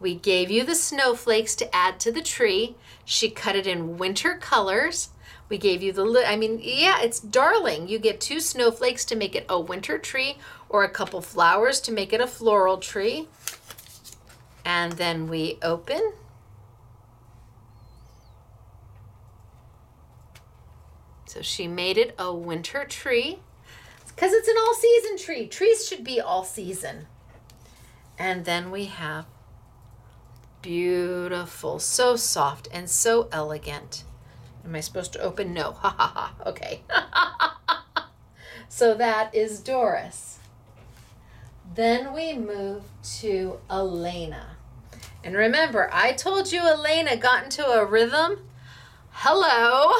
We gave you the snowflakes to add to the tree. She cut it in winter colors. We gave you the, I mean, yeah, it's darling. You get two snowflakes to make it a winter tree or a couple flowers to make it a floral tree. And then we open. So she made it a winter tree because it's an all season tree. Trees should be all season. And then we have beautiful, so soft and so elegant Am I supposed to open? No. Ha ha ha. Okay. so that is Doris. Then we move to Elena. And remember, I told you Elena got into a rhythm Hello.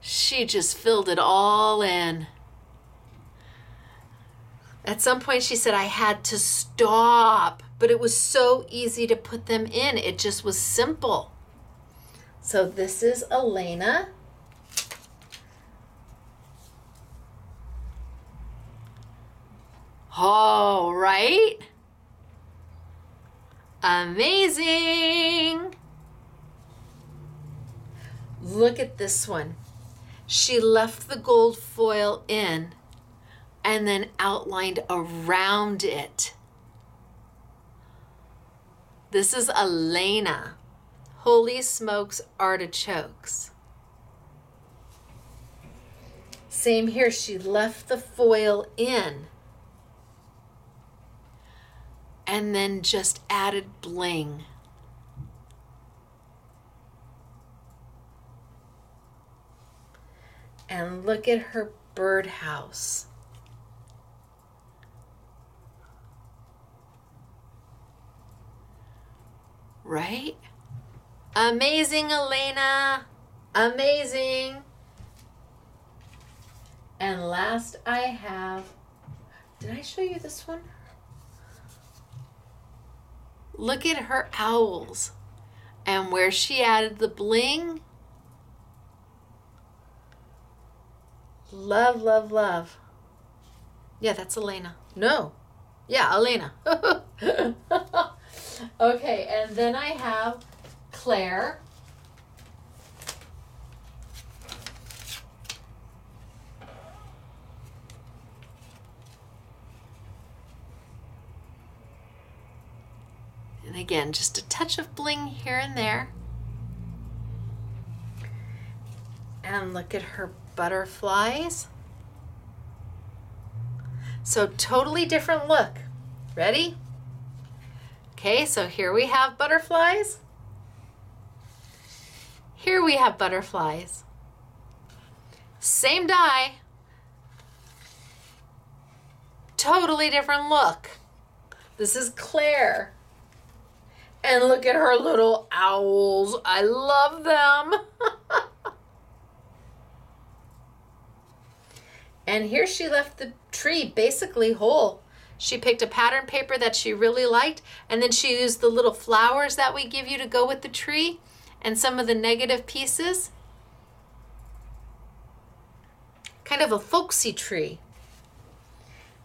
She just filled it all in. At some point, she said, I had to stop, but it was so easy to put them in. It just was simple. So, this is Elena. All right. Amazing. Look at this one. She left the gold foil in and then outlined around it. This is Elena. Holy smokes artichokes. Same here, she left the foil in and then just added bling. And look at her birdhouse. Right? Amazing, Elena. Amazing. And last I have, did I show you this one? Look at her owls and where she added the bling. Love, love, love. Yeah, that's Elena. No. Yeah, Elena. okay, and then I have Claire. And again, just a touch of bling here and there. And look at her butterflies. So totally different look. Ready? Okay, so here we have butterflies. Here we have butterflies. Same die. Totally different look. This is Claire. And look at her little owls. I love them. and here she left the tree basically whole. She picked a pattern paper that she really liked, and then she used the little flowers that we give you to go with the tree and some of the negative pieces. Kind of a folksy tree.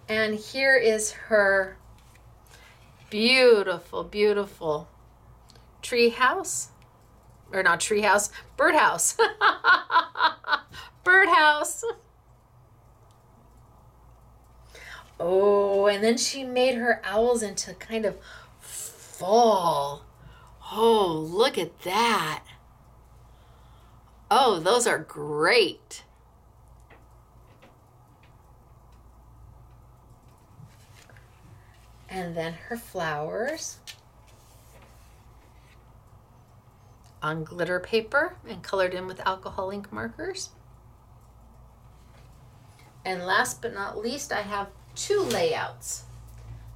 And here is her Beautiful, beautiful tree house. Or not tree house, birdhouse. birdhouse. Oh, and then she made her owls into kind of fall. Oh, look at that. Oh, those are great. And then her flowers on glitter paper and colored in with alcohol ink markers. And last but not least, I have two layouts.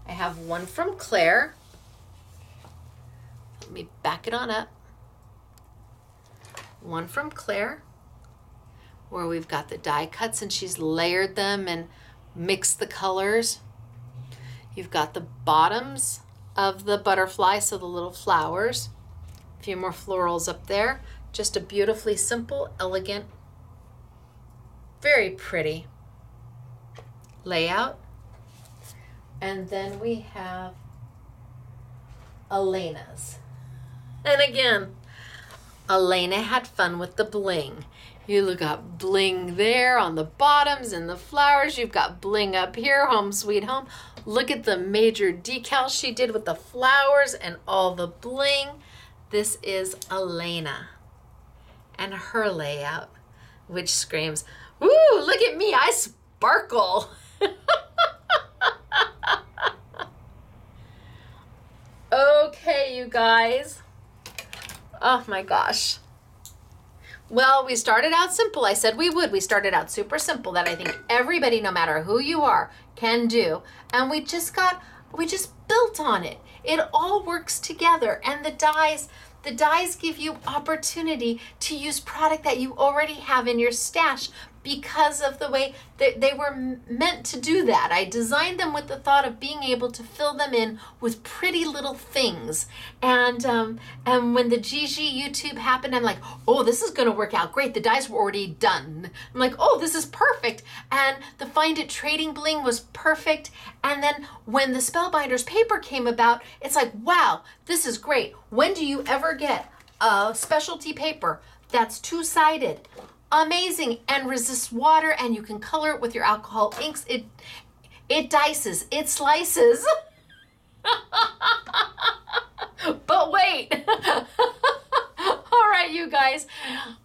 I have one from Claire. Let me back it on up. One from Claire, where we've got the die cuts and she's layered them and mixed the colors. You've got the bottoms of the butterfly, so the little flowers. A few more florals up there. Just a beautifully simple, elegant, very pretty layout. And then we have Elena's. And again, Elena had fun with the bling. You look got bling there on the bottoms and the flowers. You've got bling up here, home sweet home. Look at the major decal she did with the flowers and all the bling. This is Elena and her layout, which screams, Woo, look at me, I sparkle. okay, you guys. Oh my gosh. Well, we started out simple. I said we would. We started out super simple that I think everybody, no matter who you are, can do. And we just got, we just built on it. It all works together. And the dies, the dies give you opportunity to use product that you already have in your stash, because of the way that they were meant to do that. I designed them with the thought of being able to fill them in with pretty little things. And um, and when the GG YouTube happened, I'm like, oh, this is to work out great. The dies were already done. I'm like, oh, this is perfect. And the Find It Trading Bling was perfect. And then when the Spellbinders paper came about, it's like, wow, this is great. When do you ever get a specialty paper that's two sided? Amazing and resists water and you can color it with your alcohol inks. It it dices, it slices. but wait. right, you guys.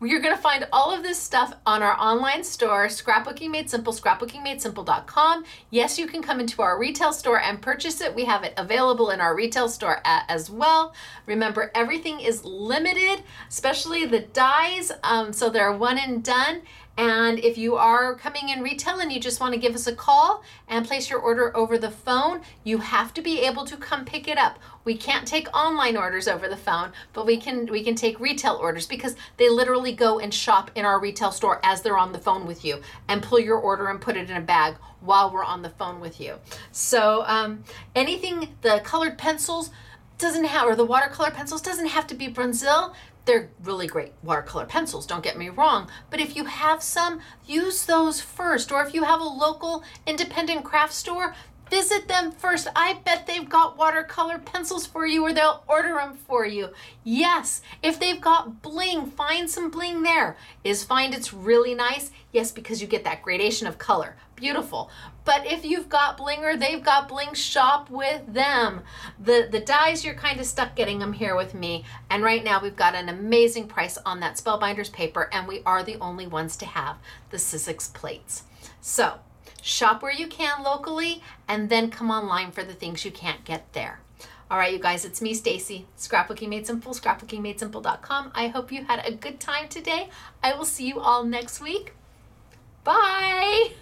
You're going to find all of this stuff on our online store, Scrapbooking Made Simple, scrapbookingmadesimple.com. Yes, you can come into our retail store and purchase it. We have it available in our retail store as well. Remember, everything is limited, especially the dies, um, so they're one and done. And if you are coming in retail and you just want to give us a call and place your order over the phone, you have to be able to come pick it up. We can't take online orders over the phone, but we can we can take retail orders because they literally go and shop in our retail store as they're on the phone with you and pull your order and put it in a bag while we're on the phone with you. So um, anything the colored pencils doesn't have or the watercolor pencils doesn't have to be Bruynzeel they're really great watercolor pencils, don't get me wrong. But if you have some, use those first. Or if you have a local independent craft store, visit them first. I bet they've got watercolor pencils for you or they'll order them for you. Yes, if they've got bling, find some bling there. Is find it's really nice? Yes, because you get that gradation of color. Beautiful. But if you've got bling or they've got bling, shop with them. The the dies you're kind of stuck getting them here with me. And right now we've got an amazing price on that Spellbinders paper and we are the only ones to have the Sizzix plates. So, shop where you can locally and then come online for the things you can't get there. All right, you guys, it's me, Stacey, Scrapbooking Made Simple, scrapbookingmadesimple.com. I hope you had a good time today. I will see you all next week. Bye.